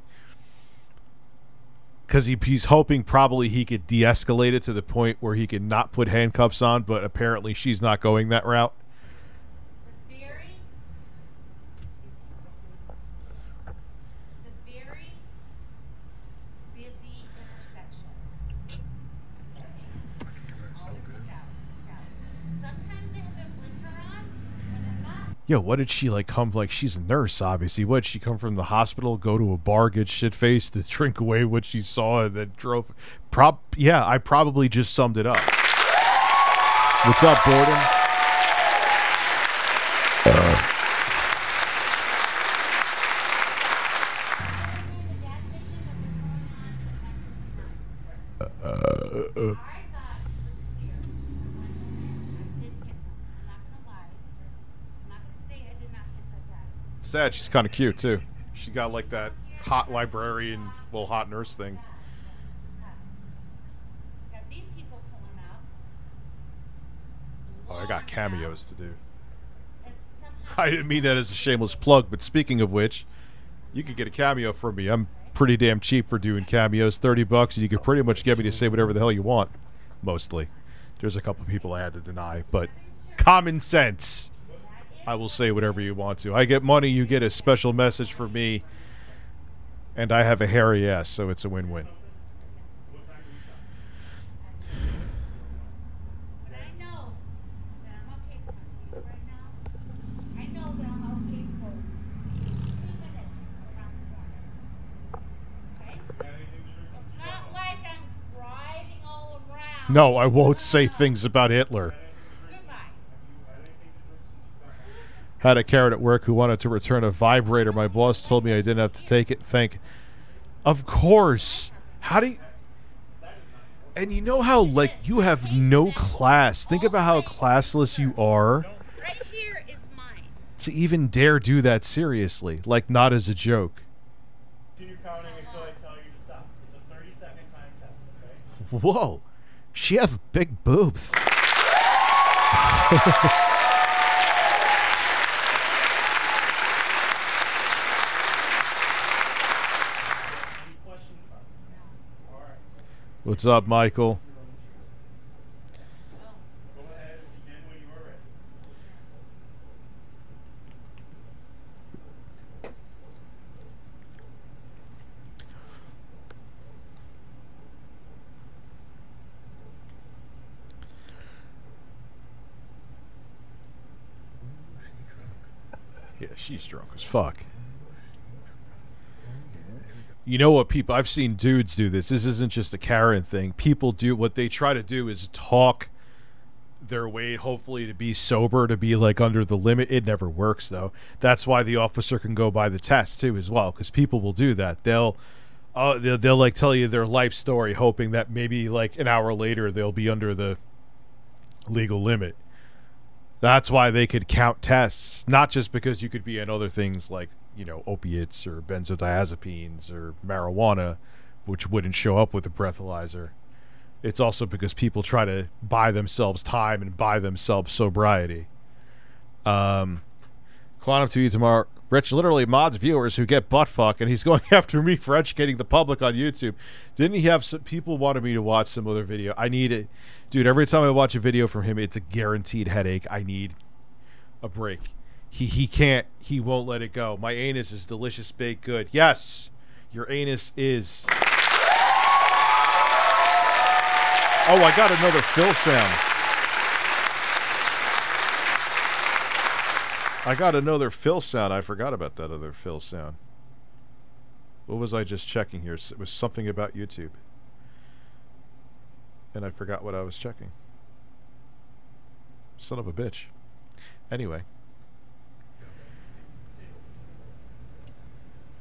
because he, he's hoping probably he could de-escalate it to the point where he could not put handcuffs on. But apparently she's not going that route. It's a very busy intersection. Sometimes they have their blinker on when they're not. Yo, what did she like come like she's a nurse, obviously. What did she come from the hospital, go to a bar, get shit faced to drink away what she saw and then drove prop yeah, I probably just summed it up. What's up, Gordon? Uh, uh, Sad, she's kind of cute too. She got like that hot librarian, well, hot nurse thing. Oh, I got cameos to do. I didn't mean that as a shameless plug, but speaking of which, you could get a cameo from me. I'm pretty damn cheap for doing cameos. 30 bucks, and you can pretty much get me to say whatever the hell you want. Mostly. There's a couple people I had to deny, but common sense. I will say whatever you want to. I get money, you get a special message for me, and I have a hairy ass, so it's a win-win. Not like I'm driving all around. No, I won't say things about Hitler. Had a carrot at work who wanted to return a vibrator. My boss told me I didn't have to take it. Thank. Of course. How do you. And you know how, like, you have no class. Think about how classless you are Right here is mine. to even dare do that seriously. Like, not as a joke. Continue counting until I tell you to stop. It's a 30 second time test, okay? Whoa. She have big boobs. What's up, Michael? Yeah, she's drunk as fuck. You know what people I've seen dudes do this. This isn't just a Karen thing. People do what they try to do is talk their way hopefully to be sober to be like under the limit. It never works though. That's why the officer can go by the test too as well cuz people will do that. They'll uh, they'll, they'll like tell you their life story hoping that maybe like an hour later they'll be under the legal limit. That's why they could count tests, not just because you could be on other things like, you know, opiates or benzodiazepines or marijuana, which wouldn't show up with a breathalyzer. It's also because people try to buy themselves time and buy themselves sobriety. Um, Quantum TV tomorrow. Rich literally mods viewers who get butt fuck, and he's going after me for educating the public on YouTube. Didn't he have some people wanted me to watch some other video? I need it, dude. Every time I watch a video from him, it's a guaranteed headache. I need a break. He he can't. He won't let it go. My anus is delicious baked good. Yes, your anus is. Oh, I got another Phil sound. I got another Phil sound. I forgot about that other Phil sound. What was I just checking here? It was something about YouTube. And I forgot what I was checking. Son of a bitch. Anyway.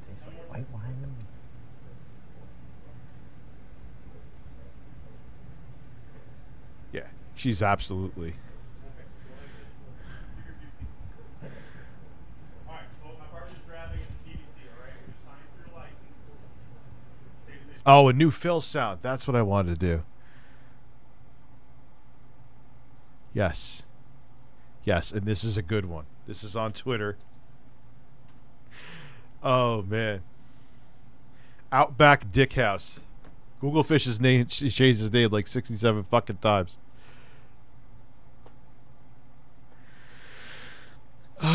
Tastes like white wine. Yeah, she's absolutely. Oh, a new Phil sound. That's what I wanted to do. Yes. Yes, and this is a good one. This is on Twitter. Oh man. Outback Dick House. Google Fish's name she changed his name like 67 fucking times. God,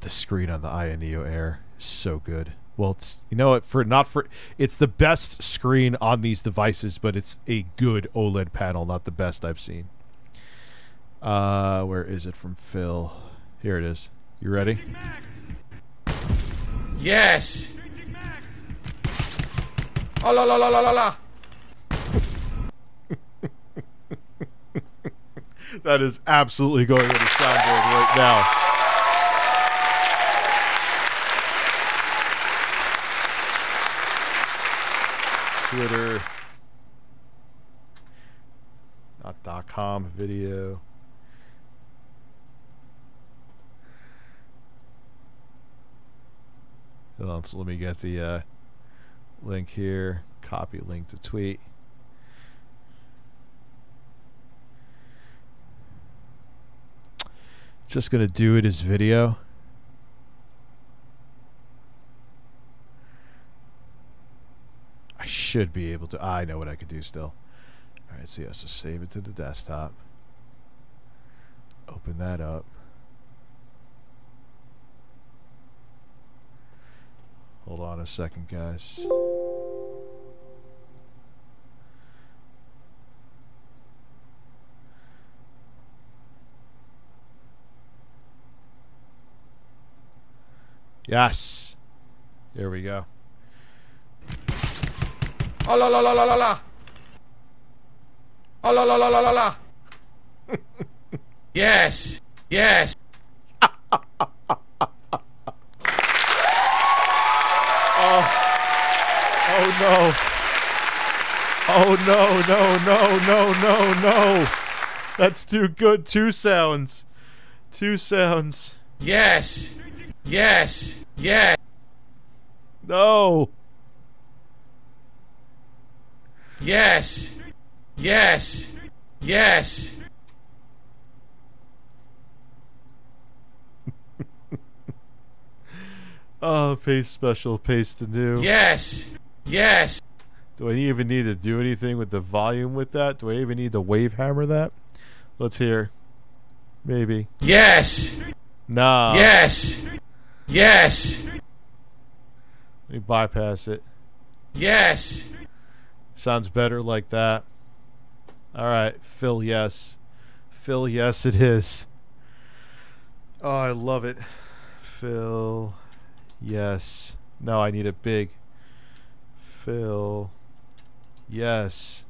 the screen on the AYANEO Air is so good. Well, it's you know what for not for it's the best screen on these devices, but it's a good OLED panel, not the best I've seen. Uh, where is it from Phil? Here it is. You ready? Yes. Oh la la la la la la. That is absolutely going on the soundboard right now. Twitter, not dot com video. Hold on, so let me get the uh, link here. Copy link to tweet. Just gonna do it as video. I should be able to. I know what I could do still. All right, so yeah, so save it to the desktop. Open that up. Hold on a second, guys. Yes. There we go. Oh la la la la la la. Oh la la la la la la. yes. Yes. Oh. Oh no. Oh no, no, no, no, no, no. That's too good. Two sounds. Two sounds. Yes. Yes. Yes. No. Yes. Yes. Yes. Oh, paste special, paste to new. Yes. Yes. Do I even need to do anything with the volume with that? Do I even need to wave hammer that? Let's hear. Maybe. Yes. Nah. Yes. Yes. Let me bypass it. Yes. Sounds better like that. All right, Phil, yes. Phil, yes, it is. Oh, I love it. Phil, yes. No, I need it big. Phil, yes.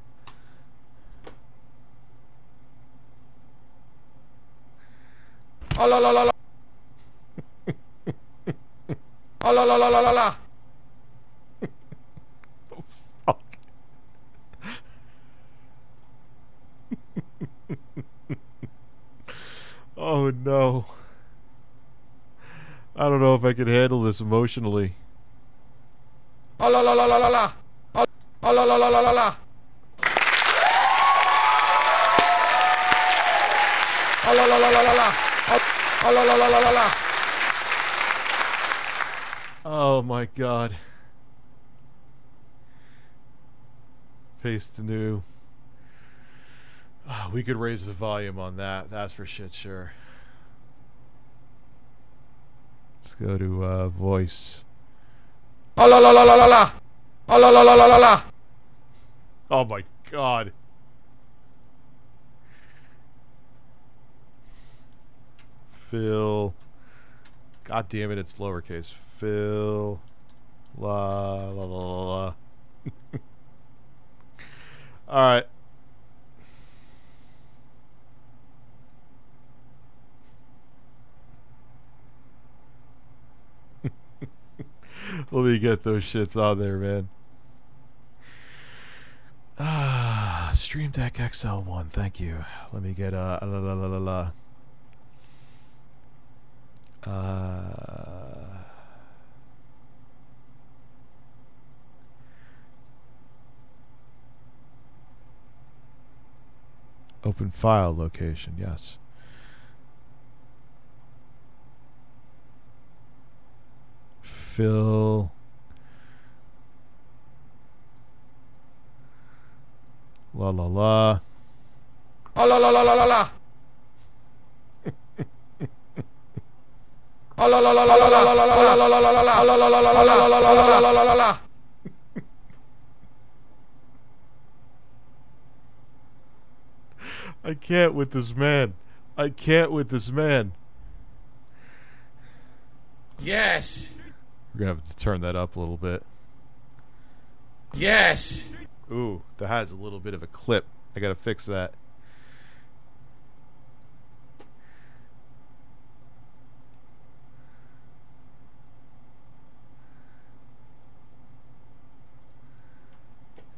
Oh la la la la. Oh la la la la la la. Oh no. I don't know if I can handle this emotionally. Oh la la la la la la. Oh oh, la la la la la la. Oh la la la la la la. Oh oh, la la la la la la. Oh my god. Paste new. Ah, we could raise the volume on that, that's for shit sure. Let's go to uh, voice. Oh la la la la la la. Oh la la la la la la. Oh my god. Phil. God damn it, it's lowercase. Phil. La la la la la. Alright. Let me get those shits on there, man. Ah, Stream Deck XL1, thank you. Let me get uh la la la la la. Uh Open file location, yes. Phil. La la la. Oh la la la la la la. Oh la la la la la la la la la la la la la la. Oh la la la la la la la la la la la la la. I can't with this man. I can't with this man. Yes. We're gonna have to turn that up a little bit. Yes. Ooh, that has a little bit of a clip. I gotta fix that.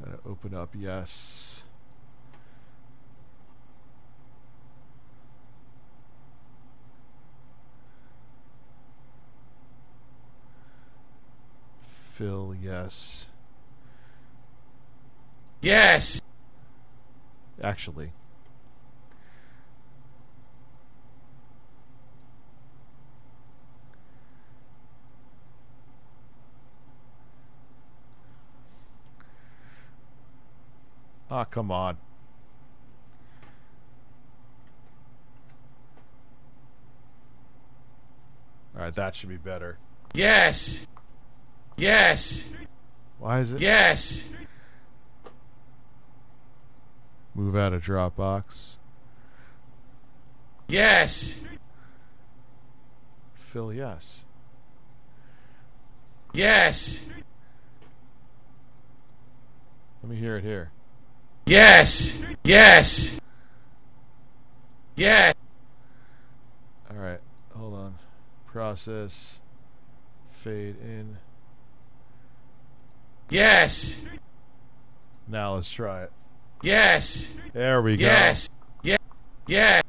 Gotta open up, yes. Phil, yes. Yes. Actually. Ah, come on. Alright, that should be better. Yes. Yes. Why is it? Yes. Move out of Dropbox. Yes. Phil, yes. Yes. Let me hear it here. Yes. Yes. Yes. Alright, hold on. Process. Fade in. Yes. Now let's try it. Yes. There we go. Yes. Yeah. Yeah.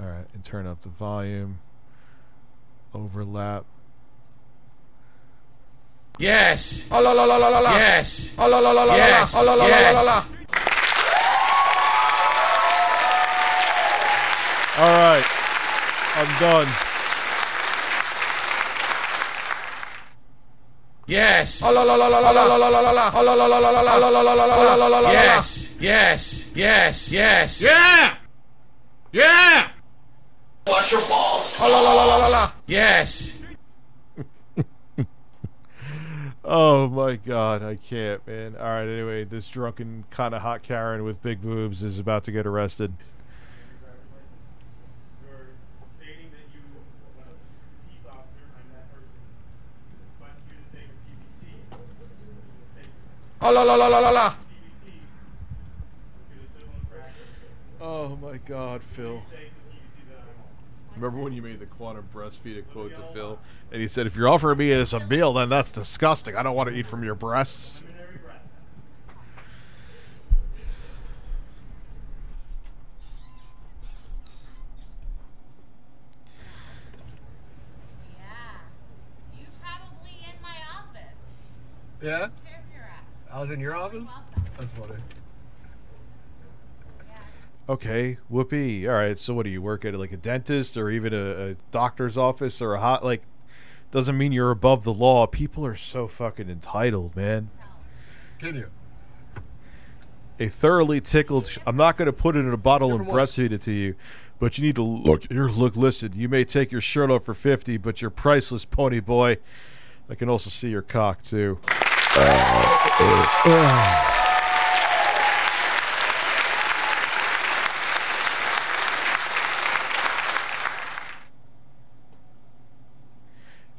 Alright, and turn up the volume. Overlap. Yes. Oh la la la la la la. Yes. Oh la la la la la. Oh la la la la la. Alright. I'm done. Yes. Oh la la la la la la la la. Yes. Yes. Yes. Yes. Yeah. Yeah. Watch your balls. Oh. Yes. Oh my god, I can't, man. All right, anyway, this drunken kind of hot Karen with big boobs is about to get arrested. Oh la la la la la la. Oh my god, Phil. Remember when you made the quantum breastfeeding quote to Phil? And he said, if you're offering me as a meal, then that's disgusting. I don't want to eat from your breasts. You probably in my office. Yeah? There's your ass. I was in your office? That's funny. Okay, whoopee. All right, so what do you work at, like a dentist or even a, a doctor's office or a hot like? Doesn't mean you're above the law. People are so fucking entitled, man. Can you? A thoroughly tickled. Sh- I'm not going to put it in a bottle and Different breastfeed it to you, but you need to look. Here, look, listen. You may take your shirt off for fifty, but you're priceless, pony boy. I can also see your cock too. Uh, uh, uh.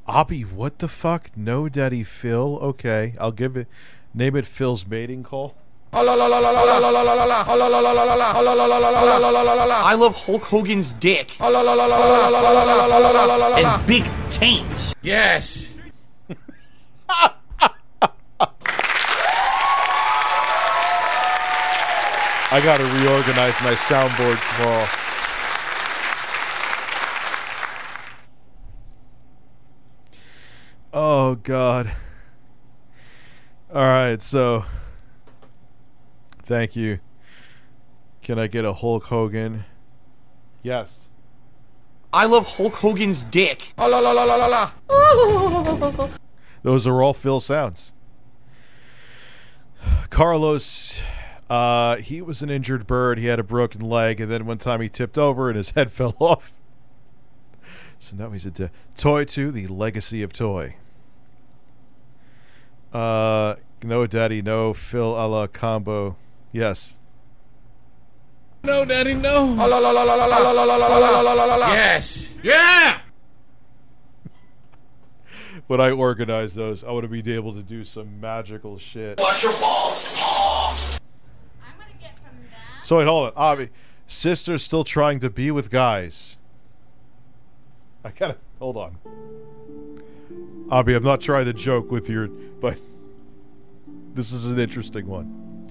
Obby, what the fuck? No, Daddy Phil. Okay, I'll give it. Name it Phil's mating call. I love Hulk Hogan's dick. and big taints. Yes. I gotta reorganize my soundboard tomorrow. Oh God. All right, so thank you. Can I get a Hulk Hogan? Yes. I love Hulk Hogan's dick. Oh la la la la la la. Those are all Phil sounds. Carlos, uh, he was an injured bird. He had a broken leg, and then one time he tipped over and his head fell off. So now he's a de- toy to the legacy of toy. Uh, no daddy, no Phil a la combo. Yes. No daddy, no. Yes. Yeah. When I organize those, I want to be able to do some magical shit. Watch your balls. So wait, hold on, Avi. Sister's still trying to be with guys. I gotta hold on. Avi, I'm not trying to joke with your, but this is an interesting one.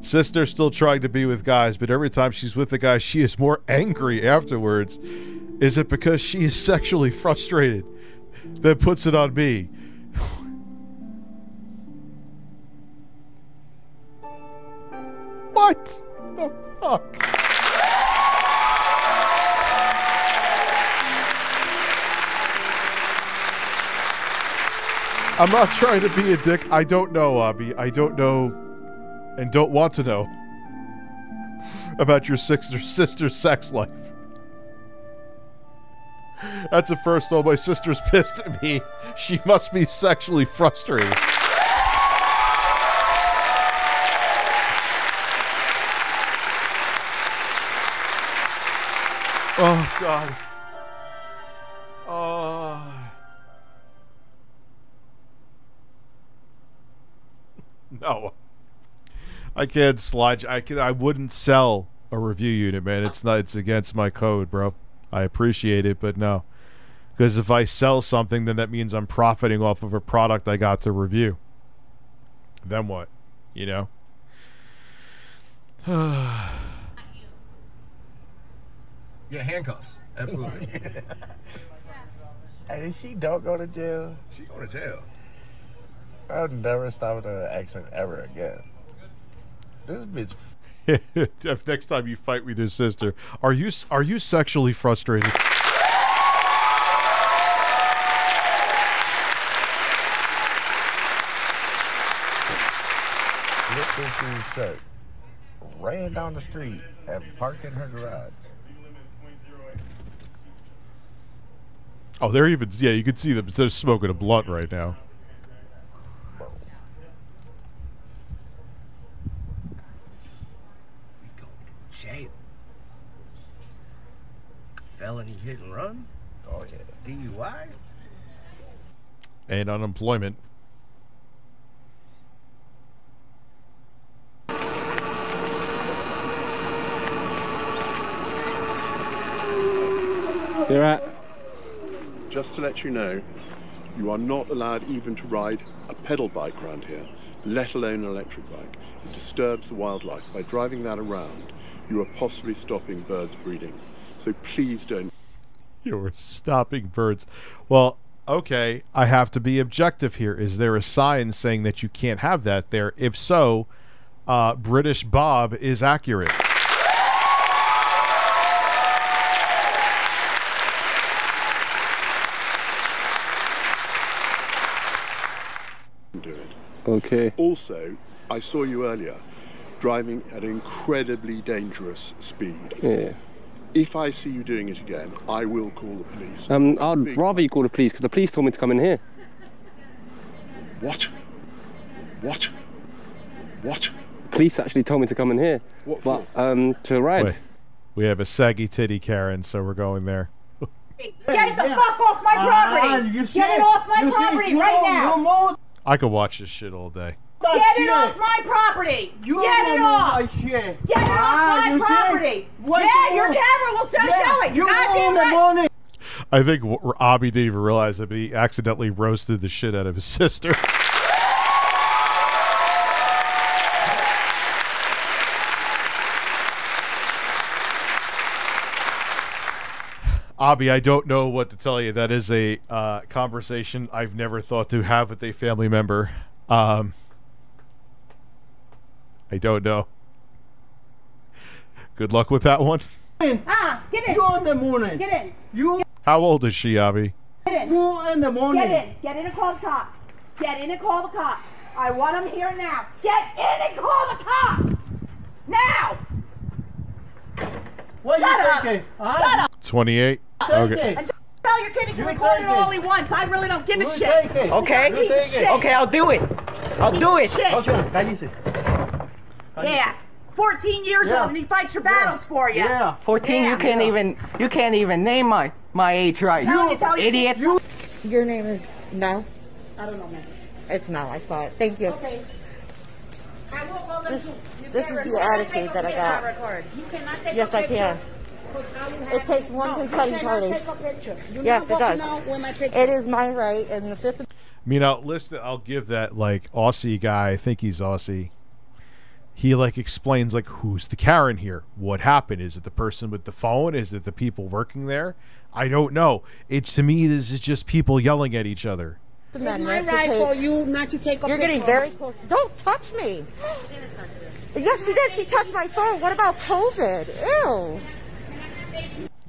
Sister's still trying to be with guys, but every time she's with a guy, she is more angry afterwards. Is it because she is sexually frustrated that puts it on me? what the fuck? I'm not trying to be a dick. I don't know, Abby. I don't know and don't want to know about your sister sister's sex life. That's the first though my sister's pissed at me. She must be sexually frustrated. Oh god. Oh. No. I can't slide. I can. I wouldn't sell a review unit, man. It's not. It's against my code, bro. I appreciate it, but no. Because if I sell something, then that means I'm profiting off of a product I got to review. Then what? You know. Yeah, handcuffs. Absolutely. Hey, she don't go to jail. she going to jail. I'll never stop at an accident ever again. This bitch. if next time you fight with your sister, are you are you sexually frustrated? Lit this dude's truck, ran down the street, and parked in her garage. Oh, they're even. Yeah, you can see them. They're smoking a blunt right now. jail. Felony hit and run? Oh, yeah. DUI? And unemployment. You're at. Just to let you know, you are not allowed even to ride a pedal bike around here, let alone an electric bike. It disturbs the wildlife. By driving that around, you are possibly stopping birds breeding. So please don't. You're stopping birds. Well, okay, I have to be objective here. Is there a sign saying that you can't have that there? If so, uh, British Bob is accurate. do it. Okay. Also, I saw you earlier driving at an incredibly dangerous speed. Yeah. If I see you doing it again, I will call the police. Um, I'd rather you call the police because the police told me to come in here. What? What? What? Police actually told me to come in here. What but, um, to ride. Wait, we have a saggy titty Karen, so we're going there. Get the fuck off my property! Get it off my property right now! I could watch this shit all day. Get it off my property! You Get it off! own my shit. Get it Ah, off you my see? property! What yeah, you your want? camera will so Yeah, show it! you Goddamn own the right. money. I think w- Abby didn't even realize that he accidentally roasted the shit out of his sister. Abby, I don't know what to tell you. That is a uh, conversation I've never thought to have with a family member. Um, I don't know. Good luck with that one. Ah, get in! You in the morning. Get in! You How old is she, Abby? Get in! You in the morning. Get in! Get in and call the cops! Get in and call the cops! I want them here now! Get in and call the cops! Now! What Shut you up! thinking? huh? Shut up! 28? Okay. Tell your kid he can You record it take all he wants. I really don't give a You shit. take it. Okay? You take it. Okay, I'll do it. I'll do it. Shit. Okay. Yeah. 14 years Yeah. old and he fights your battles for you. Yeah. 14, you can't even you can't even name my my age right. Tell him to tell you- idiot. Your name is Mel? I don't know, man. It's Mel, I saw it. Thank you. Okay. I will call them This- You this is the record. attitude that I got. Record. You cannot take Yes, a I picture. can. It takes one No, consenting you party. a picture. Yes, it does. supposed to know when I It is my right, and the fifth. I mean, I'll listen. I'll give that like Aussie guy. I think he's Aussie. He like explains like who's the Karen here? What happened? Is it the person with the phone? Is it the people working there? I don't know. It's to me this is just people yelling at each other. It's my right for you not to take a You're picture. getting very close. Don't touch me. Yes, she did. She touched my phone. What about COVID? Ew.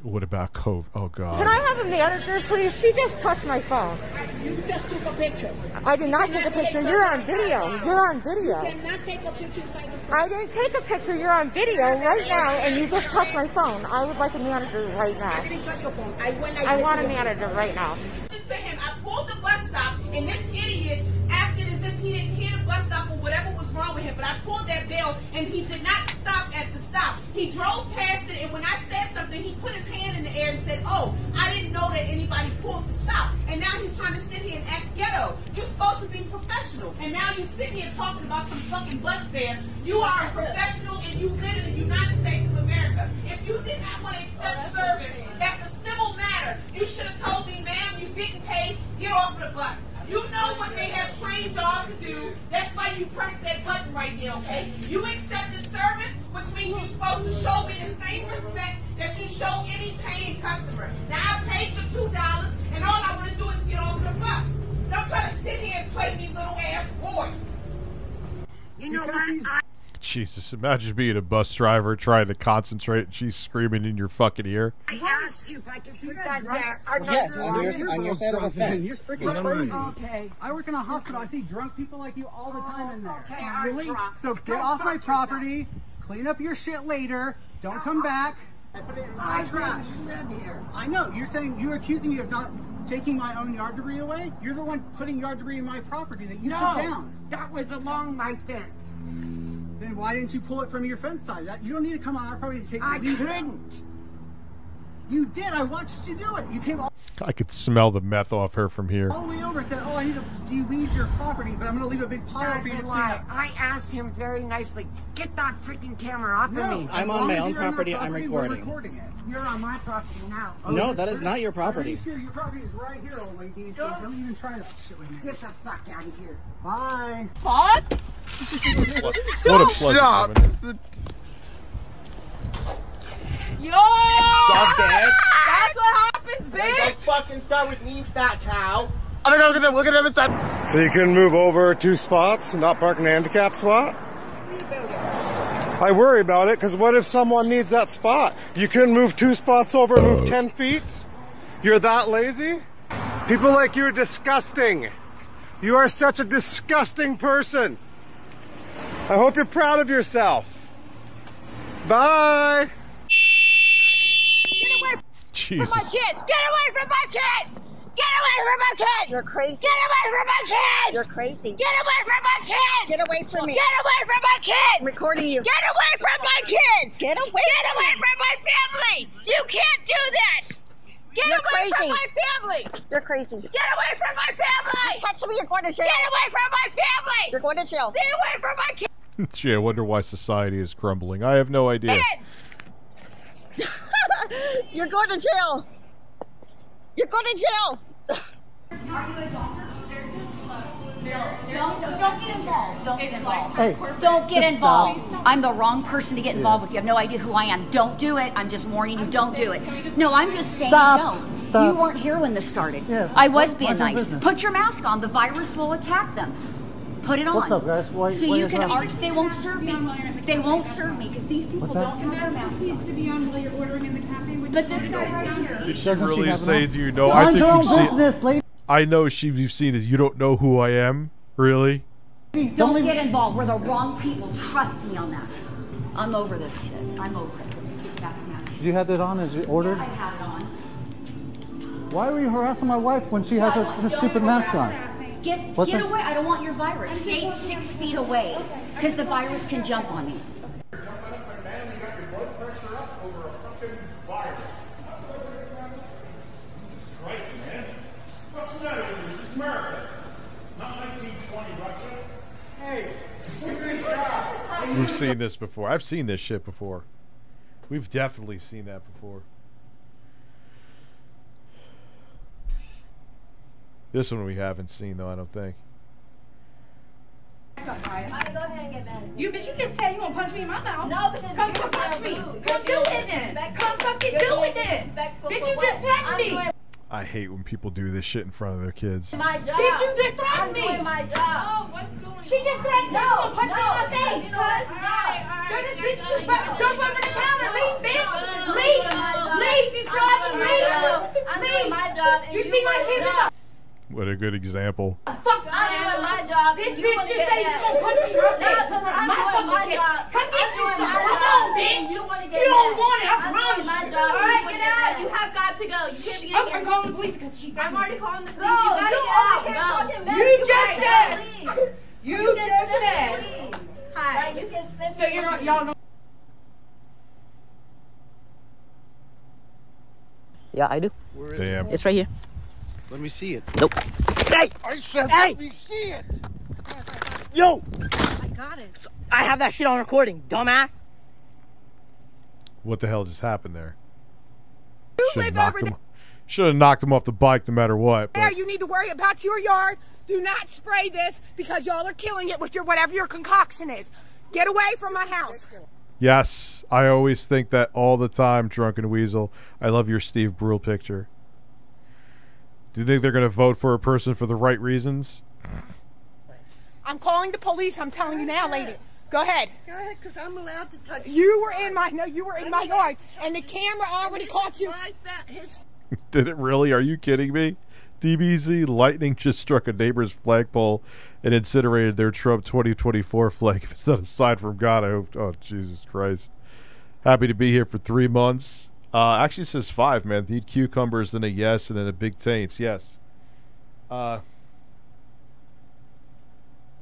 What about COVID? Oh God. Can I have a manager, please? She just touched my phone. You just took a picture. I did not take a picture. You're on video. You're on video. You cannot take a picture inside the I didn't take a picture. You're on video right now, and you just touched my phone. I would like a manager right now. I didn't touch your phone. I went like I want a manager right now. To him. I pulled the bus stop, and this idiot acted as if he didn't hear the bus stop or whatever was wrong with him. But I pulled that bell, and he did not stop at the stop. He drove past it, and when I said something, he put his hand in the air and said, "Oh, I didn't know that anybody pulled the stop." And now he's trying to sit here and act ghetto. You're supposed to be professional, and now you sit here talking about some fucking bus fare. You are a professional, and you live in the United States of America. If you did not want to accept oh, service, that's a civil matter. You should have told me, ma'am, you didn't pay. Get off the bus. You know what they have trained y'all to do. That's why you press that button right there, okay? You accepted service, which means you're supposed to show me the same respect that you show any paying customer. Now I paid your two dollars, and all I want to do is get off the bus. Don't try to sit here and play me little ass boy. You know what? Jesus, imagine being a bus driver trying to concentrate and she's screaming in your fucking ear. I asked you if I could put that there. Yes, on your- on your side of the fence. You're freaking crazy. Okay. I work in a hospital. I see drunk people like you all the oh, time in there. Okay, I'm really? drunk. So Go get off my fuck property, clean up your shit later, don't come back. I put it in my trash. I know. You're saying you're accusing me of not taking my own yard debris away. You're the one putting yard debris in my property that you took No, down. that was along my fence. Then why didn't you pull it from your fence side? That, you don't need to come on our property to take I the weeds out. couldn't. You did. I watched you do it. You came all, I could smell the meth off her from here. all the way over and said, "Oh, I need to de-weed your property, but I'm going to leave a big pile That's for you a to clean up." I asked him very nicely, get that freaking camera off No, of me. as I'm on my own you're on our property, I'm property, we're recording. recording it. You're on my property now. Oh, that is not your property. Are you sure your property is right here, old lady? So don't even try that shit with me. Get the fuck out of here. Bye. Fuck? What, what a pleasant Stop. woman. Yo! Stop that. That's what happens, bitch! Don't fucking start with me, fat cow. I'm gonna go look at them. Look at them inside. So you can move over two spots and not park in a handicap spot? I worry about it because what if someone needs that spot? You couldn't move two spots over move 10 feet? You're that lazy? People like you are disgusting. You are such a disgusting person. I hope you're proud of yourself. Bye. Get away from my kids! Get away from my kids! Get away from my kids! You're crazy. Get away from my kids! You're crazy. Get away from my kids! Get away from me. Get away from my kids! recording you. Get away from my kids! Get away! Get away from my family! You can't do that! Get You're away from crazy. my family! You're crazy. Get away from my family! You touch me, you're going to jail. Get away from my family! You're going to jail. Stay away from my kids! Gee, I wonder why society is crumbling. I have no idea. Kids! You're going to jail. You're going to jail. Don't, don't get involved. Don't get involved. Hey, don't get just involved. stop. I'm the wrong person to get involved with. You have no idea who I am. Don't do it. I'm just warning you. Don't do it. No, I'm just saying Stop. don't. Stop. You weren't here when this started. Yes. I was What- being what's your nice. business? Put your mask on. The virus will attack them. Put it on. What's up, guys? Why- so why you you can talking? argue. They won't serve me. They won't serve me because these people What's that? don't have their masks on. to be on while you're ordering in the cafe. But this guy right here. Did she Doesn't really have say enough? to you, no, I Mind think your own you've seen... business, lady. I know she, you've seen it. You don't know who I am? Really? Don't get involved. We're the wrong people. Trust me on that. I'm over this shit. I'm over it. This stupid. You had that on as you ordered? I had it on. Why were you harassing my wife when she has her, her stupid mask on? Get What's get that? away. I don't want your virus. Stay six feet away because the virus can jump on me. What's the matter with you? This is America. Not 1920 Russia. Hey, We've seen this before. I've seen this shit before. We've definitely seen that before. This one we haven't seen though, I don't think. You bitch, you just said you won't punch me in my mouth. No, because come, come punch me. Come do it then. Come fucking do it then. Bitch, you just threatened me. I hate when people do this shit in front of their kids. My job. Bitch, you just threatened I'm me. doing my job. Oh, what's going She just threatened me. No, She's gonna punch me in my no. face. You know what? cuz. Alright, alright. Girl, this bitch just about to jump over the counter. Leave, bitch. I'm Leave. Leave before I I'm can leave. I'm doing my job You you see my kid, get bitch? out. What a good example. Fuck I'm doing my job. This bitch just get say she's gonna punch me right No, there. 'cause I'm My doing fucking my kid. job. Come get you doing some. Come on, bitch. You wanna get You don't want it. I I'm promise doing my job. All and right, you wanna get out. You have got to go. You can't be in here. I'm calling the police because she. I'm already calling the police. No, you gotta get out. Go. You You just guys said. You You just simply said. Hi. You can simply So you're not. Y'all know. Yeah, I do. Damn. It's right here. Let me see it. Nope. Hey! I said Hey! let me see it! Yo! I got it. I have that shit on recording, dumbass. What the hell just happened there? Should have knocked over him. Should have knocked him off the bike no matter what. there. You need to worry about your yard. Do not spray this because y'all are killing it with your whatever your concoction is. Get away from my house. yes, I always think that all the time. Drunken Weasel. I love your Steve Brule picture. Do you think they're gonna vote for a person for the right reasons? I'm calling the police. I'm telling you now, lady. Go ahead. Go ahead, because I'm allowed to touch You were in my no, you were in my yard, and the camera already caught you. Did it really? Are you kidding me? DBZ lightning just struck a neighbor's flagpole and incinerated their Trump 2024 flag. If it's not a sign from God, I hope. Oh Jesus Christ! Happy to be here for three months. Uh, actually, it says five. Man, need cucumbers, then a yes, and then a big taints. Yes. Uh,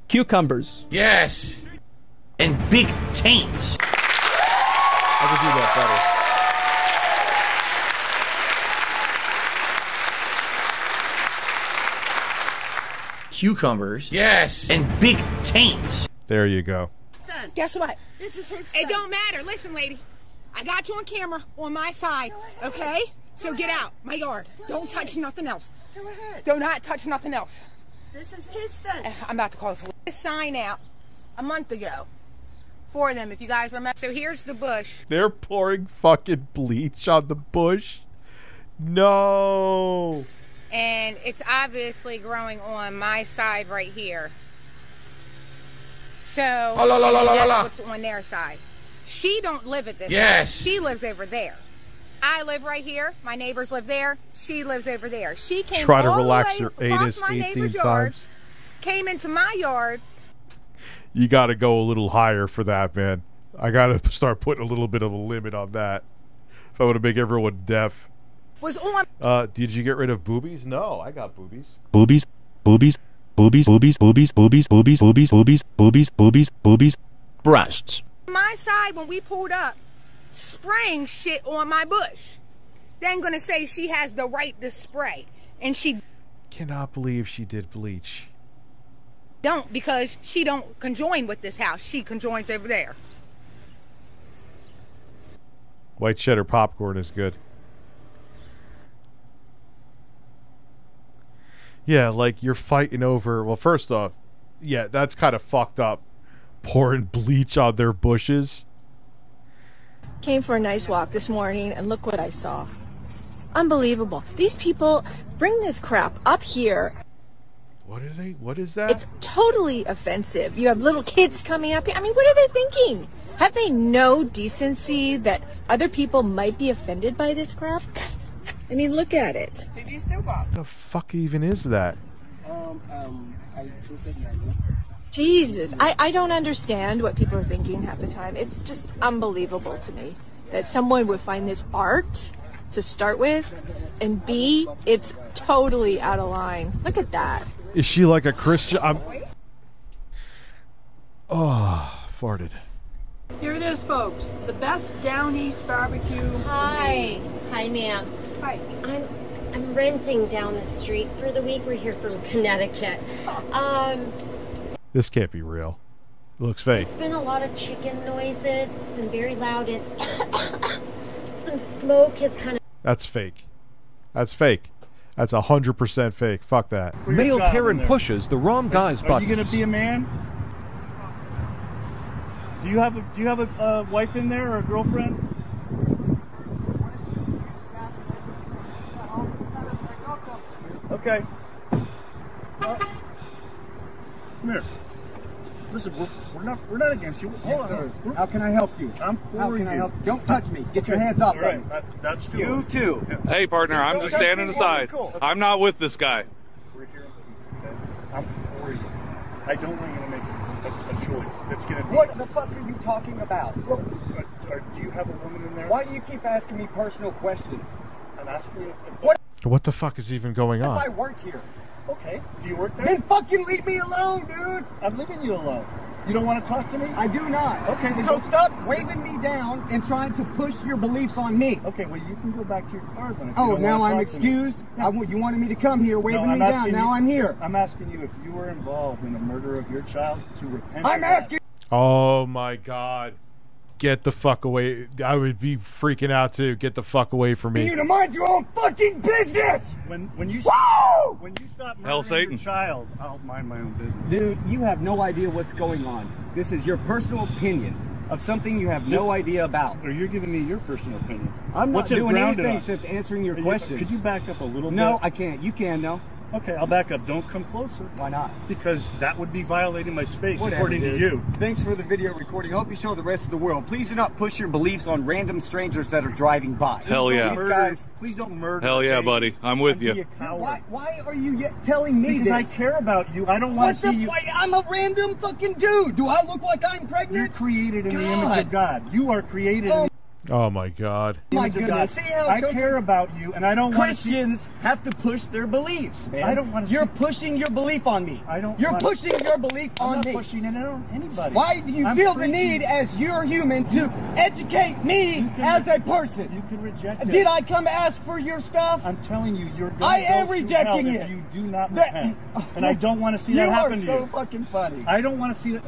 Cucumbers. Yes. and big taints. I could do that better. Cucumbers. Yes. And big taints. There you go. Guess what? This is his It don't matter. Listen, lady. I got you on camera on my side, okay? So get out my yard. Don't touch nothing else. Go ahead. Do not touch nothing else. This is his fence. I'm about to call the police. This sign out a month ago for them, if you guys remember. So here's the bush. They're pouring fucking bleach on the bush. No. and it's obviously growing on my side right here. So La, la, la, la, la, la, la. that's what's on their side. She don't live at this. Yes. house. She lives over there. I live right here. My neighbors live there. She lives over there. She came Try to all the relax way your across anus my 18 neighbor's yard, times. Came into my yard. You got to go a little higher for that, man. I got to start putting a little bit of a limit on that. If I want to make everyone deaf. Was on. Uh, did you get rid of boobies? No, I got boobies. Boobies, boobies, boobies, boobies, boobies, boobies, boobies, boobies, boobies, boobies, boobies, boobies, breasts. My side when we pulled up, spraying shit on my bush. Then gonna say she has the right to spray, and she Cannot believe she did bleach. don't because she don't conjoin with this house. She conjoins over there. White cheddar popcorn is good. Yeah, like you're fighting over. Well, first off, yeah, that's kind of fucked up. Pouring bleach on their bushes. Came for a nice walk this morning and look what I saw. Unbelievable. These people bring this crap up here. What are they? What is that? It's totally offensive. You have little kids coming up here. I mean, what are they thinking? Have they no decency that other people might be offended by this crap? I mean, look at it. the fuck even is that? Um, um, I Jesus, I, I don't understand what people are thinking half the time. It's just unbelievable to me that someone would find this art to start with, and B, it's totally out of line. Look at that. Is she like a Christian? I'm. Oh, farted. Here it is, folks. The best down east barbecue. Hi. Hi, ma'am. Hi. I'm I'm renting down the street for the week. We're here from Connecticut. Um, This can't be real. It looks fake. there's been a lot of chicken noises. It's been very loud and some smoke has kind of. That's fake. That's fake. That's a hundred percent fake. Fuck that. Male Karen pushes the wrong guy's Are you gonna be a man? Do you have a Do you have a uh, wife in there or a girlfriend? Okay. Uh, come here. Listen, we're, we're not we're not against you. Hold on. sir. How can I help you? I'm for How can you. I help? Don't touch me. Get your hands off All right, me. that- that's true. You too. Hey, partner, I'm just standing aside. I'm not with this guy. We're here. I'm for you. I don't want you to make a, a, a choice that's going to be. What the fuck are you talking about? Or, uh, or do you have a woman in there? Why do you keep asking me personal questions? I'm asking you. If, What What the fuck is even going on? if I work here? Okay. Do you work there? Then fucking leave me alone, dude. I'm leaving you alone. You don't want to talk to me? I do not. Okay, then So go- stop waving me down and trying to push your beliefs on me. Okay, well you can go back to your car then. if you Oh, don't now wanna I'm talk to excused. I you wanted me to come here, waving No, me down. asking Now I'm here. I'm asking you if you were involved in the murder of your child to repent. I'm asking. Oh my god. Get the fuck away. I would be freaking out too. Get the fuck away from me. You me. to mind your own fucking business. When when you Woo! when you stop Hell, Satan. your child, I'll mind my own business. Dude, you have no idea what's going on. This is your personal opinion of something you have no idea about. Or you're giving me your personal opinion. I'm not What's doing anything on? except answering your Are you- questions. Could you back up a little bit? No, I can't. You can though. Okay, I'll back up. Don't come closer. Why not? Because that would be violating my space, Whatever, according to you. Thanks for the video recording. I hope you show the rest of the world. Please do not push your beliefs on random strangers that are driving by. Hell yeah. These guys. Please don't murder. Hell yeah, okay? buddy. I'm with And be you. Why, why are you yet telling me Because this? I care about you. I don't want What to the see you. fuck? I'm a random fucking dude. Do I look like I'm pregnant? You're created in the image of God. You are created. Oh. In Oh my god. Oh, my goodness. See how I don't- care about you, and I don't want to see. Christians have to push their beliefs, man. I don't wanna You're see- pushing your belief on me. I don't. You're wanna- pushing your belief I'm on not me. pushing it on anybody. Why do you I'm feel the need as you're human to educate me can as a person? You can reject it. Did I come ask for your stuff? I'm telling you, you're going I to am through rejecting hell it. if you do not That- repent. and I don't want to see you that are happen to so you. are so fucking funny. I don't want to see it.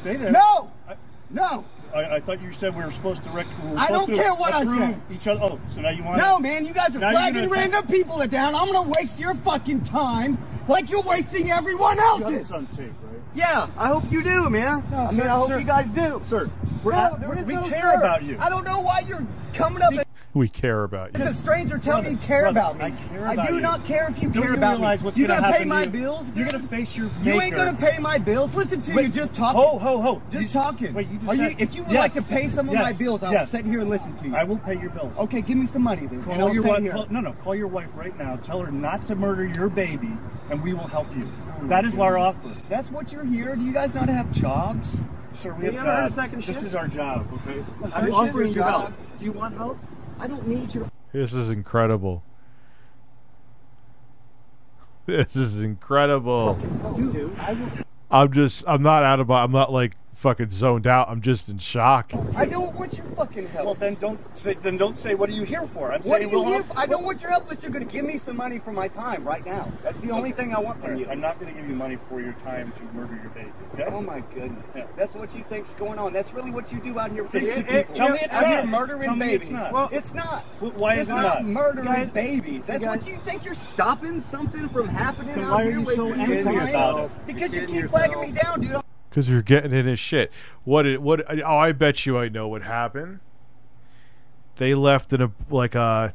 Stay there. No! I, No! I, I thought you said we were supposed to. Rec- we I don't care what I said. Each other. Oh, so now you want? No, man, you guys are flagging random people down. I'm gonna waste your fucking time like you're wasting everyone You have else's. this on tape, right? Yeah, I hope you do, man. No, I sir, mean, I hope sir. you guys do. Sir, we're no, at- we're- we no care sir. about you. I don't know why you're coming up We care about you. as a stranger telling me you Brother, care brother, about me. I care about do you. not care if you Don't care you about realize me. what's you gonna gonna pay happen my to you? bills? You're gonna face your You ain't gonna pay my bills. Listen to you just talking. Ho, ho, ho. Just You- talking. Wait, you just Are you, if you would Yes. like to pay some of Yes. my bills, I will Yes. sit here and listen to you. I will pay your bills. Okay, give me some money then. and Call I'll your wife. here. Call, no, no. Call your wife right now. Tell her not to murder your baby, and we will help you. that is our offer. That's what you're here. Do you guys not have jobs? Sir, we You have ever heard of jobs. second This is our job, okay? This I'm offering you help. Do you want help? I don't need your This is incredible. This is incredible. Dude, I, will, I'm just I'm not out of my I'm not like fucking zoned out. I'm just in shock. I don't want your fucking help. Well, then don't say, then don't say what are you here for. I'm what are saying you we'll here for? I don't want your help but you're going to give me some money for my time right now. That's the only thing I want from you. I'm not going to give you money for your time to murder your baby. Okay? Oh my goodness. Yeah. That's what you think's going on. That's really what you do out here It- preaching it- it- people. tell me it's out here not. murdering Tell me it's babies. not. Well, it's not. Well, why it's is it not, not? murdering Guys- babies. That's guys- what you think you're stopping something from happening Then out why are here you so wasting angry about it? Because You're you kidding keep flagging me down, dude. Because you're getting in his shit. What it what oh I bet you I know what happened. They left in a like a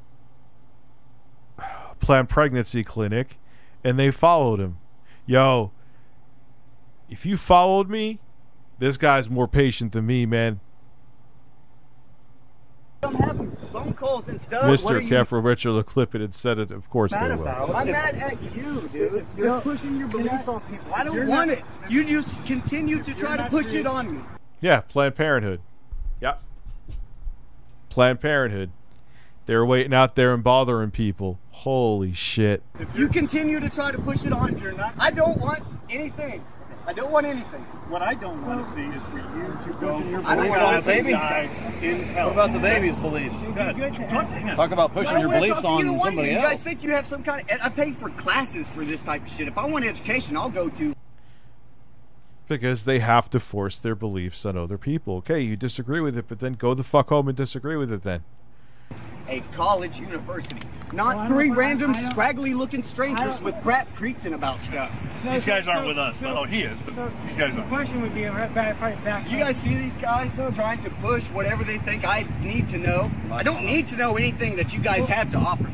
planned pregnancy clinic and they followed him. Yo, if you followed me, this guy's more patient than me, man. I'm having phone calls and stuff. What Mr. are you Keffer Richard will clip it and said it. Of course they will. I'm mad at you, dude. You're pushing your beliefs on people. I don't You're want not- it. You just continue to try to push doing- it on me. Yeah, Planned Parenthood. Yep. Planned Parenthood. They're waiting out there and bothering people. Holy shit. If you continue to try to push it on me. You're not- I don't want anything. I don't want anything. What I don't want to see is for you to go I don't want and a baby. in hell. What about the baby's beliefs? Talk about pushing your beliefs on somebody else. You guys think you have some kind of? I pay for classes for this type of shit. If I want education, I'll go to. Because they have to force their beliefs on other people. Okay, you disagree with it, but then go the fuck home and disagree with it then. A college university, not Well, three random, I don't- scraggly-looking strangers with crap preaching about stuff. These guys aren't with us. Oh, he is, but these guys The aren't. question would be, right back, right back. You guys see these guys trying to push whatever they think I need to know? I don't need to know anything that you guys have to offer.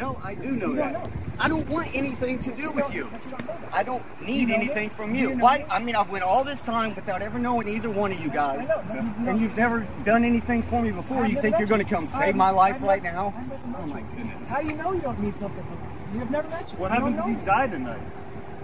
No, I do know that. I don't want anything to do with you. I don't need anything from you. Why? I mean, I've went all this time without ever knowing either one of you guys, and you've never done anything for me before. You think you're going to come save my life right now? Oh my goodness. How do you know you don't need something from us? You've never met you. What happens if know. you die tonight?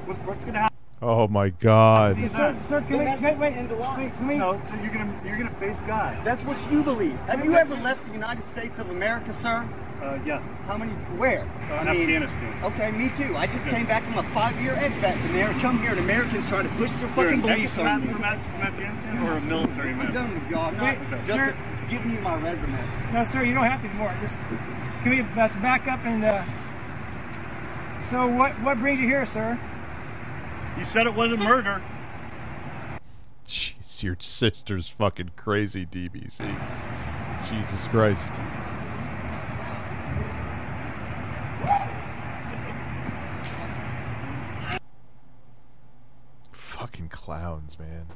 What's going to happen? Oh my god. Sir, sir, can we, Then that's wait, wait, the end of wait, can we, No, so you're gonna you're gonna face God. That's what you believe. Have you ever left the United States of America, sir? Uh, yeah, How many? Where? uh, I mean- Afghanistan. Okay, me too. I just came back from a five-year expat from there. Come here, and Americans try to push their You're fucking beliefs on ex-combatant me. from, from Afghanistan or a military I'm man? done with y'all. I'm Wait, not sir. just give me my resume. no, sir, you don't have to anymore. Just can we? Let's back up and. Uh, so what? What brings you here, sir? You said it wasn't murder. Jeez, your sister's fucking crazy, DBC. Jesus Christ. Fucking clowns, man.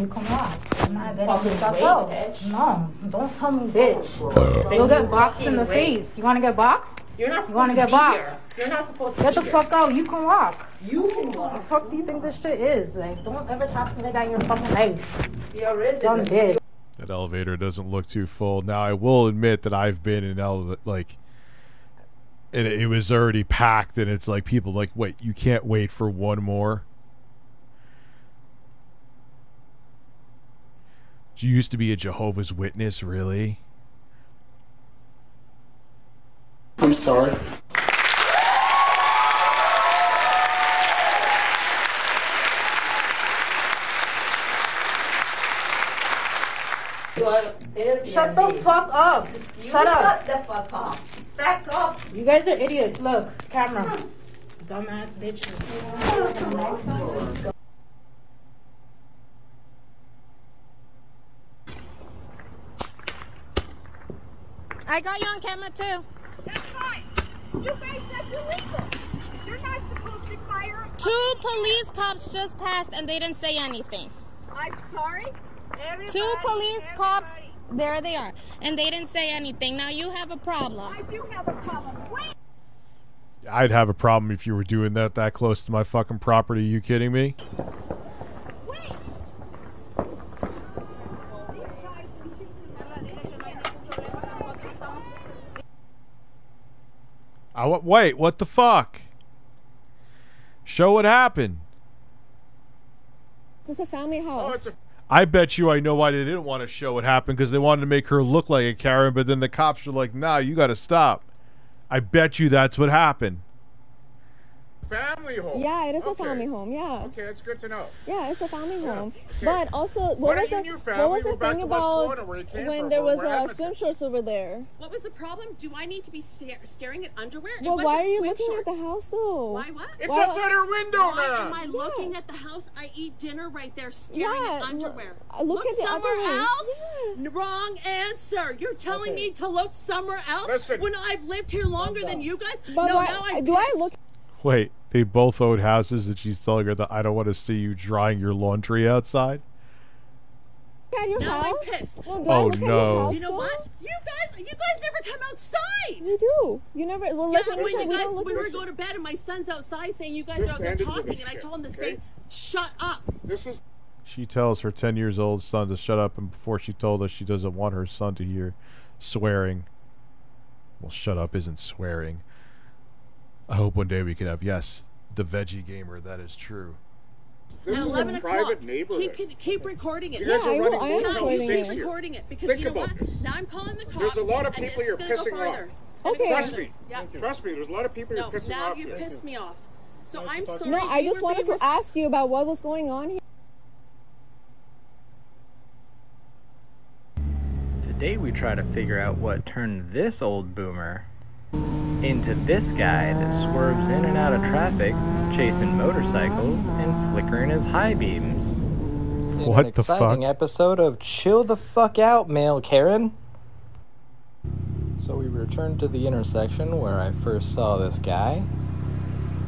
You come on. I'm not letting Fucking you stuff wait, out. bitch. No, don't tell me bitch. You'll get boxed in the fucking face. You wanna get boxed? You're not You wanna get boxed? here. You're not supposed to Get the fuck out. You can walk. You can What the walk. fuck do you think this shit is? Like, don't ever talk to me that in your fucking life. You're risen. Dumb bitch. That elevator doesn't look too full. Now, I will admit that I've been in ele- like, and it, it was already packed, and it's like people like, wait, you can't wait for one more. You used to be a Jehovah's Witness, really? I'm sorry. Shut the fuck up. You Shut up. shut the fuck up. Back up. You guys are idiots. Look, camera. Dumbass bitch. I got you on camera too. That's fine. You guys, that's illegal. You're not supposed to fire. Two police cops just passed and they didn't say anything. I'm sorry. Everybody, Two police cops, there they are, and they didn't say anything. Now you have a problem. I do have a problem. Wait. I'd have a problem if you were doing that that close to my fucking property. you kidding me? I wa- wait, what the fuck? Show what happened. This is a family oh, house. I bet you I know why they didn't want to show what happened because they wanted to make her look like a Karen, but then the cops were like, nah, you got to stop. I bet you that's what happened. Family home. Yeah, it is Okay. a family home. Yeah. Okay, that's good to know. Yeah, it's a family home. okay. But also, what Why was the your what was the go back thing about Florida where you came when from, there was where uh, swim shorts over there? What was the problem? Do I need to be staring at underwear? It Well, why are you looking shorts. at the house though? Why what? It's Why- outside her window, Why man. am I looking at the house? I eat dinner right there, staring Yeah, at underwear. uh, look at the somewhere else. N- Wrong answer. You're telling Okay. me to look somewhere else Listen. when I've lived here longer than you guys. But no, why, now I'm do I look? Wait, they both own houses and she's telling her that I don't want to see you drying your laundry outside? at your Now house? I'm pissed. Well, do I Oh, look at no. your house You know though? what? You guys, you guys never come outside. We do. You never. Well, Yeah, like when you we guys, don't look when at we the go to bed and my son's outside saying you guys Just are out there talking, this and I told him to okay? say, "Shut up." This is She tells her 10 years old son to shut up, and before she told us she doesn't want her son to hear swearing. Well, shut up isn't swearing. I hope one day we can have, yes, the veggie gamer, that is true. this At is 11 a private neighborhood. Keep, keep recording it. You guys Yeah, are I will- running I am multiple recording keep it. recording it because Think you know about what? this. Now I'm calling the cops. There's a lot of people you're pissing off. further. It's gonna go Okay. Trust me. Yeah. Trust me. There's a lot of people No, you're pissing now off you here. pissed me off. So I'm sorry. No, I just wanted to ask you about what was going on here. Today we try to figure out what turned this old boomer into this guy that swerves in and out of traffic, chasing motorcycles and flickering his high beams. In What an the exciting fuck? episode of Chill the Fuck Out, Male Karen. So we return to the intersection where I first saw this guy.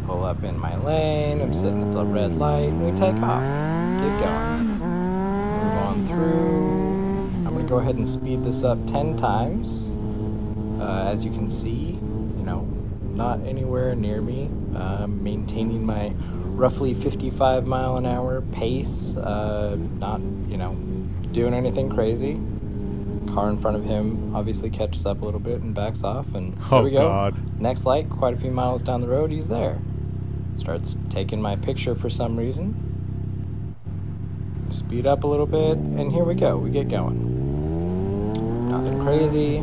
Pull up in my lane, I'm sitting at the red light, and we take off. Get going. Move on through. I'm gonna go ahead and speed this up 10 times. Uh, as you can see, you know, not anywhere near me. Uh, maintaining my roughly 55 mile an hour pace. Uh, not, you know, doing anything crazy. Car in front of him obviously catches up a little bit and backs off, and there Oh, we go. God. Next light, quite a few miles down the road, he's there. Starts taking my picture for some reason. Speed up a little bit, and here we go. We get going. Nothing crazy.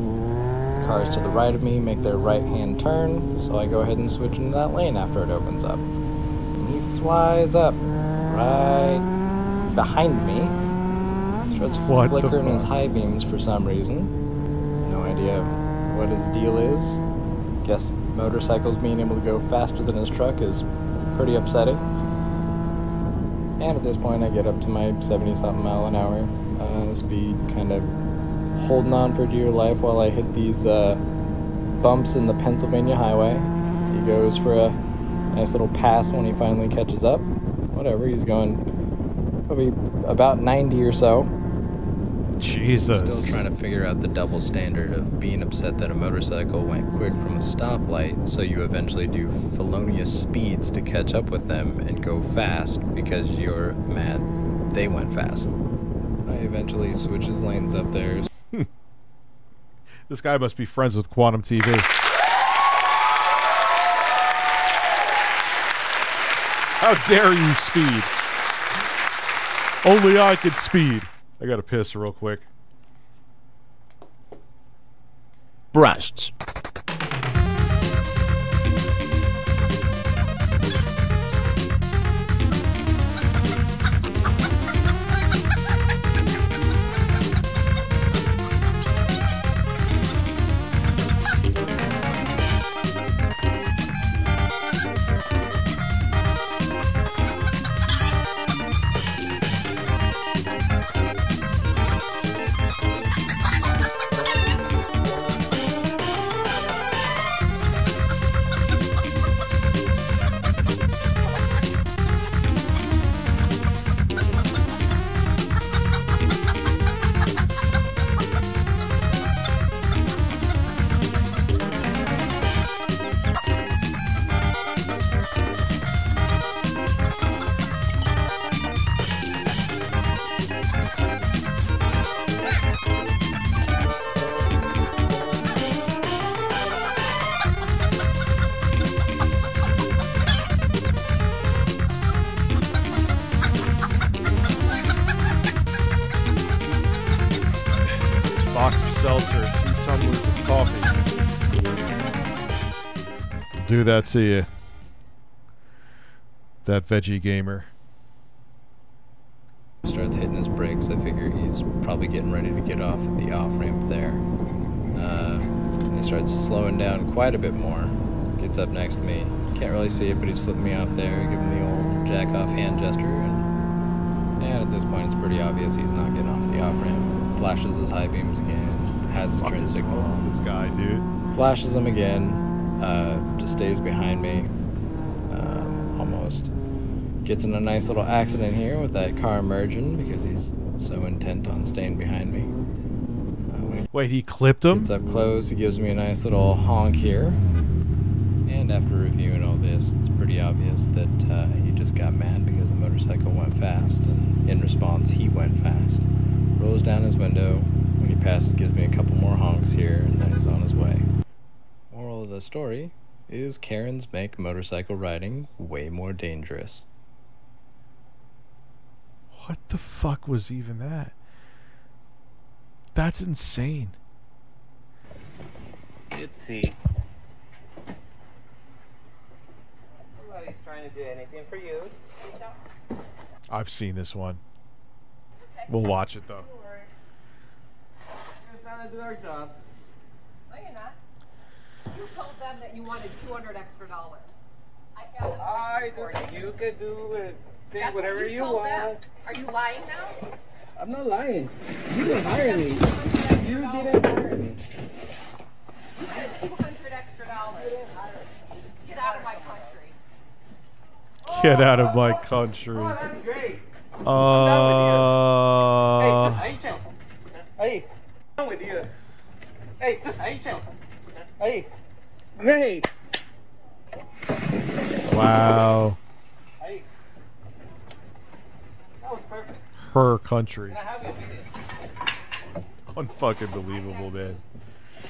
Cars to the right of me make their right hand turn, so I go ahead and switch into that lane after it opens up. And he flies up right behind me. Starts What flickering his high beams for some reason. No idea what his deal is. Guess motorcycles being able to go faster than his truck is pretty upsetting. And at this point, I get up to my 70 something mile an hour uh, speed, kind of holding on for dear life while I hit these uh, bumps in the Pennsylvania highway. He goes for a nice little pass when he finally catches up. Whatever, he's going probably about 90 or so. Jesus. Still trying to figure out the double standard of being upset that a motorcycle went quick from a stoplight, so you eventually do felonious speeds to catch up with them and go fast because you're mad they went fast. I eventually switches lanes up there. This guy must be friends with Quantum TV. How dare you speed? Only I could speed. I gotta piss real quick. breasts, that to you. That veggie gamer. starts hitting his brakes. I figure he's probably getting ready to get off at the off ramp there. Uh, and he starts slowing down quite a bit more. Gets up next to me. Can't really see it, but he's flipping me off there, giving the old jack off hand gesture. And, and at this point, it's pretty obvious he's not getting off the off ramp. Flashes his high beams again. Has his turn signal on. This guy, dude. Flashes him again. Uh, just stays behind me. Um, almost gets in a nice little accident here with that car merging because he's so intent on staying behind me. Uh, he Wait, he clipped him? It's up close, he gives me a nice little honk here. And after reviewing all this, it's pretty obvious that uh, he just got mad because the motorcycle went fast, and in response, he went fast. Rolls down his window. When he passes, gives me a couple more honks here, and then he's on his way. Moral of the story is Karens make motorcycle riding way more dangerous. What the fuck was even that? That's insane. Let's see. Nobody's trying to do anything for you. I've seen this one. We'll watch it though. We're trying to do our job. No, you're not. You told them that you wanted 200 extra dollars. I have it I recorded. do, you can do it, think That's what whatever you you want. them. Are you lying now? I'm not lying. You didn't hire me. You didn't hire me. You get 200 extra dollars. Get out of my country. Get out of my country. Oh, that's great. Uh, Hey, just Aichel. Hey, I'm with you. Hey, just Aichel. Hey, great. wow. Hey, that was perfect. Her country. Can I have your video? Unfucking believable, man.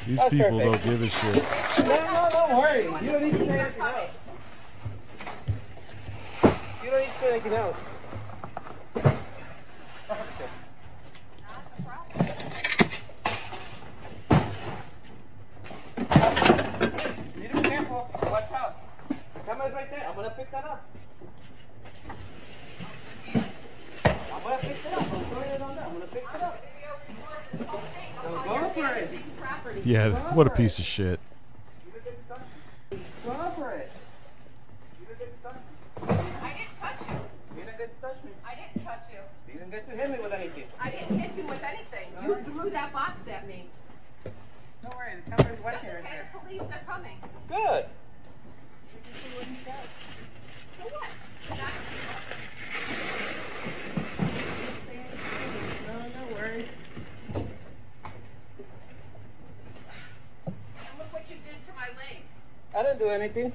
These That's people don't give a shit. No, no, don't worry. You don't need to say anything else. You don't need to say anything else. You be careful. Watch out. The camera's right there. I'm gonna pick that up. I'm gonna pick it up. I'm throwing it on there. I'm gonna pick it up. So go for it. Yeah, what a piece of shit. Go for it. I didn't touch you. You didn't get to touch me. I didn't touch you. You didn't get to hit me with anything. I didn't hit you with anything. You threw that box at me. Don't worry, the camera's That's watching right okay. there. The police are coming. Good. I didn't do anything.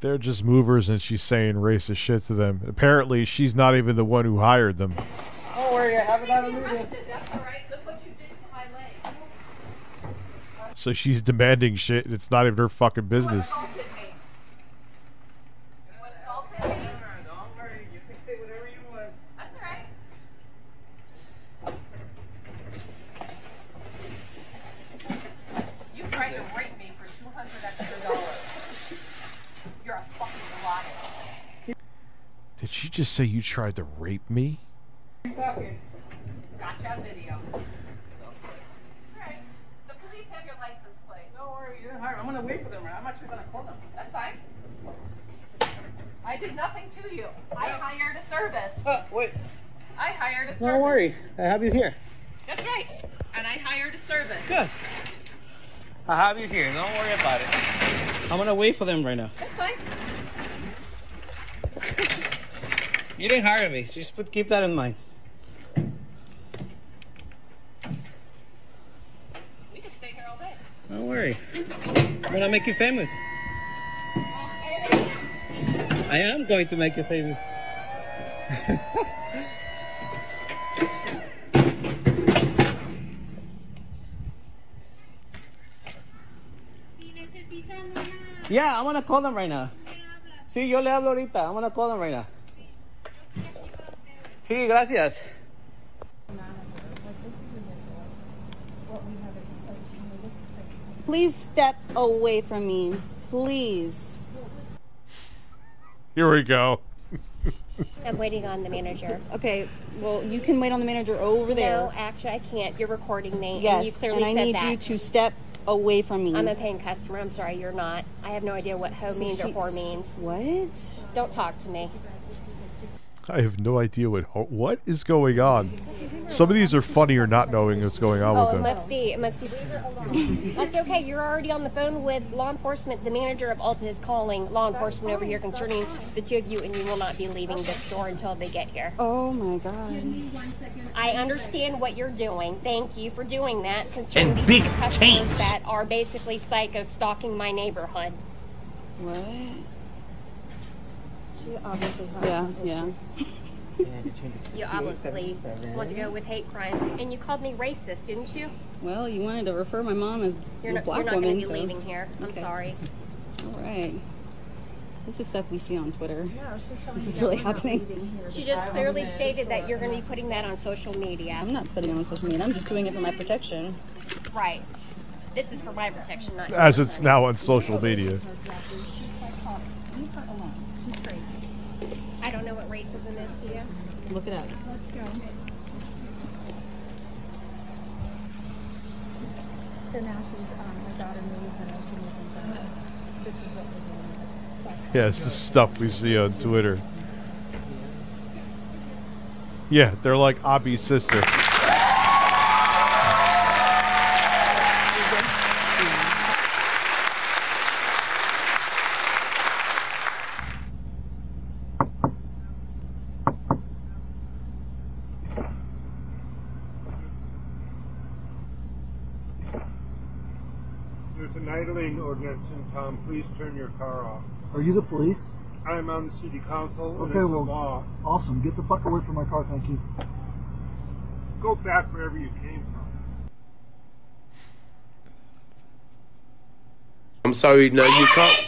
They're just movers, and she's saying racist shit to them. Apparently, she's not even the one who hired them. Don't worry, I haven't had a meeting. So she's demanding shit, and it's not even her fucking business. You tried to rape me for 200 extra dollars assaulted. You assaulted me. Don't worry, you can say whatever you want. That's all right. 200 extra dollars. You're a fucking liar. Did she just say you tried to rape me? Gotcha video. Alright. The police have your license plate. Don't worry, you didn't hire. I'm gonna wait for them. I'm actually gonna call them. That's fine. I did nothing to you. I hired a service. Uh, wait. I hired a service. Don't worry. I have you here. That's right. And I hired a service. Good. I have you here. Don't worry about it. I'm gonna wait for them right now. That's fine. You didn't hire me. Just put, keep that in mind. We can stay here all day. Don't worry. I'm gonna make you famous. I am going to make you famous. yeah, I'm gonna call them right now. Sí, yo le hablo ahorita. I'm gonna call them right now. Sí, gracias. Please step away from me. Please. Here we go. I'm waiting on the manager. Okay, well, you can wait on the manager over there. No, actually, I can't. You're recording me. and Yes, you clearly and I said need that. you to step away from me. I'm a paying customer. I'm sorry, you're not. I have no idea what hoe So means or whore means. What? Don't talk to me. I have no idea what ho- what is going on. Some of these are funnier not knowing what's going on Oh, with it them. must be. It must be. That's okay. You're already on the phone with law enforcement. The manager of Alta is calling law enforcement over here concerning the two of you, and you will not be leaving the store until they get here. Oh my god. I understand what you're doing. Thank you for doing that. Concerning And these big customers taints. that are basically psycho stalking my neighborhood. What? She obviously has Yeah, yeah. You obviously want to go with hate crime, and you called me racist, didn't you? Well, you wanted to refer my mom as You're a not. black You're not woman. going to be so- leaving here. I'm Okay. sorry. All right. This is stuff we see on Twitter. This is really happening. She just clearly stated that you're going to be putting that on social media. I'm not putting it on social media. I'm just doing it for my protection. Right. This is for my protection, not As yours. it's now on social media. I don't know what racism is to you. Look it up. Let's go. So now she's, um, my daughter moves and then she moves in front. This is what we're doing. Yeah, it's the stuff we see on Twitter. Yeah, they're like Abby's sister. Idling ordinance in town. Please turn your car off. Are you the police? I'm on the city council, and Okay, it's well, law. awesome. Get the fuck away from my car, thank you. Go back wherever you came from. I'm sorry, no, you can't.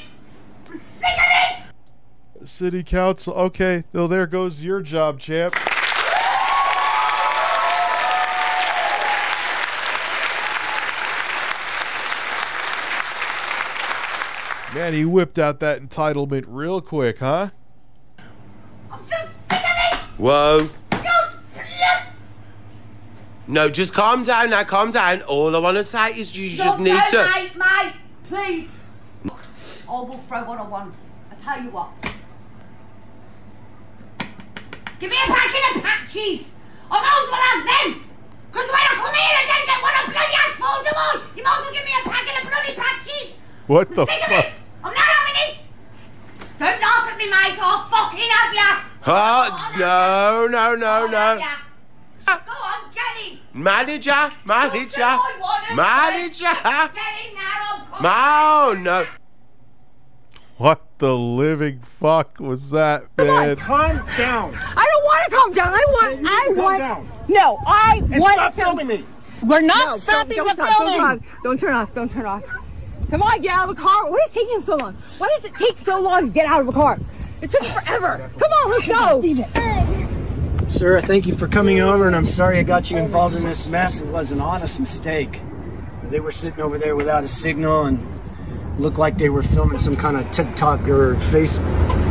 City council. Okay, well, there goes your job, champ. Man, he whipped out that entitlement real quick, huh? I'm just sick of it! Whoa. No, just calm down now, calm down. All I want to say is you just Look, need no, to. mate, mate, please. I will throw what I want. I tell you what. Give me a packet of patches. I might as well have them. Because when I come here, I don't get what I bloody ask for, do I? You might as well give me a packet of bloody patches. What the Sick of fuck? It. I'm not having it. Don't laugh at me, mate. I'll fucking have ya. Oh, no, no, no, no. Go on, ah. get him. Manager, manager, I want to manager. Get him now. I'm coming. No, no. What the living fuck was that, man? calm down. I don't want to calm down. I want. I want. down. No, I And want stop filming me. We're not No, stopping don't- the don't stop, don't filming. stop. Don't turn off. Don't turn off. Come on, get out of the car. What is taking so long? Why does it take so long to get out of the car? It took forever. Come on, let's go. Sir, thank you for coming over, and I'm sorry I got you involved in this mess. It was an honest mistake. They were sitting over there without a signal, and Looked like they were filming some kind of TikTok or face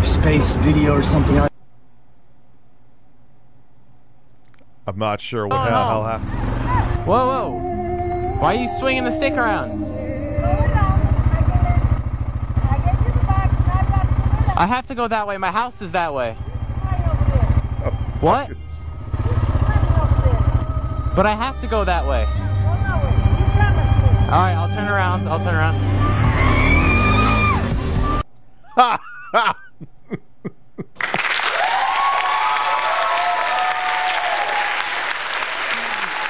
space video or something. I'm not sure what Oh, the no. hell happened. Whoa, whoa. Why are you swinging the stick around? I have to go that way. My house is that way. What? But I have to go that way. All right, I'll turn around. I'll turn around.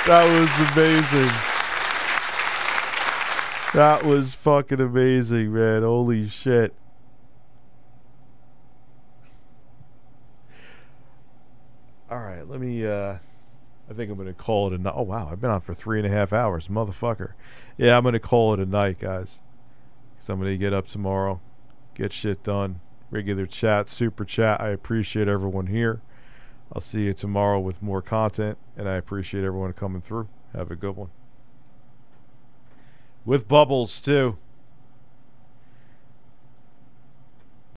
That was amazing. That was fucking amazing, man. Holy shit. All right, let me. uh I think I'm gonna call it a night. Oh wow, I've been on for three and a half hours, motherfucker. Yeah, I'm gonna call it a night, guys. Gonna get up tomorrow, get shit done. Regular chat, super chat. I appreciate everyone here. I'll see you tomorrow with more content, and I appreciate everyone coming through. Have a good one. With bubbles too.